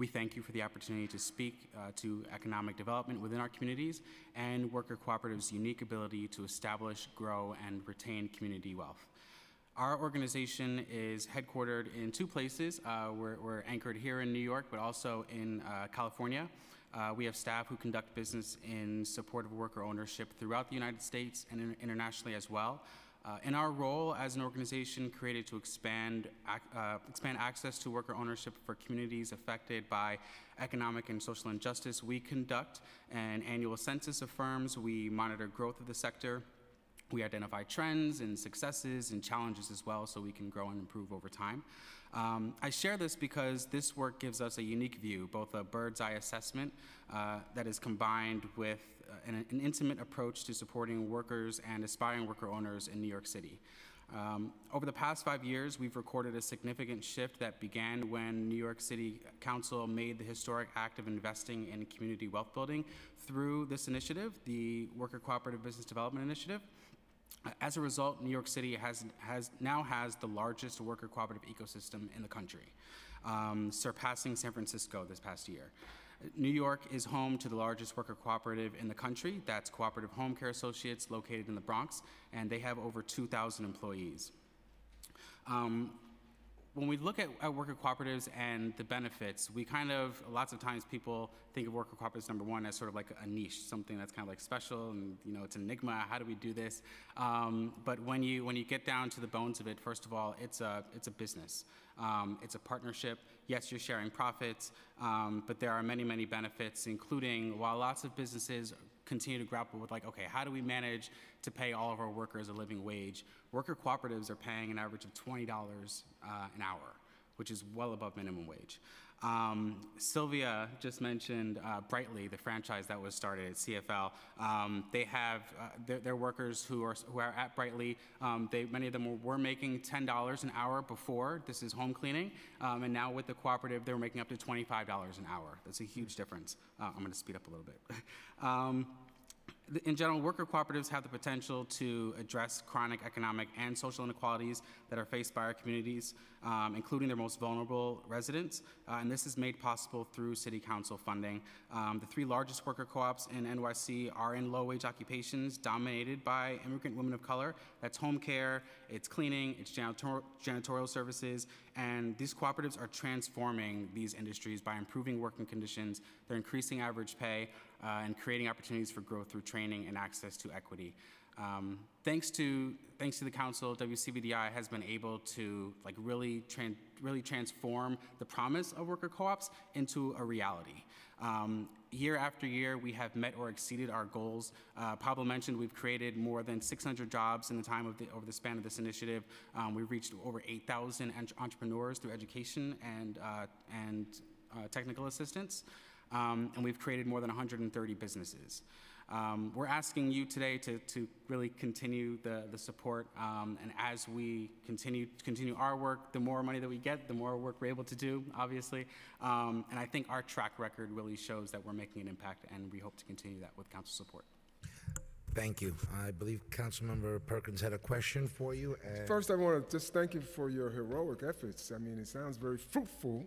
we thank you for the opportunity to speak uh, to economic development within our communities and Worker Cooperative's unique ability to establish, grow, and retain community wealth. Our organization is headquartered in two places. Uh, we're, we're anchored here in New York, but also in uh, California. Uh, we have staff who conduct business in support of worker ownership throughout the United States and in- internationally as well. Uh, in our role as an organization created to expand, uh, expand access to worker ownership for communities affected by economic and social injustice, we conduct an annual census of firms, we monitor growth of the sector, we identify trends and successes and challenges as well so we can grow and improve over time. Um, I share this because this work gives us a unique view, both a bird's eye assessment uh, that is combined with an, an intimate approach to supporting workers and aspiring worker owners in New York City. Um, over the past five years, we've recorded a significant shift that began when New York City Council made the historic act of investing in community wealth building through this initiative, the Worker Cooperative Business Development Initiative. As a result, New York City has, has now has the largest worker cooperative ecosystem in the country, um, surpassing San Francisco this past year. New York is home to the largest worker cooperative in the country. That's Cooperative Home Care Associates, located in the Bronx, and they have over 2,000 employees. Um, when we look at, at, worker cooperatives and the benefits, we kind of, lots of times people think of worker cooperatives, number one, as sort of like a niche, something that's kind of like special and, you know, it's an enigma, how do we do this? Um, but when you, when you get down to the bones of it, first of all, it's a, it's a business. Um, it's a partnership. Yes, you're sharing profits, um, but there are many, many benefits, including while lots of businesses continue to grapple with like, okay, how do we manage to pay all of our workers a living wage? Worker cooperatives are paying an average of $20 uh, an hour, which is well above minimum wage. Um, Sylvia just mentioned uh, Brightly, the franchise that was started at CFL. Um, they have uh, their, their, workers who are who are at Brightly. Um, they many of them were, were, making ten dollars an hour before. This is home cleaning, um, and now with the cooperative, they're making up to twenty five dollars an hour. That's a huge difference. Uh, I'm going to speed up a little bit. Um, in general, worker cooperatives have the potential to address chronic economic and social inequalities that are faced by our communities, um, including their most vulnerable residents, uh, and this is made possible through City Council funding. Um, the three largest worker co-ops in NYC are in low-wage occupations dominated by immigrant women of color. That's home care, it's cleaning, it's janitor janitorial services, and these cooperatives are transforming these industries by improving working conditions, they're increasing average pay, uh, and creating opportunities for growth through training and access to equity. Um, thanks to thanks to the council, WCBDI has been able to like really tran really transform the promise of worker co-ops into a reality. Um, year after year, we have met or exceeded our goals. Uh, Pablo mentioned we've created more than 600 jobs in the time of the, over the span of this initiative. Um, we've reached over 8,000 entrepreneurs through education and uh, and uh, technical assistance um, and we've created more than 130 businesses. Um, we're asking you today to, to really continue the, the support, um, and as we continue continue our work, the more money that we get, the more work we're able to do, obviously. Um, and I think our track record really shows that we're making an impact, and we hope to continue that with council support. Thank you. I believe Councilmember Perkins had a question for you. First, I want to just thank you for your heroic efforts. I mean, it sounds very fruitful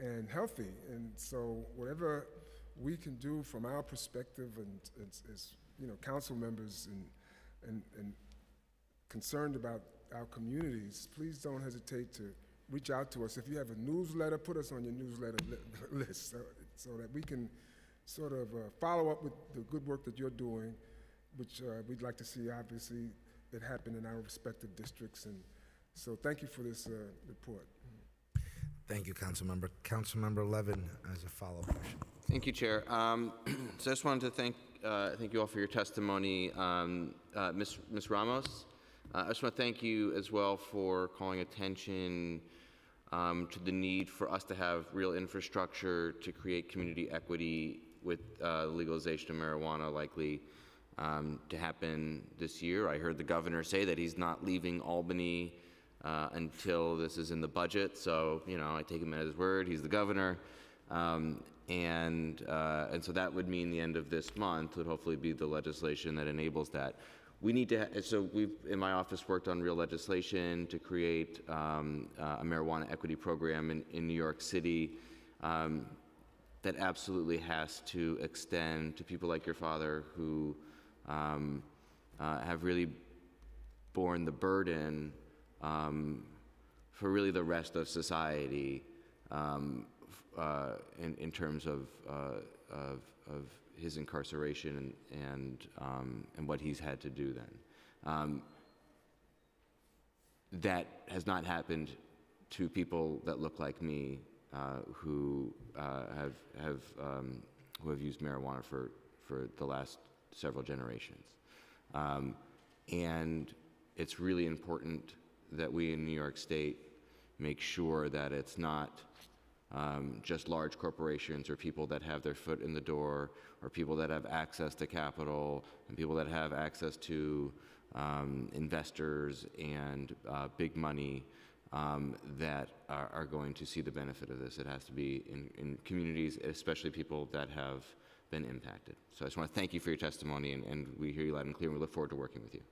and healthy. And so, whatever we can do from our perspective and as, as you know, council members and, and, and concerned about our communities, please don't hesitate to reach out to us. If you have a newsletter, put us on your newsletter li list so, so, that we can sort of uh, follow up with the good work that you're doing, which uh, we'd like to see, obviously, it happen in our respective districts. And so thank you for this uh, report. Thank you, Councilmember. Councilmember Levin has a follow-up question. Thank you, Chair. Um, so I just wanted to thank uh, thank you all for your testimony, um, uh, Ms. Ramos. Uh, I just want to thank you as well for calling attention um, to the need for us to have real infrastructure to create community equity with uh, legalization of marijuana likely um, to happen this year. I heard the governor say that he's not leaving Albany uh, until this is in the budget. So, you know, I take him at his word. He's the governor. Um, and, uh, and so that would mean the end of this month would hopefully be the legislation that enables that. we need to, so we've, in my office, worked on real legislation to create um, uh, a marijuana equity program in, in New York City um, that absolutely has to extend to people like your father who um, uh, have really borne the burden um, for really the rest of society um, uh, in, in terms of, uh, of, of his incarceration and, and, um, and what he's had to do then. Um, that has not happened to people that look like me uh, who uh, have, have, um, who have used marijuana for, for the last several generations. Um, and it's really important that we in New York State make sure that it's not um, just large corporations or people that have their foot in the door or people that have access to capital and people that have access to um, investors and uh, big money um, that are, are going to see the benefit of this. It has to be in, in communities, especially people that have been impacted. So I just want to thank you for your testimony, and, and we hear you loud and clear, and we look forward to working with you.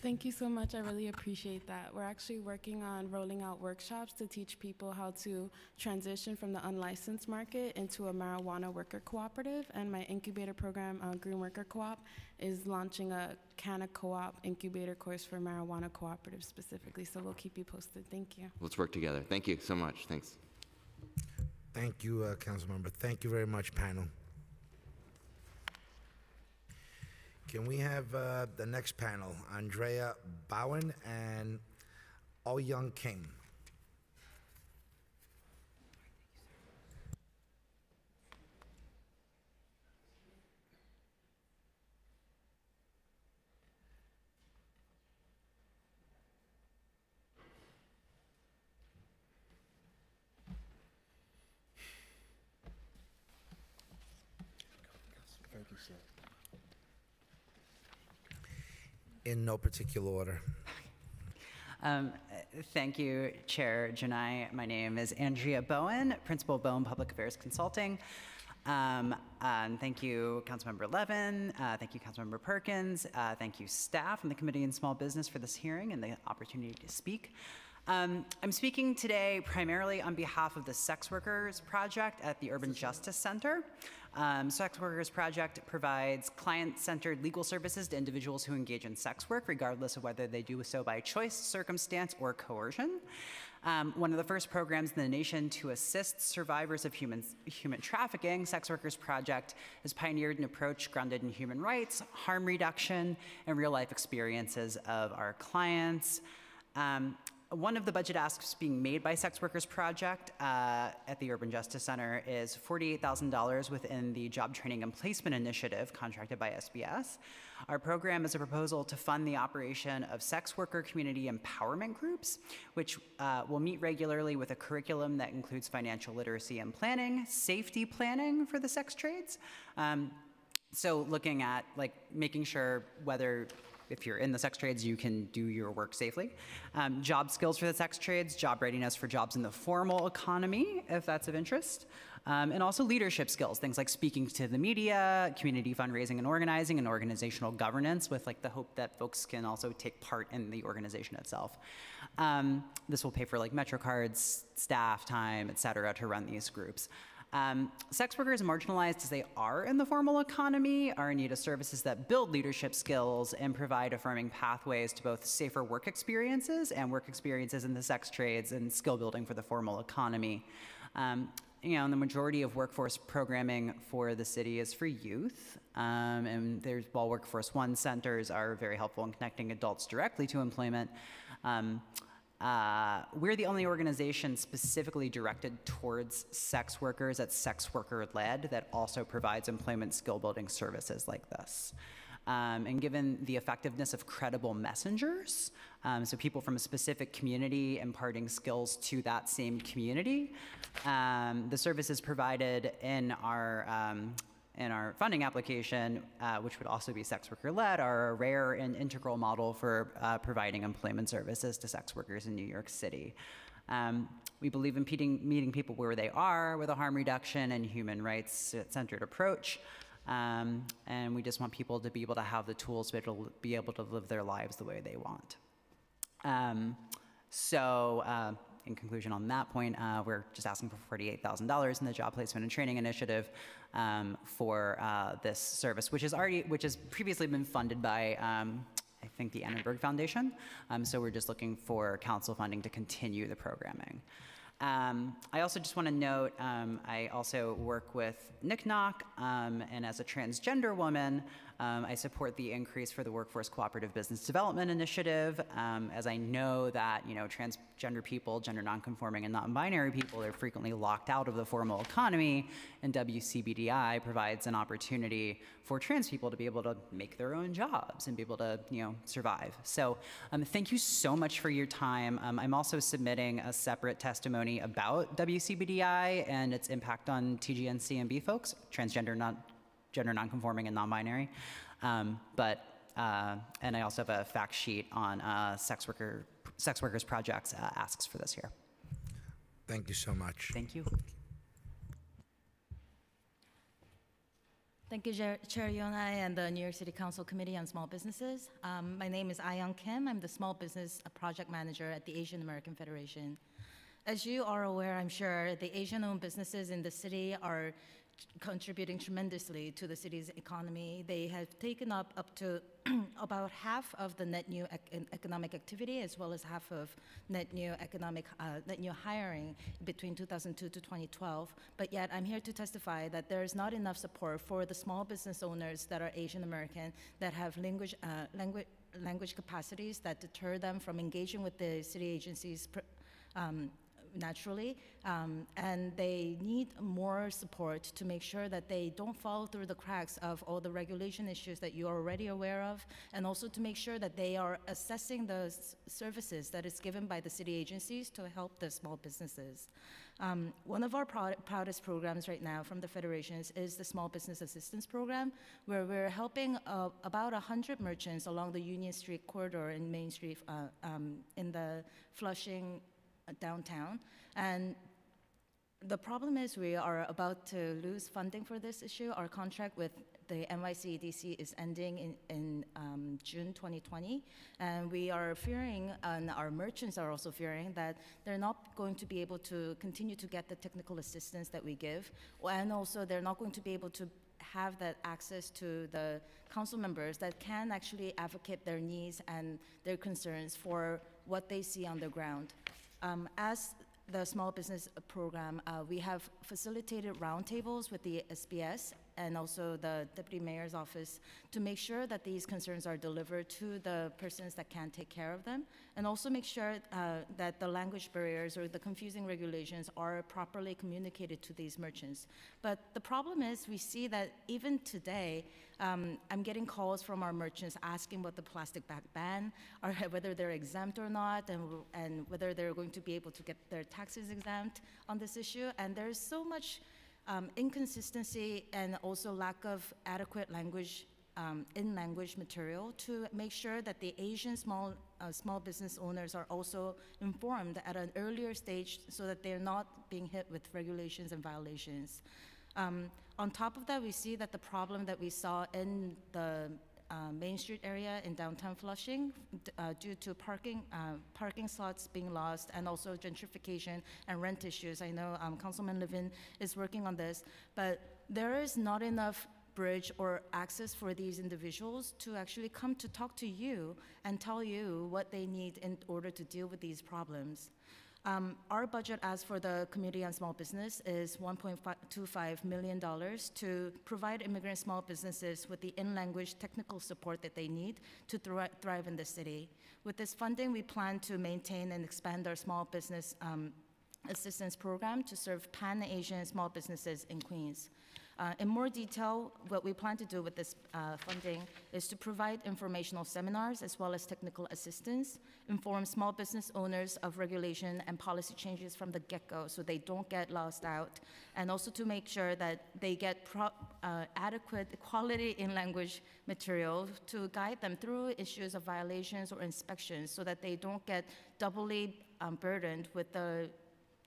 Thank you so much. I really appreciate that. We're actually working on rolling out workshops to teach people how to transition from the unlicensed market into a marijuana worker cooperative. And my incubator program, uh, Green Worker Co-op, is launching a Canna Co-op incubator course for marijuana cooperatives specifically. So we'll keep you posted. Thank you. Let's work together. Thank you so much. Thanks. Thank you, uh, Councilmember. Thank you very much, panel. Can we have uh, the next panel, Andrea Bowen and Oh Young King? In no particular order. Um, Thank you, Chair Gjonaj. My name is Andrea Bowen, Principal Bowen Public Affairs Consulting. Um, And thank you, Councilmember Levin. Uh, Thank you, Councilmember Perkins. Uh, Thank you, staff and the Committee on Small Business for this hearing and the opportunity to speak. Um, I'm speaking today primarily on behalf of the Sex Workers Project at the Urban Justice Center. Um, Sex Workers Project provides client-centered legal services to individuals who engage in sex work, regardless of whether they do so by choice, circumstance, or coercion. Um, one of the first programs in the nation to assist survivors of human, human trafficking, Sex Workers Project has pioneered an approach grounded in human rights, harm reduction, and real-life experiences of our clients. Um, one of the budget asks being made by Sex Workers Project uh, at the Urban Justice Center is $48,000 within the Job Training and Placement Initiative contracted by SBS. Our program is a proposal to fund the operation of sex worker community empowerment groups, which uh, will meet regularly with a curriculum that includes financial literacy and planning, safety planning for the sex trades. Um, so looking at like making sure whether if you're in the sex trades, you can do your work safely. Um, job skills for the sex trades, job readiness for jobs in the formal economy, if that's of interest. Um, and also leadership skills, things like speaking to the media, community fundraising and organizing, and organizational governance, with like the hope that folks can also take part in the organization itself. Um, this will pay for like metro cards, staff time, et cetera, to run these groups. Um, sex workers, marginalized as they are in the formal economy, are in need of services that build leadership skills and provide affirming pathways to both safer work experiences and work experiences in the sex trades and skill building for the formal economy. Um, you know, and the majority of workforce programming for the city is for youth. Um, and there's, while Workforce One centers are very helpful in connecting adults directly to employment, um, uh, we're the only organization specifically directed towards sex workers that's sex worker led that also provides employment skill building services like this. Um, and given the effectiveness of credible messengers, um, so people from a specific community imparting skills to that same community, um, the services provided in our um, in our funding application, uh, which would also be sex worker led, are a rare and integral model for uh, providing employment services to sex workers in New York City. Um, we believe in meeting, people where they are with a harm reduction and human rights centered approach. Um, and we just want people to be able to have the tools to be able to, be able to live their lives the way they want. Um, so, uh, in conclusion on that point, uh, we're just asking for $48,000 in the Job Placement and Training Initiative um, for uh, this service, which is already, which has previously been funded by, um, I think, the Annenberg Foundation. Um, so we're just looking for council funding to continue the programming. Um, I also just want to note, um, I also work with NICNOC, um, and as a transgender woman, um, I support the increase for the Workforce Cooperative Business Development Initiative, um, as I know that, you know, transgender people, gender nonconforming and non-binary people are frequently locked out of the formal economy, and WCBDI provides an opportunity for trans people to be able to make their own jobs and be able to, you know, survive. So um, thank you so much for your time. Um, I'm also submitting a separate testimony about WCBDI and its impact on TGNC and B folks, transgender, non gender nonconforming and non-binary. Um, but uh, and I also have a fact sheet on uh, sex worker sex workers projects uh, asks for this year. Thank you so much. Thank you. Thank you, Chair Chair Gjonaj and the New York City Council Committee on Small Businesses. Um, my name is Ahyoung Kim. I'm the Small Business Project Manager at the Asian American Federation. As you are aware, I'm sure, the Asian-owned businesses in the city are contributing tremendously to the city's economy. They have taken up up to about half of the net new ec- economic activity, as well as half of net new economic uh, net new hiring between 2002 to 2012. But yet, I'm here to testify that there is not enough support for the small business owners that are Asian American that have language uh, language language capacities that deter them from engaging with the city agencies. Um, naturally, um, and they need more support to make sure that they don't fall through the cracks of all the regulation issues that you're already aware of, and also to make sure that they are assessing the services that is given by the city agencies to help the small businesses. Um, one of our prou- proudest programs right now from the federations is the Small Business Assistance Program, where we're helping uh, about 100 merchants along the Union Street corridor in Main Street uh, um, in the Flushing downtown. And the problem is we are about to lose funding for this issue. Our contract with the NYCDC is ending in, in um, June 2020, and we are fearing, and our merchants are also fearing, that they're not going to be able to continue to get the technical assistance that we give, and also they're not going to be able to have that access to the council members that can actually advocate their needs and their concerns for what they see on the ground. Um, as the small business program, uh, we have facilitated roundtables with the SBS and also the deputy mayor's office to make sure that these concerns are delivered to the persons that can take care of them, and also make sure uh, that the language barriers or the confusing regulations are properly communicated to these merchants. But the problem is, we see that even today, um, I'm getting calls from our merchants asking what the plastic bag ban, or whether they're exempt or not, and, and whether they're going to be able to get their taxes exempt on this issue. And there's so much um, inconsistency and also lack of adequate language um, in language material to make sure that the Asian small uh, small business owners are also informed at an earlier stage so that they're not being hit with regulations and violations. Um, on top of that, we see that the problem that we saw in the uh, Main Street area in downtown Flushing uh, due to parking uh, parking slots being lost and also gentrification and rent issues. I know um, Councilman Levin is working on this, but there is not enough bridge or access for these individuals to actually come to talk to you and tell you what they need in order to deal with these problems. Um, our budget as for the community and Small Business is $1.25 million to provide immigrant small businesses with the in-language technical support that they need to thri- thrive in the city. With this funding, we plan to maintain and expand our small business um, assistance program to serve Pan-Asian small businesses in Queens. Uh, in more detail, what we plan to do with this uh, funding is to provide informational seminars as well as technical assistance, inform small business owners of regulation and policy changes from the get-go so they don't get lost out, and also to make sure that they get pro- uh, adequate quality in language material to guide them through issues of violations or inspections so that they don't get doubly um, burdened with the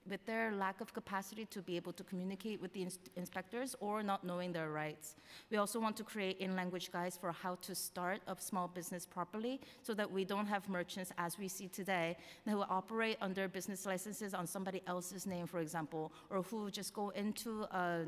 with their lack of capacity to be able to communicate with the ins- inspectors or not knowing their rights. We also want to create in-language guides for how to start a small business properly so that we don't have merchants, as we see today, that will operate under business licenses on somebody else's name, for example, or who just go into a,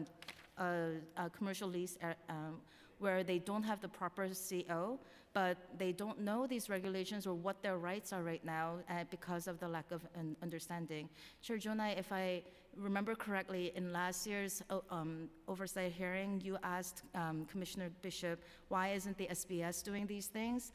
a, a commercial lease uh, um, where they don't have the proper CO, but they don't know these regulations or what their rights are right now uh, because of the lack of an understanding. Chair Gjonaj, if I remember correctly, in last year's um, oversight hearing, you asked um, Commissioner Bishop, why isn't the SBS doing these things?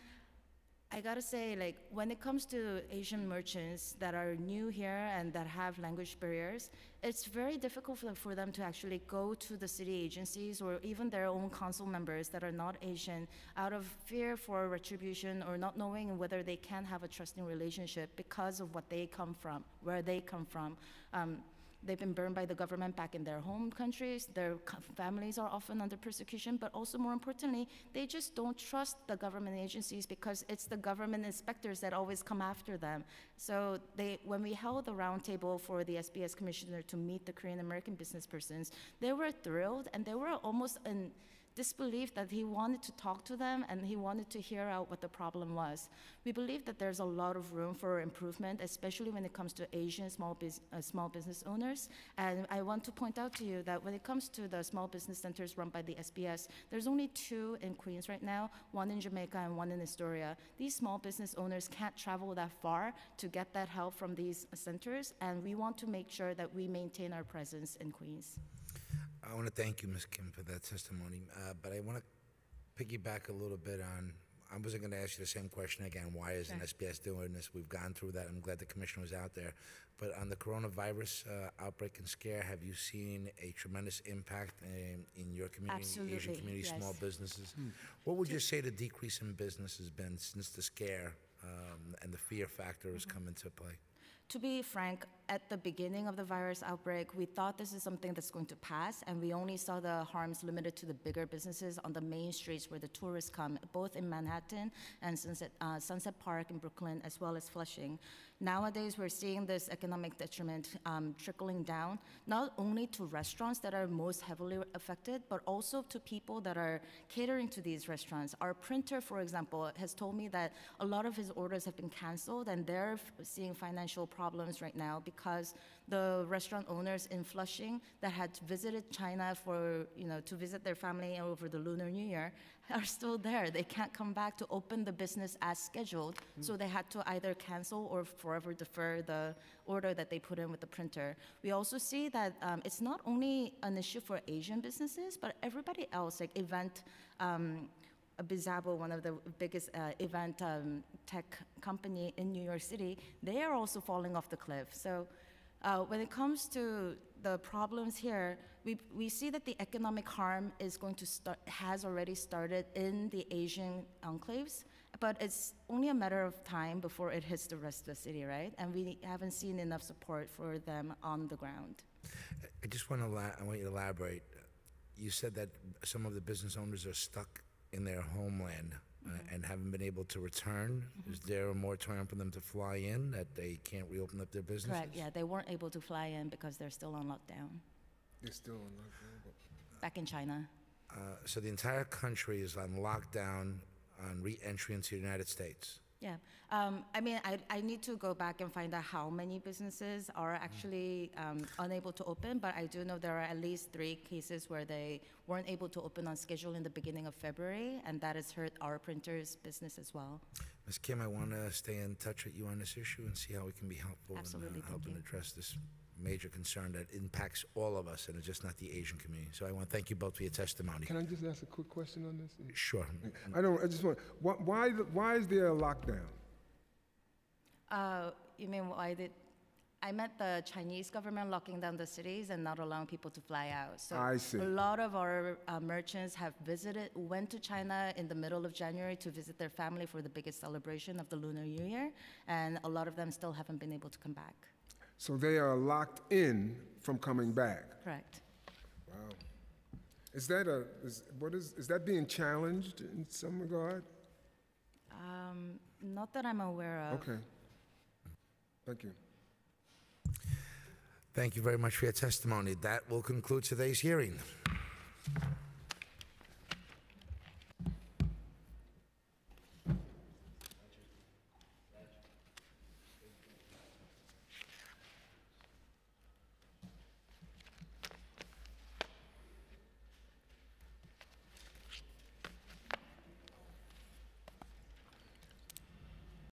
I gotta say, like, when it comes to Asian merchants that are new here and that have language barriers, it's very difficult for, them to actually go to the city agencies or even their own council members that are not Asian out of fear for retribution or not knowing whether they can have a trusting relationship because of what they come from, where they come from. Um, They've been burned by the government back in their home countries. Their families are often under persecution, but also more importantly, they just don't trust the government agencies because it's the government inspectors that always come after them. So they, when we held the roundtable for the SBS commissioner to meet the Korean American business persons, they were thrilled and they were almost in disbelief that he wanted to talk to them and he wanted to hear out what the problem was. We believe that there's a lot of room for improvement, especially when it comes to Asian small, bus- uh, small business owners. And I want to point out to you that when it comes to the small business centers run by the SBS, there's only two in Queens right now, one in Jamaica and one in Astoria. These small business owners can't travel that far to get that help from these centers, and we want to make sure that we maintain our presence in Queens. I want to thank you, Ms. Kim, for that testimony, uh, but I want to piggyback a little bit on, I wasn't going to ask you the same question again, why isn't SBS doing this? We've gone through that, I'm glad the commissioner was out there. But on the coronavirus uh, outbreak and scare, have you seen a tremendous impact in, in your community, Asian Absolutely, community, small yes. businesses? What would you say the decrease in business has been since the scare um, and the fear factor has come into play? To be frank, at the beginning of the virus outbreak, we thought this is something that's going to pass, and we only saw the harms limited to the bigger businesses on the main streets where the tourists come, both in Manhattan and Sunset, uh, Sunset Park in Brooklyn, as well as Flushing. Nowadays, we're seeing this economic detriment um, trickling down, not only to restaurants that are most heavily affected, but also to people that are catering to these restaurants. Our printer, for example, has told me that a lot of his orders have been canceled, and they're seeing financial problems right now because the restaurant owners in Flushing that had visited China for, you know, to visit their family over the Lunar New Year are still there. They can't come back to open the business as scheduled, so they had to either cancel or forever defer the order that they put in with the printer. We also see that um, it's not only an issue for Asian businesses, but everybody else, like event. Um, Bizzabo, one of the biggest uh, event um, tech company in New York City, they are also falling off the cliff. So uh, when it comes to the problems here, we, we see that the economic harm is going to start, has already started in the Asian enclaves, but it's only a matter of time before it hits the rest of the city, right? And we haven't seen enough support for them on the ground. I just want to, I want you to elaborate. You said that some of the business owners are stuck in their homeland uh, and haven't been able to return. Is there a moratorium for them to fly in, that they can't reopen up their businesses? Correct, yeah, they weren't able to fly in because they're still on lockdown They're still on lockdown. but- back in China. Uh, So the entire country is on lockdown on re-entry into the United States. Yeah, um, I mean, I, I need to go back and find out how many businesses are actually um, unable to open, but I do know there are at least three cases where they weren't able to open on schedule in the beginning of February, and that has hurt our printers' business as well. Ms. Kim, I want to stay in touch with you on this issue and see how we can be helpful in uh, helping you. address this major concern that impacts all of us, and it's just not the Asian community. So I want to thank you both for your testimony. Can I just ask a quick question on this? Sure. I don't, I just want, why, why, why is there a lockdown? Uh, you mean why did, I meant the Chinese government locking down the cities and not allowing people to fly out. So I see. A lot of our uh, merchants have visited, went to China in the middle of January to visit their family for the biggest celebration of the Lunar New Year, and a lot of them still haven't been able to come back. So they are locked in from coming back? Correct. Wow. Is that a, is, what is, is that being challenged in some regard? Um, not that I'm aware of. Okay. Thank you. Thank you very much for your testimony. That will conclude today's hearing.